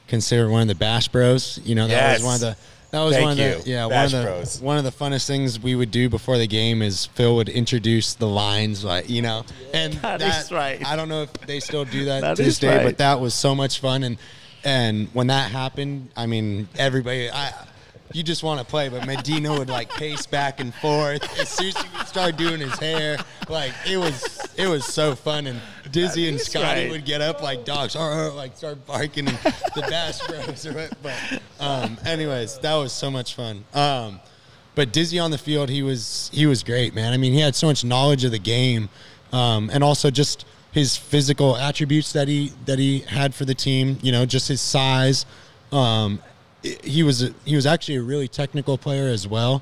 Speaker 2: considered one of the Bash Bros. You know, that
Speaker 1: Yes.
Speaker 2: was one of the that was
Speaker 1: Thank
Speaker 2: one of the
Speaker 1: you.
Speaker 2: yeah
Speaker 1: Bash
Speaker 2: one of the
Speaker 1: Bros.
Speaker 2: one of the funnest things we would do before the game is Phil would introduce the lines like you know and (laughs)
Speaker 4: That is right.
Speaker 2: I don't know if they still do that, (laughs)
Speaker 4: That
Speaker 2: to this day,
Speaker 4: right.
Speaker 2: but that was so much fun and and when that happened, I mean everybody I. You just want to play, but Medina would like pace back and forth. As soon as he would start doing his hair, like it was, it was so fun. And Dizzy and Scotty
Speaker 4: right.
Speaker 2: would get up like dogs, "Arr, arr," like start barking, and the Bash Bros. Or (laughs) but, um, anyways, that was so much fun. Um, but Dizzy on the field, he was he was great, man. I mean, he had so much knowledge of the game, um, and also just his physical attributes that he that he had for the team. You know, just his size. Um, he was a, he was actually a really technical player as well.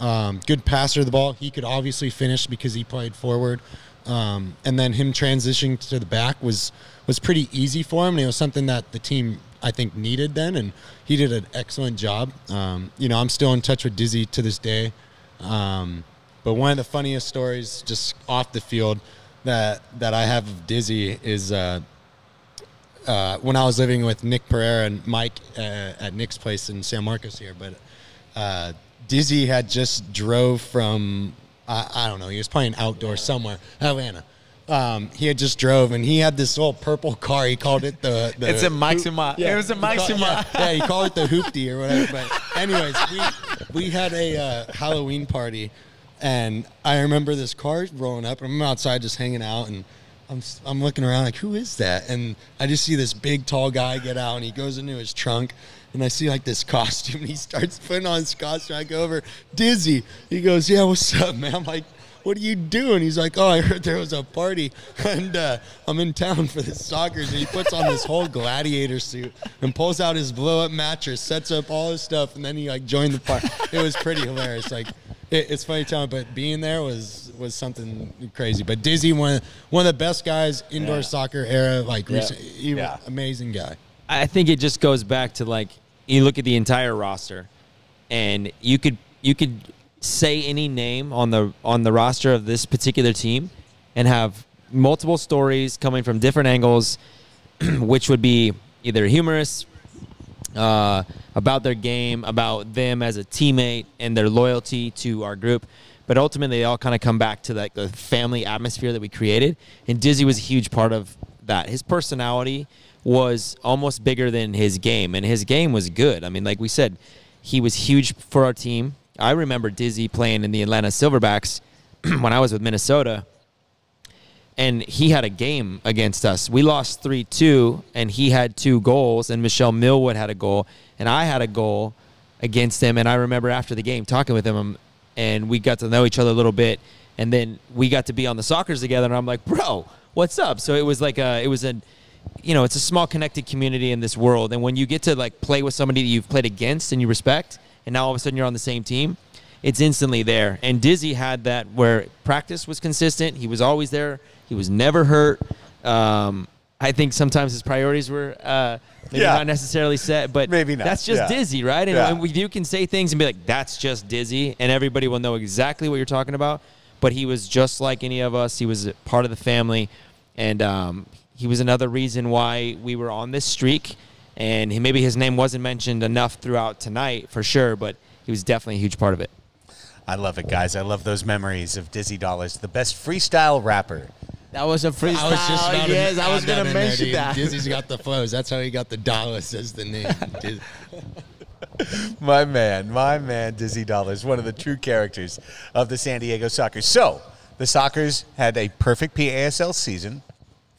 Speaker 2: Um, good passer of the ball. He could obviously finish because he played forward. Um, and then him transitioning to the back was was pretty easy for him. And it was something that the team I think needed then, and he did an excellent job. Um, you know, I'm still in touch with Dizzy to this day. Um, but one of the funniest stories, just off the field, that that I have of Dizzy is uh, uh, when I was living with Nick Pereira and Mike uh, at Nick's place in San Marcos here. But uh, Dizzy had just drove from I, don't know. He was playing outdoor somewhere, Atlanta. Um, he had just drove and he had this little purple car. He called it the. the
Speaker 4: It's a Maxima. It was a
Speaker 2: he called-
Speaker 4: Maxima.
Speaker 2: yeah, yeah, he called it the (laughs) hoopty or whatever. But anyways, we we had a uh, Halloween party, and I remember this car rolling up. and I'm outside just hanging out, and I'm I'm looking around like, who is that? And I just see this big tall guy get out, and he goes into his trunk. And I see like this (laughs) costume, and he starts putting on his costume. I go over, Dizzy. He goes, "Yeah, what's up, man?" I'm like, what are you doing? He's like, oh, I heard there was a party, (laughs) and uh, I'm in town for the soccer. And he puts on this whole gladiator suit and pulls out his blow up mattress, sets up all his stuff, and then he like joined the party. It was pretty hilarious. Like, it, it's funny telling, but being there was was something crazy. But Dizzy, one one of the best guys indoor
Speaker 3: Yeah.
Speaker 2: soccer era, like
Speaker 3: Yeah.
Speaker 2: recent, he was amazing guy.
Speaker 3: I think it just goes back to like you look at the entire roster, and you could you could say any name on the on the roster of this particular team, and have multiple stories coming from different angles, (clears throat) which would be either humorous, uh, about their game, about them as a teammate, and their loyalty to our group. But ultimately, they all kind of come back to like the family atmosphere that we created. And Dizzy was a huge part of that. His personality was almost bigger than his game, and his game was good. I mean, like we said, he was huge for our team. I remember Dizzy playing in the Atlanta Silverbacks (clears throat) when I was with Minnesota and he had a game against us. We lost 3 2, and he had two goals, and Michelle Millwood had a goal, and I had a goal against him. And I remember after the game talking with him, um, and we got to know each other a little bit. And then we got to be on the Sockers together, and I'm like, bro, what's up? So it was like a, it was a, you know, it's a small connected community in this world. And when you get to like play with somebody that you've played against and you respect, and now all of a sudden you're on the same team, it's instantly there. And Dizzy had that where practice was consistent. He was always there. He was never hurt. Um, I think sometimes his priorities were uh, maybe
Speaker 1: Yeah.
Speaker 3: not necessarily set, but
Speaker 1: Maybe not.
Speaker 3: That's just
Speaker 1: Yeah.
Speaker 3: Dizzy, right? And,
Speaker 1: Yeah.
Speaker 3: and we, you can say things and be like, "That's just Dizzy," and everybody will know exactly what you're talking about. But he was just like any of us. He was part of the family, and um, he was another reason why we were on this streak. And he, maybe his name wasn't mentioned enough throughout tonight for sure, but he was definitely a huge part of it.
Speaker 1: I love it, guys. I love those memories of Dizzy Dollars, the best freestyle rapper.
Speaker 4: That was a freestyle.
Speaker 2: I was just about to
Speaker 4: yes, I was gonna
Speaker 2: that in there,
Speaker 4: mention that.
Speaker 2: Dizzy's got the flows. That's how he got the Dallas as the name. (laughs)
Speaker 1: My man, my man, Dizzy Dollars, one of the true characters of the San Diego Sockers. So, the Sockers had a perfect PASL season,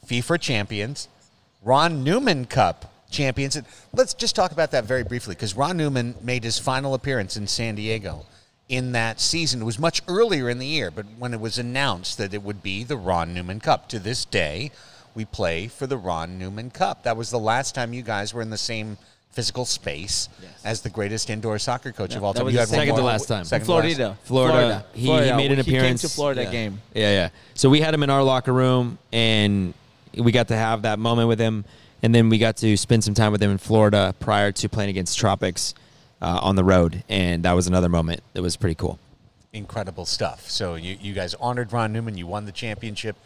Speaker 1: FIFA champions, Ron Newman Cup champions. And Let's just talk about that very briefly because Ron Newman made his final appearance in San Diego in that season. It was much earlier in the year, but when it was announced that it would be the Ron Newman Cup, to this day, we play for the Ron Newman Cup. That was the last time you guys were in the same physical space as the greatest indoor soccer coach of all
Speaker 4: that
Speaker 1: time.
Speaker 4: was
Speaker 1: You
Speaker 4: the
Speaker 1: had one
Speaker 3: Second to
Speaker 1: more-
Speaker 3: last time.
Speaker 1: Second to last.
Speaker 4: Florida.
Speaker 3: Florida.
Speaker 4: Florida.
Speaker 3: He,
Speaker 4: Florida.
Speaker 3: he made an appearance.
Speaker 4: He came to. Florida
Speaker 3: yeah.
Speaker 4: game.
Speaker 3: Yeah, yeah. So we had him in our locker room, and we got to have that moment with him, and then we got to spend some time with him in Florida prior to playing against Tropics uh, on the road, and that was another moment that was pretty cool.
Speaker 1: incredible stuff. So you, you guys honored Ron Newman. You won the championship.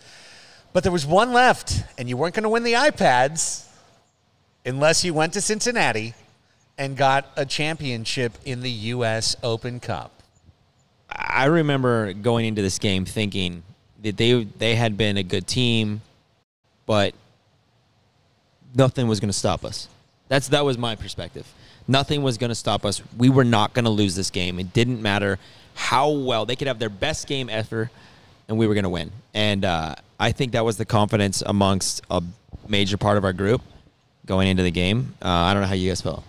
Speaker 1: But there was one left, and you weren't going to win the iPads unless you went to Cincinnati and got a championship in the U.S. Open Cup.
Speaker 3: I remember going into this game thinking that they they had been a good team, but nothing was going to stop us. That's that was my perspective. Nothing was going to stop us. We were not going to lose this game. It didn't matter how well they could have their best game ever, and we were going to win. And uh, I think that was the confidence amongst a major part of our group going into the game. Uh, I don't know how you guys felt.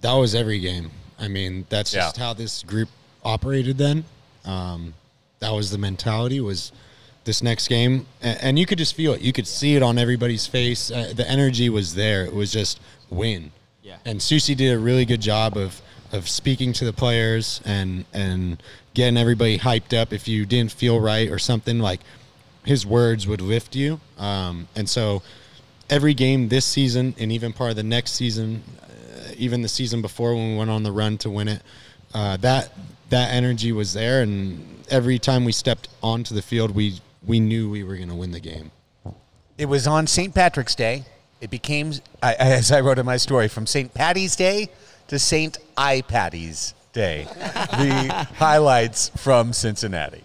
Speaker 2: that was every game. I mean, that's just how this group operated then. Um, that was the mentality was this next game, and, and you could just feel it. You could see it on everybody's face. Uh, the energy was there. It was just win.
Speaker 3: Yeah.
Speaker 2: And Susi did a really good job of of speaking to the players and and getting everybody hyped up. If you didn't feel right or something, like his words would lift you. Um, and so every game this season and even part of the next season, uh, even the season before when we went on the run to win it, uh, that that energy was there. And every time we stepped onto the field, we we knew we were going to win the game.
Speaker 1: It was on St. Patrick's Day. It became, I, as I wrote in my story, from St. Patty's Day to St. I Patty's Day. the (laughs) highlights from Cincinnati.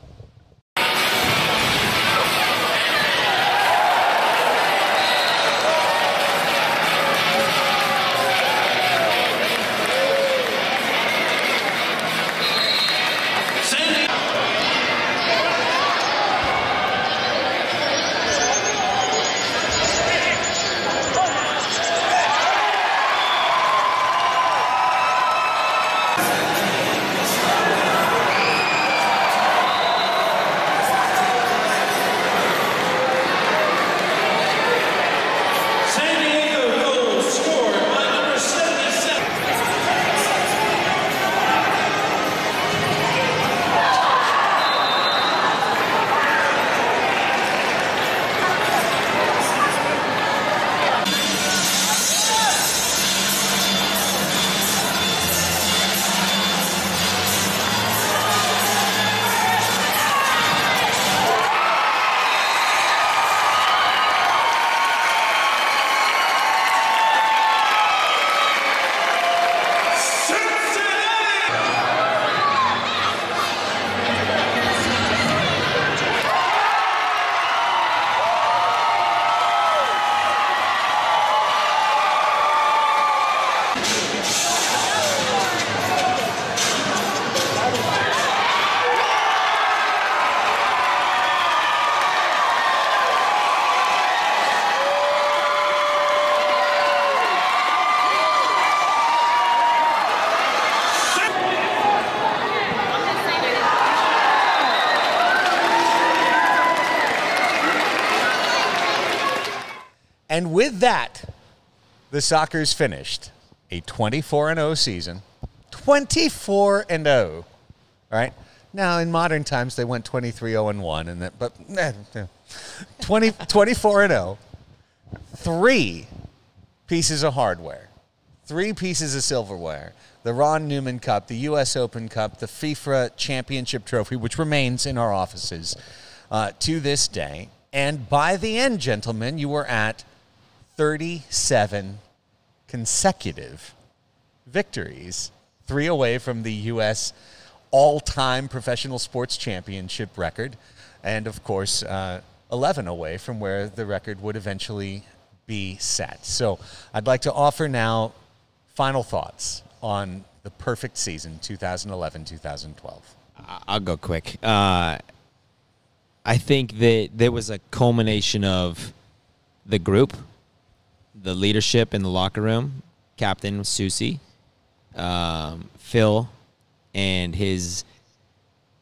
Speaker 1: And with that, the Sockers finished a 24 and 0 season. 24 and 0. Right? Now, in modern times, they went 23 0 and 1, and that, but eh, eh. 20, (laughs) 24 and 0. Three pieces of hardware, three pieces of silverware. The Ron Newman Cup, the U.S. Open Cup, the FIFA Championship Trophy, which remains in our offices uh, to this day. And by the end, gentlemen, you were at 37 consecutive victories, three away from the U.S. all time professional sports championship record, and of course, uh, 11 away from where the record would eventually be set. So I'd like to offer now final thoughts on the perfect season 2011 2012.
Speaker 3: I'll go quick. Uh, I think that there was a culmination of the group, the leadership in the locker room, Captain Susi, um, Phil, and his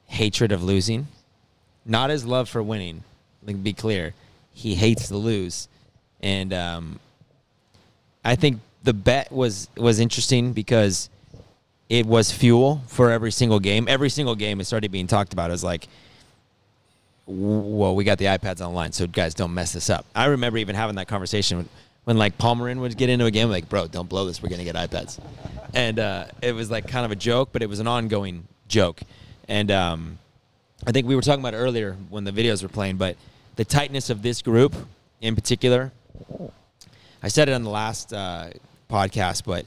Speaker 3: hatred of losing. Not his love for winning. Be clear, he hates to lose, and um, I think the bet was was interesting because it was fuel for every single game. Every single game it started being talked about as like, well, we got the iPads online, so guys, don't mess this up. I remember even having that conversation when, when like Palmerin would get into a game, like, bro, don't blow this. We're gonna get iPads, and uh, it was like kind of a joke, but it was an ongoing joke. And um, I think we were talking about earlier when the videos were playing, but the tightness of this group in particular. I said it on the last uh, podcast, but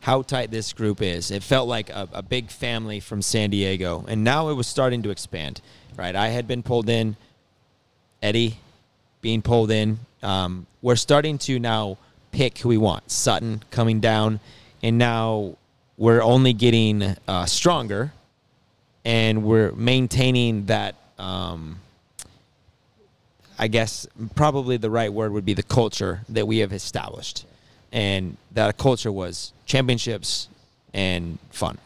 Speaker 3: how tight this group is. It felt like a, a, big family from San Diego, and now it was starting to expand. Right, I had been pulled in, Eddie being pulled in. Um, we're starting to now pick who we want. Sutton coming down, and now we're only getting uh, stronger, and we're maintaining that. Um, I guess probably the right word would be the culture that we have established and that culture was championships and fun.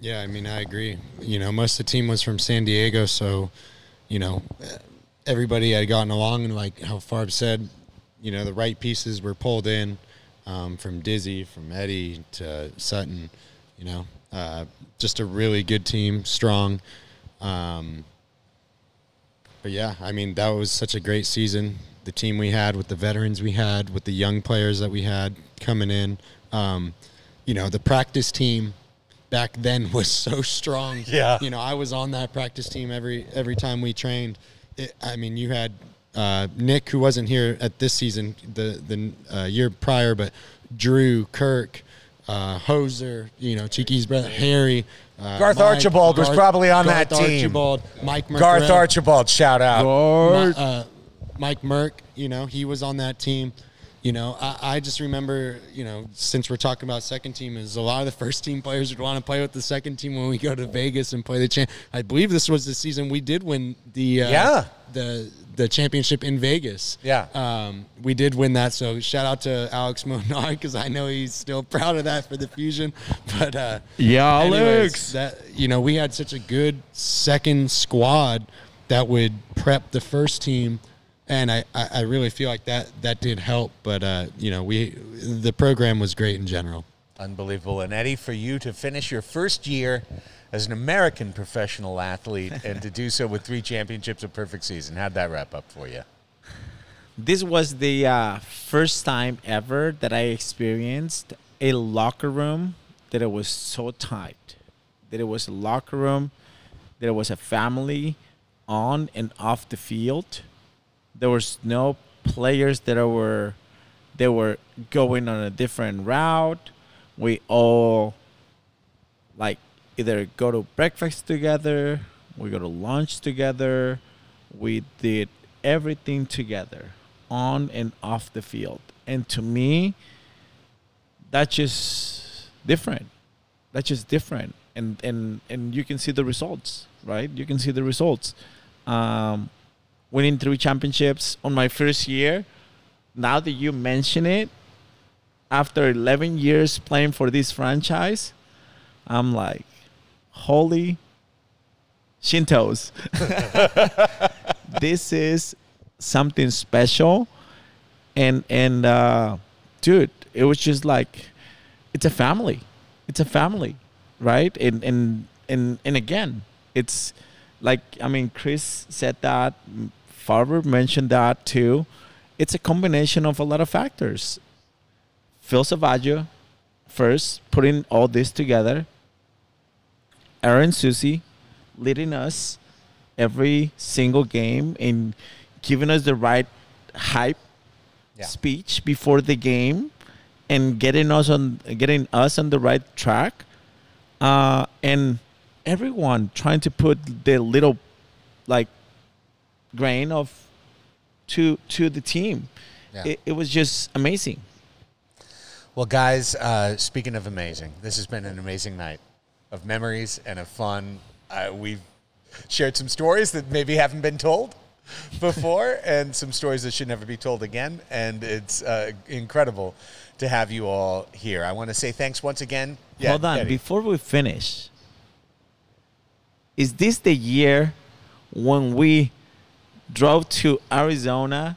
Speaker 2: Yeah, I mean, I agree. You know, most of the team was from San Diego, so you know, everybody had gotten along, and like how Farb said, you know, the right pieces were pulled in um, from Dizzy, from Eddie to Sutton. You know, uh, just a really good team, strong. Um, but yeah, I mean, that was such a great season the team we had, with the veterans we had, with the young players that we had coming in. Um, you know, the practice team back then (laughs) was so strong.
Speaker 1: Yeah.
Speaker 2: You know, I was on that practice team every every time we trained. It, I mean, you had uh, Nick, who wasn't here at this season, the the uh, year prior, but Drew, Kirk, uh, Hoser, you know, Cheeky's brother, Harry. Uh,
Speaker 1: Garth
Speaker 2: Mike,
Speaker 1: Archibald was probably on
Speaker 2: Garth
Speaker 1: that team.
Speaker 2: Archibald, Mike
Speaker 1: Garth
Speaker 2: Mercarel.
Speaker 1: Archibald, shout out.
Speaker 2: Ma- uh, Mike Merck, you know, he was on that team. You know, I, I just remember, you know, since we're talking about second team, is a lot of the first team players would want to play with the second team when we go to Vegas and play the champ. I believe this was the season we did win the uh,
Speaker 1: Yeah.
Speaker 2: the the championship in Vegas.
Speaker 1: Yeah.
Speaker 2: um, we did win that. So shout out to Alex Monar because I know he's still proud of that for the fusion. But uh,
Speaker 17: Yeah,
Speaker 2: anyways,
Speaker 17: Alex.
Speaker 2: That you know, we had such a good second squad that would prep the first team and I, I I really feel like that that did help. But uh, you know, we the program was great in general.
Speaker 1: Unbelievable. And Eddie, for you to finish your first year as an American professional athlete and to do so with three championships, a perfect season, how'd that wrap up for you?
Speaker 4: This was the uh, first time ever that I experienced a locker room that it was so tight, that it was a locker room, that it was a family on and off the field. There was no players that were they were going on a different route. We all like either go to breakfast together, we go to lunch together. We did everything together on and off the field. And to me, that's just different. That's just different. And and and you can see the results, right? You can see the results. Um, winning three championships on my first year. Now that you mention it, after 11 years playing for this franchise, I'm like, holy Shintos. (laughs) this is something special, and and uh, dude, it was just like it's a family, it's a family, right? And and and and again, it's like I mean, Chris said that, Farber mentioned that too. It's a combination of a lot of factors. Phil Salvagio, first putting all this together. Aaron Susi leading us every single game and giving us the right hype
Speaker 1: Yeah.
Speaker 4: speech before the game and getting us on getting us on the right track uh, and everyone trying to put their little like grain of to to the team
Speaker 1: Yeah.
Speaker 4: it, it was just amazing
Speaker 1: Well, guys, uh, speaking of amazing, this has been an amazing night of memories and of fun. Uh, we've shared some stories that maybe haven't been told before (laughs) and some stories that should never be told again. And it's uh, incredible to have you all here. I want to say thanks once again. Yeah,
Speaker 4: Hold on,
Speaker 1: Eddie.
Speaker 4: before we finish, is this the year when we drove to Arizona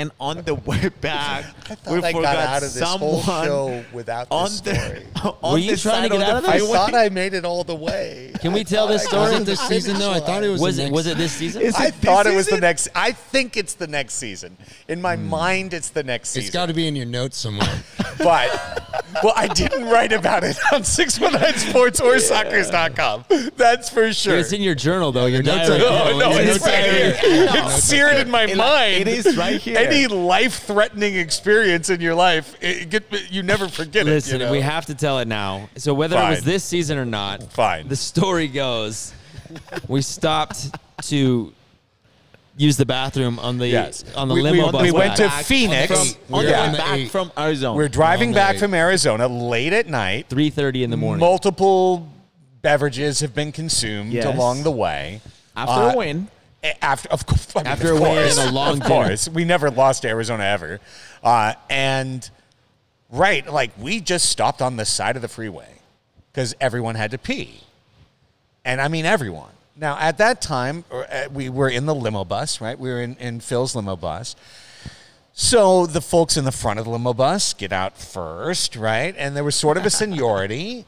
Speaker 4: and on the way (laughs) back
Speaker 1: I thought
Speaker 4: we
Speaker 1: I
Speaker 4: forgot
Speaker 1: got out of this whole
Speaker 4: someone
Speaker 1: show without
Speaker 4: on
Speaker 1: this
Speaker 4: the,
Speaker 1: story. (laughs)
Speaker 4: on
Speaker 3: Were you trying to get out of this?
Speaker 1: I
Speaker 4: freeway.
Speaker 1: thought I made it all the way.
Speaker 3: Can we
Speaker 1: I
Speaker 3: tell this (laughs)
Speaker 1: I
Speaker 3: story?
Speaker 1: got
Speaker 3: Was it this
Speaker 1: the
Speaker 3: season,
Speaker 2: though? I thought it was
Speaker 3: Was
Speaker 2: the
Speaker 3: it
Speaker 2: next-
Speaker 3: was it this season?
Speaker 4: Is
Speaker 1: I
Speaker 4: it
Speaker 1: thought
Speaker 4: this
Speaker 1: it was the next. I think it's the next season. In my hmm. mind, it's the next season.
Speaker 2: It's got to be in your notes somewhere.
Speaker 1: but well, I didn't write about it on 619 sports or Sockers.com. That's for sure.
Speaker 3: It's in your journal though. Your
Speaker 2: notes are-
Speaker 1: no, no, it's
Speaker 2: notes
Speaker 1: right here. It's seared in my mind.
Speaker 4: it is right here.
Speaker 1: Any life-threatening experience in your life, it, get, you never forget
Speaker 3: Listen,
Speaker 1: it. you know?
Speaker 3: we have to tell it now. So whether it was this season or not,
Speaker 1: Fine.
Speaker 3: The story goes, we stopped to use the bathroom on the
Speaker 1: Yes.
Speaker 3: on the
Speaker 1: We-
Speaker 3: limo
Speaker 1: we-
Speaker 3: bus.
Speaker 1: we went to
Speaker 3: back.
Speaker 1: Phoenix.
Speaker 4: from, on
Speaker 1: Yeah.
Speaker 4: the way back
Speaker 2: eight.
Speaker 4: from Arizona.
Speaker 1: We're driving back
Speaker 2: eight.
Speaker 1: from Arizona late at night.
Speaker 3: 3:30 in the morning.
Speaker 1: Multiple beverages have been consumed
Speaker 4: Yes.
Speaker 1: along the way.
Speaker 4: after
Speaker 1: Uh,
Speaker 4: a win.
Speaker 1: After of, course- I mean,
Speaker 3: After
Speaker 1: of course,
Speaker 3: a long
Speaker 1: of
Speaker 3: dinner.
Speaker 1: course, we never lost to Arizona ever, uh, and right, like we just stopped on the side of the freeway because everyone had to pee, and I mean everyone. Now at that time, uh, we were in the limo bus, right? We were in, in Phil's limo bus. So the folks in the front of the limo bus get out first, right? And there was sort of a seniority,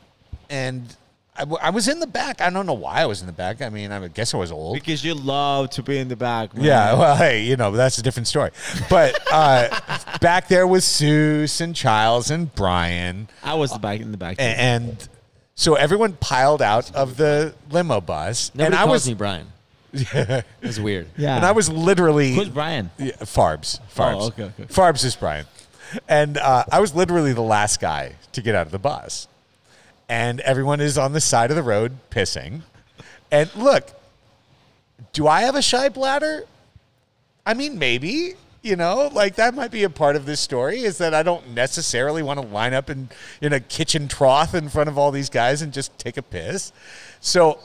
Speaker 1: and I, w- I was in the back. I don't know why I was in the back. I mean, I would guess I was old.
Speaker 4: Because you love to be in the back. Man.
Speaker 1: Yeah, well, hey, you know, that's a different story. But uh, (laughs) back there was Seuss and Chiles and Brian.
Speaker 4: I was the back in the back.
Speaker 1: A- And, so everyone piled out of the limo bus.
Speaker 3: Nobody
Speaker 1: and I
Speaker 3: calls
Speaker 1: was,
Speaker 3: me Brian.
Speaker 1: Yeah. (laughs)
Speaker 3: It's weird.
Speaker 4: yeah.
Speaker 1: And I was literally.
Speaker 4: Who's Brian?
Speaker 1: Yeah, Farbs. Farbs.
Speaker 4: Oh, okay, okay.
Speaker 1: Farbs is Brian. And uh, I was literally the last guy to get out of the bus. And everyone is on the side of the road pissing. And look, do I have a shy bladder? I mean, maybe. You know, like that might be a part of this story is that I don't necessarily want to line up in, in a kitchen trough in front of all these guys and just take a piss. So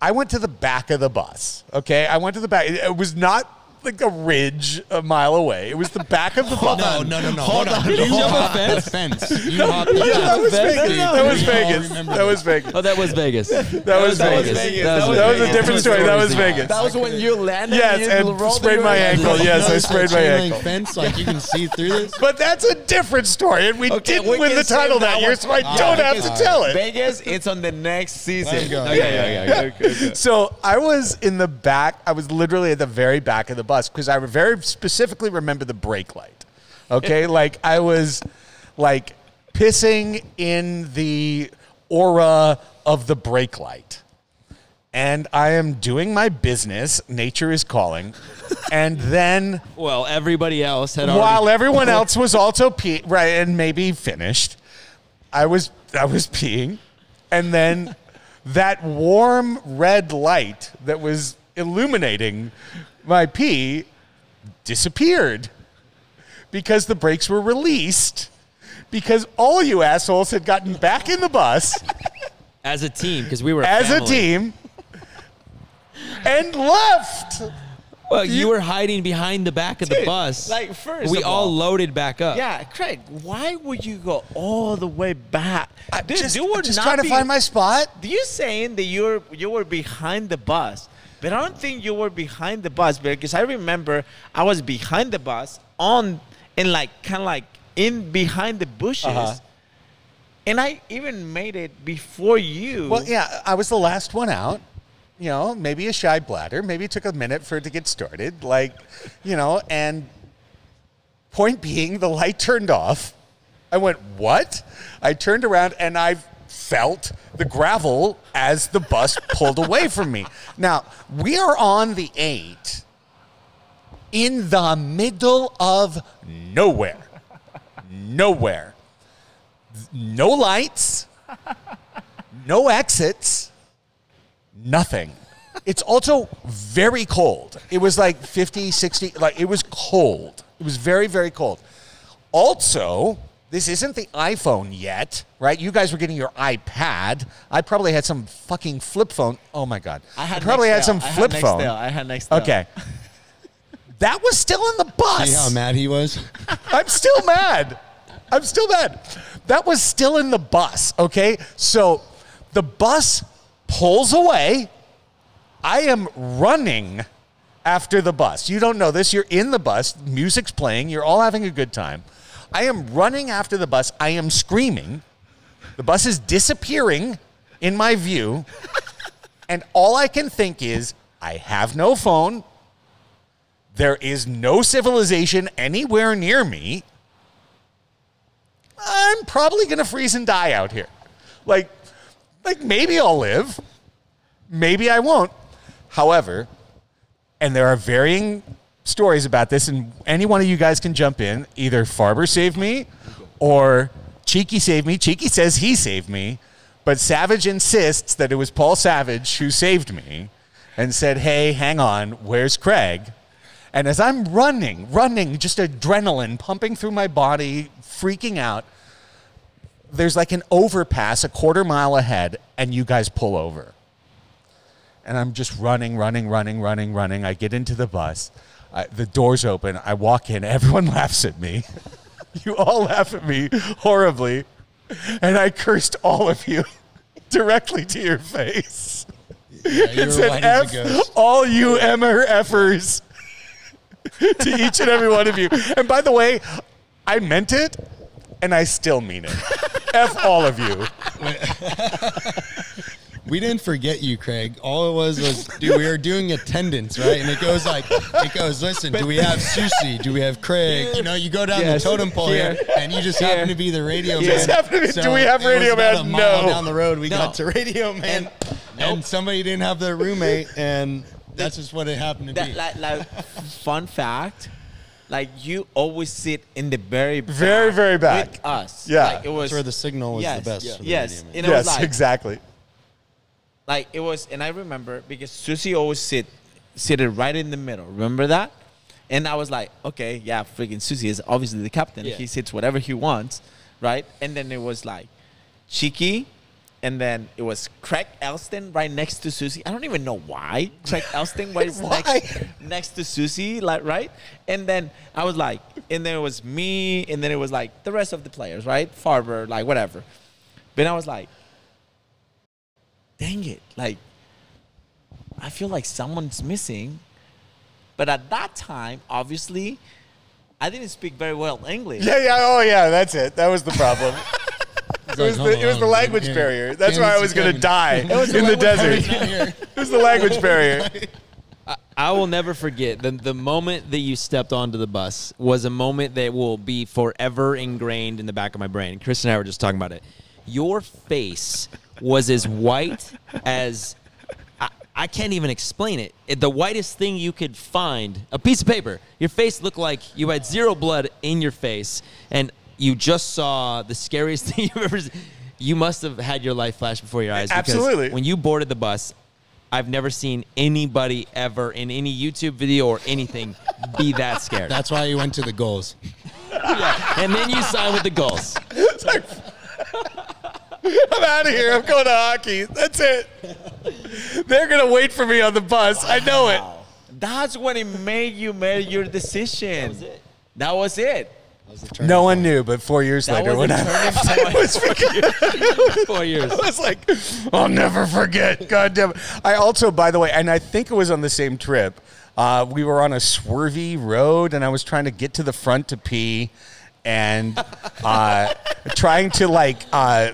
Speaker 1: I went to the back of the bus. Okay. I went to the back. It was not like a ridge a mile away. It was the back of the bus.
Speaker 2: No, no, no, no. Hold, on.
Speaker 3: Did you
Speaker 2: You
Speaker 3: jump a fence?
Speaker 2: fence. (laughs) You hopped
Speaker 1: Yeah, that was
Speaker 2: fence.
Speaker 1: Vegas. That was Vegas. That was Vegas.
Speaker 3: Oh, that was Vegas. (laughs) That,
Speaker 1: was
Speaker 3: was
Speaker 1: Vegas.
Speaker 3: Vegas.
Speaker 1: That was- that was a different story. That was Vegas.
Speaker 4: That was when you landed.
Speaker 1: Yes,
Speaker 4: you
Speaker 1: and
Speaker 4: rolled
Speaker 1: sprained my
Speaker 4: ankle.
Speaker 1: ankle. Yes, I
Speaker 2: noticed
Speaker 1: sprayed my ankle.
Speaker 2: link fence, like you can see through this. (laughs)
Speaker 1: But that's a different story, and we didn't win the title that year, so I don't have to tell it.
Speaker 4: Vegas, it's on the next season.
Speaker 2: Let's go.
Speaker 4: Okay, okay, okay, okay, okay.
Speaker 1: So I was in the back. I was literally at the very back of the bus because I very specifically remember the brake light. Okay, (laughs) like I was like pissing in the aura of the brake light. And I am doing my business. Nature is calling. (laughs) And then
Speaker 3: Well, everybody else had
Speaker 1: while
Speaker 3: already.
Speaker 1: everyone (laughs) else was also pee right and maybe finished i was i was peeing and then that warm red light that was illuminating my pee disappeared because the brakes were released because all you assholes had gotten back in the bus
Speaker 3: as a team because we were
Speaker 1: as a team and left
Speaker 3: Well, you, were hiding behind the back of the bus.
Speaker 4: like, first
Speaker 3: we
Speaker 4: of
Speaker 3: all
Speaker 4: all-
Speaker 3: loaded back up.
Speaker 4: Yeah, Craig, why would you go all the way back? Dude,
Speaker 1: just,
Speaker 4: you were
Speaker 1: just
Speaker 4: not
Speaker 1: trying to find my spot
Speaker 4: You saying that you were you were behind the bus? But I don't think you were behind the bus because I remember I was behind the bus on and like kind of like in behind the bushes.
Speaker 1: Uh-huh.
Speaker 4: And I even made it before you.
Speaker 1: Well, yeah, I was the last one out. You know, maybe a shy bladder. Maybe it took a minute for it to get started. Like, you know, and point being, the light turned off. I went, what? I turned around and I felt the gravel as the bus pulled away from me. Now, we are on the eight in the middle of nowhere. Nowhere. No lights, no exits, nothing. It's also very cold. It was like 50, 60, like it was cold. It was very, very cold. Also, this isn't the iPhone yet, right? You guys were getting your iPad. I probably had some fucking flip phone. Oh my god.
Speaker 4: I had I
Speaker 1: probably had some
Speaker 4: Nextel. I had
Speaker 1: flip phone.
Speaker 4: I had Nextel.
Speaker 1: Okay. That was still in the bus.
Speaker 2: See how mad he was? (laughs)
Speaker 1: I'm still mad. I'm still mad. That was still in the bus, okay? So the bus pulls away. I am running after the bus. You don't know this. You're in the bus, music's playing, you're all having a good time. I am running after the bus. I am screaming. The bus is disappearing in my view. And all I can think is, I have no phone. There is no civilization anywhere near me. I'm probably going to freeze and die out here. Like, like maybe I'll live, maybe I won't. However, and there are varying stories about this, and any one of you guys can jump in. Either Farber saved me, or Cheeky saved me. Cheeky says he saved me, but Savage insists that it was Paul Savage who saved me, and said, "Hey, hang on, where's Craig?" And as I'm running, running, just adrenaline pumping through my body, freaking out, there's like an overpass a quarter mile ahead, and you guys pull over. And I'm just running, running, running, running, running. I get into the bus. I, the doors open. I walk in. Everyone (laughs) laughs at me. you all laugh at me horribly. And I cursed all of you (laughs) directly to your face.
Speaker 2: you
Speaker 1: it
Speaker 2: were
Speaker 1: said
Speaker 2: white as a
Speaker 1: F
Speaker 2: ghost."
Speaker 1: all you Emmer effers (laughs) to each and every one of you. And by the way, I meant it, and I still mean it. F all of you.
Speaker 2: We didn't forget you, Craig. All it was was, dude, we were doing attendance, right? And it goes like, it goes, listen, do we have Susi? Do we have Craig? You know, you go down
Speaker 1: Yes.
Speaker 2: the totem pole here,
Speaker 1: Here.
Speaker 2: and you just
Speaker 1: Here.
Speaker 2: happen to be the radio
Speaker 1: You
Speaker 2: man.
Speaker 1: just happen to be- do we have Radio Man? No.
Speaker 2: down the road, we
Speaker 4: No.
Speaker 2: got to radio man, and somebody didn't have their roommate, and that's just what it happened to
Speaker 4: That,
Speaker 2: be.
Speaker 4: like, like fun fact, like you always sit in the very back
Speaker 1: Very, very back.
Speaker 4: with us.
Speaker 1: Yeah.
Speaker 4: like, it was
Speaker 2: That's where the signal was the
Speaker 4: yes,
Speaker 2: best for the
Speaker 4: yes,
Speaker 2: radio
Speaker 4: and it
Speaker 1: yes,
Speaker 4: was like
Speaker 1: exactly.
Speaker 4: Like it was, and I remember because Susi always sit seated right in the middle. Remember that? And I was like, okay, yeah, freaking Susi is obviously the captain.
Speaker 3: Yeah.
Speaker 4: He sits whatever he wants, right? And then it was like Cheeky, and then it was Craig Elsten right next to Susi. I don't even know why Craig Elsten (laughs) was
Speaker 1: Why?
Speaker 4: next next to Susi, like right. And then I was like, and then it was me, and then it was like the rest of the players, right? Farber, like whatever. But I was like, dang it, like I feel like someone's missing. But at that time, obviously, I didn't speak very well English.
Speaker 1: Yeah, yeah, oh yeah, that's it. That was the problem. (laughs) it, was the, it was the language
Speaker 2: Yeah.
Speaker 1: barrier. That's why I was going to die
Speaker 2: It was the
Speaker 1: in the desert.
Speaker 2: barrier, not (laughs) here.
Speaker 1: it was the language barrier.
Speaker 3: I, I will never forget the the moment that you stepped onto the bus was a moment that will be forever ingrained in the back of my brain. Chris and I were just talking about it. Your face was as white as I, I can't even explain it. it. The whitest thing you could find, a piece of paper. Your face looked like you had zero blood in your face, and you just saw the scariest (laughs) thing you've ever. seen. You must have had your life flash before your eyes.
Speaker 1: Absolutely.
Speaker 3: When you boarded the bus, I've never seen anybody ever in any YouTube video or anything be that scared.
Speaker 2: That's why you went to the Gulls. (laughs)
Speaker 3: yeah. And then you sign with the Gulls. (laughs)
Speaker 1: It's like, (laughs) I'm out of here. I'm going to hockey. That's it. They're going to wait for me on the bus. I know it.
Speaker 4: That's when it made you make your decision. That was it.
Speaker 1: No one knew, but four years
Speaker 3: That
Speaker 1: later,
Speaker 3: was
Speaker 1: when
Speaker 3: a
Speaker 1: I
Speaker 3: turning (laughs)
Speaker 1: I was forget- (laughs)
Speaker 3: Four years.
Speaker 1: I was like, I'll never forget. God damn it. I also, by the way, and I think it was on the same trip. Uh, we were on a swervy road, and I was trying to get to the front to pee, and uh, trying to like uh,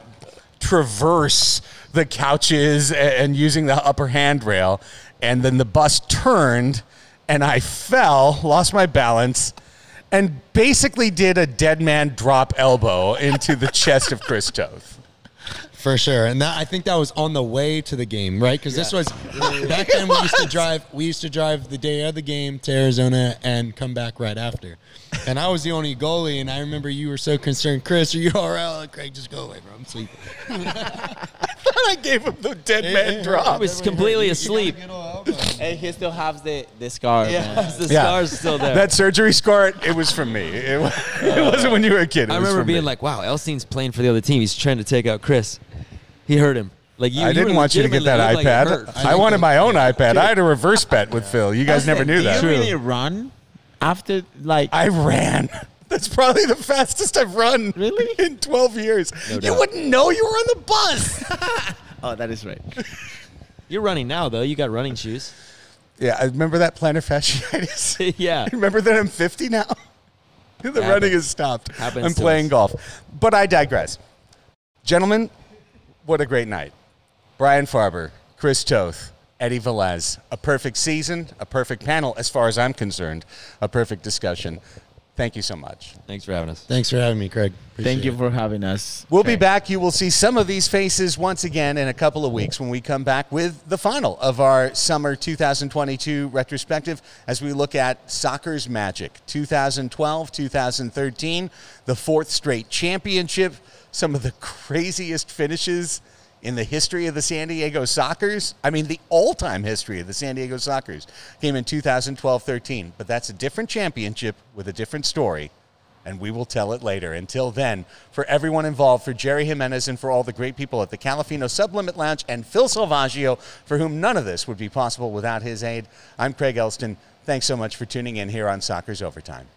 Speaker 1: traverse the couches and using the upper handrail, and then the bus turned, and I fell, lost my balance. And basically did a dead man drop elbow into the chest of Chris Toth.
Speaker 2: For sure, and that, I think that was on the way to the game, right? Because this was back then. We used to drive. We used to drive the day of the game to Arizona and come back right after. And I was the only goalie, and I remember you were so concerned, Chris. Are you all right? Like, Craig, just go away, bro. I'm sleeping. (laughs)
Speaker 1: I gave him the dead man drop.
Speaker 3: He was completely asleep.
Speaker 4: And he still has the, the scar.
Speaker 3: Yeah,
Speaker 4: man.
Speaker 3: the scar's still there.
Speaker 1: That surgery scar, it was from me. It, (laughs) it wasn't when you were a kid. It
Speaker 3: I
Speaker 1: was
Speaker 3: remember
Speaker 1: from
Speaker 3: being
Speaker 1: me.
Speaker 3: like, "Wow, Elsten's playing for the other team. He's trying to take out Chris. He hurt him. Like you,
Speaker 1: I
Speaker 3: you
Speaker 1: didn't want you to get that iPad.
Speaker 3: like it hurt.
Speaker 1: I, wanted my own iPad. I had a reverse bet with Phil. You guys never knew that.
Speaker 17: Do you really run after like?
Speaker 1: I ran. (laughs) That's probably the fastest I've run. Really? (laughs) In 12 years. you wouldn't know you were on the bus. (laughs)
Speaker 17: Oh, that is right.
Speaker 3: You're running now, though. You got running shoes.
Speaker 1: yeah, I remember that plantar fasciitis.
Speaker 3: yeah.
Speaker 1: remember that I'm 50 now? the running
Speaker 3: Happens.
Speaker 1: has stopped.
Speaker 3: Happens
Speaker 1: I'm playing
Speaker 3: us.
Speaker 1: golf. But I digress. Gentlemen, what a great night. Brian Farber, Chris Toth, Eddie Velez. A perfect season, a perfect panel, as far as I'm concerned, a perfect discussion. Thank you so much.
Speaker 3: Thanks for having us.
Speaker 2: Thanks for having me, Craig.
Speaker 17: Thank you for having us.
Speaker 1: We'll be back. You will see some of these faces once again in a couple of weeks when we come back with the final of our summer 2022 retrospective as we look at Sockers' magic 2012, 2013, the fourth straight championship, some of the (laughs) craziest finishes in the history of the San Diego Sockers. I mean, the all time history of the San Diego Sockers came in 2012 13, but that's a different championship with a different story and we will tell it later. Until then, for everyone involved, for Jerry Jimenez and for all the great people at the Califino Sublimit Lounge and Phil Salvagio, for whom none of this would be possible without his aid, I'm Craig Elsten. Thanks so much for tuning in here on Sockers' Overtime.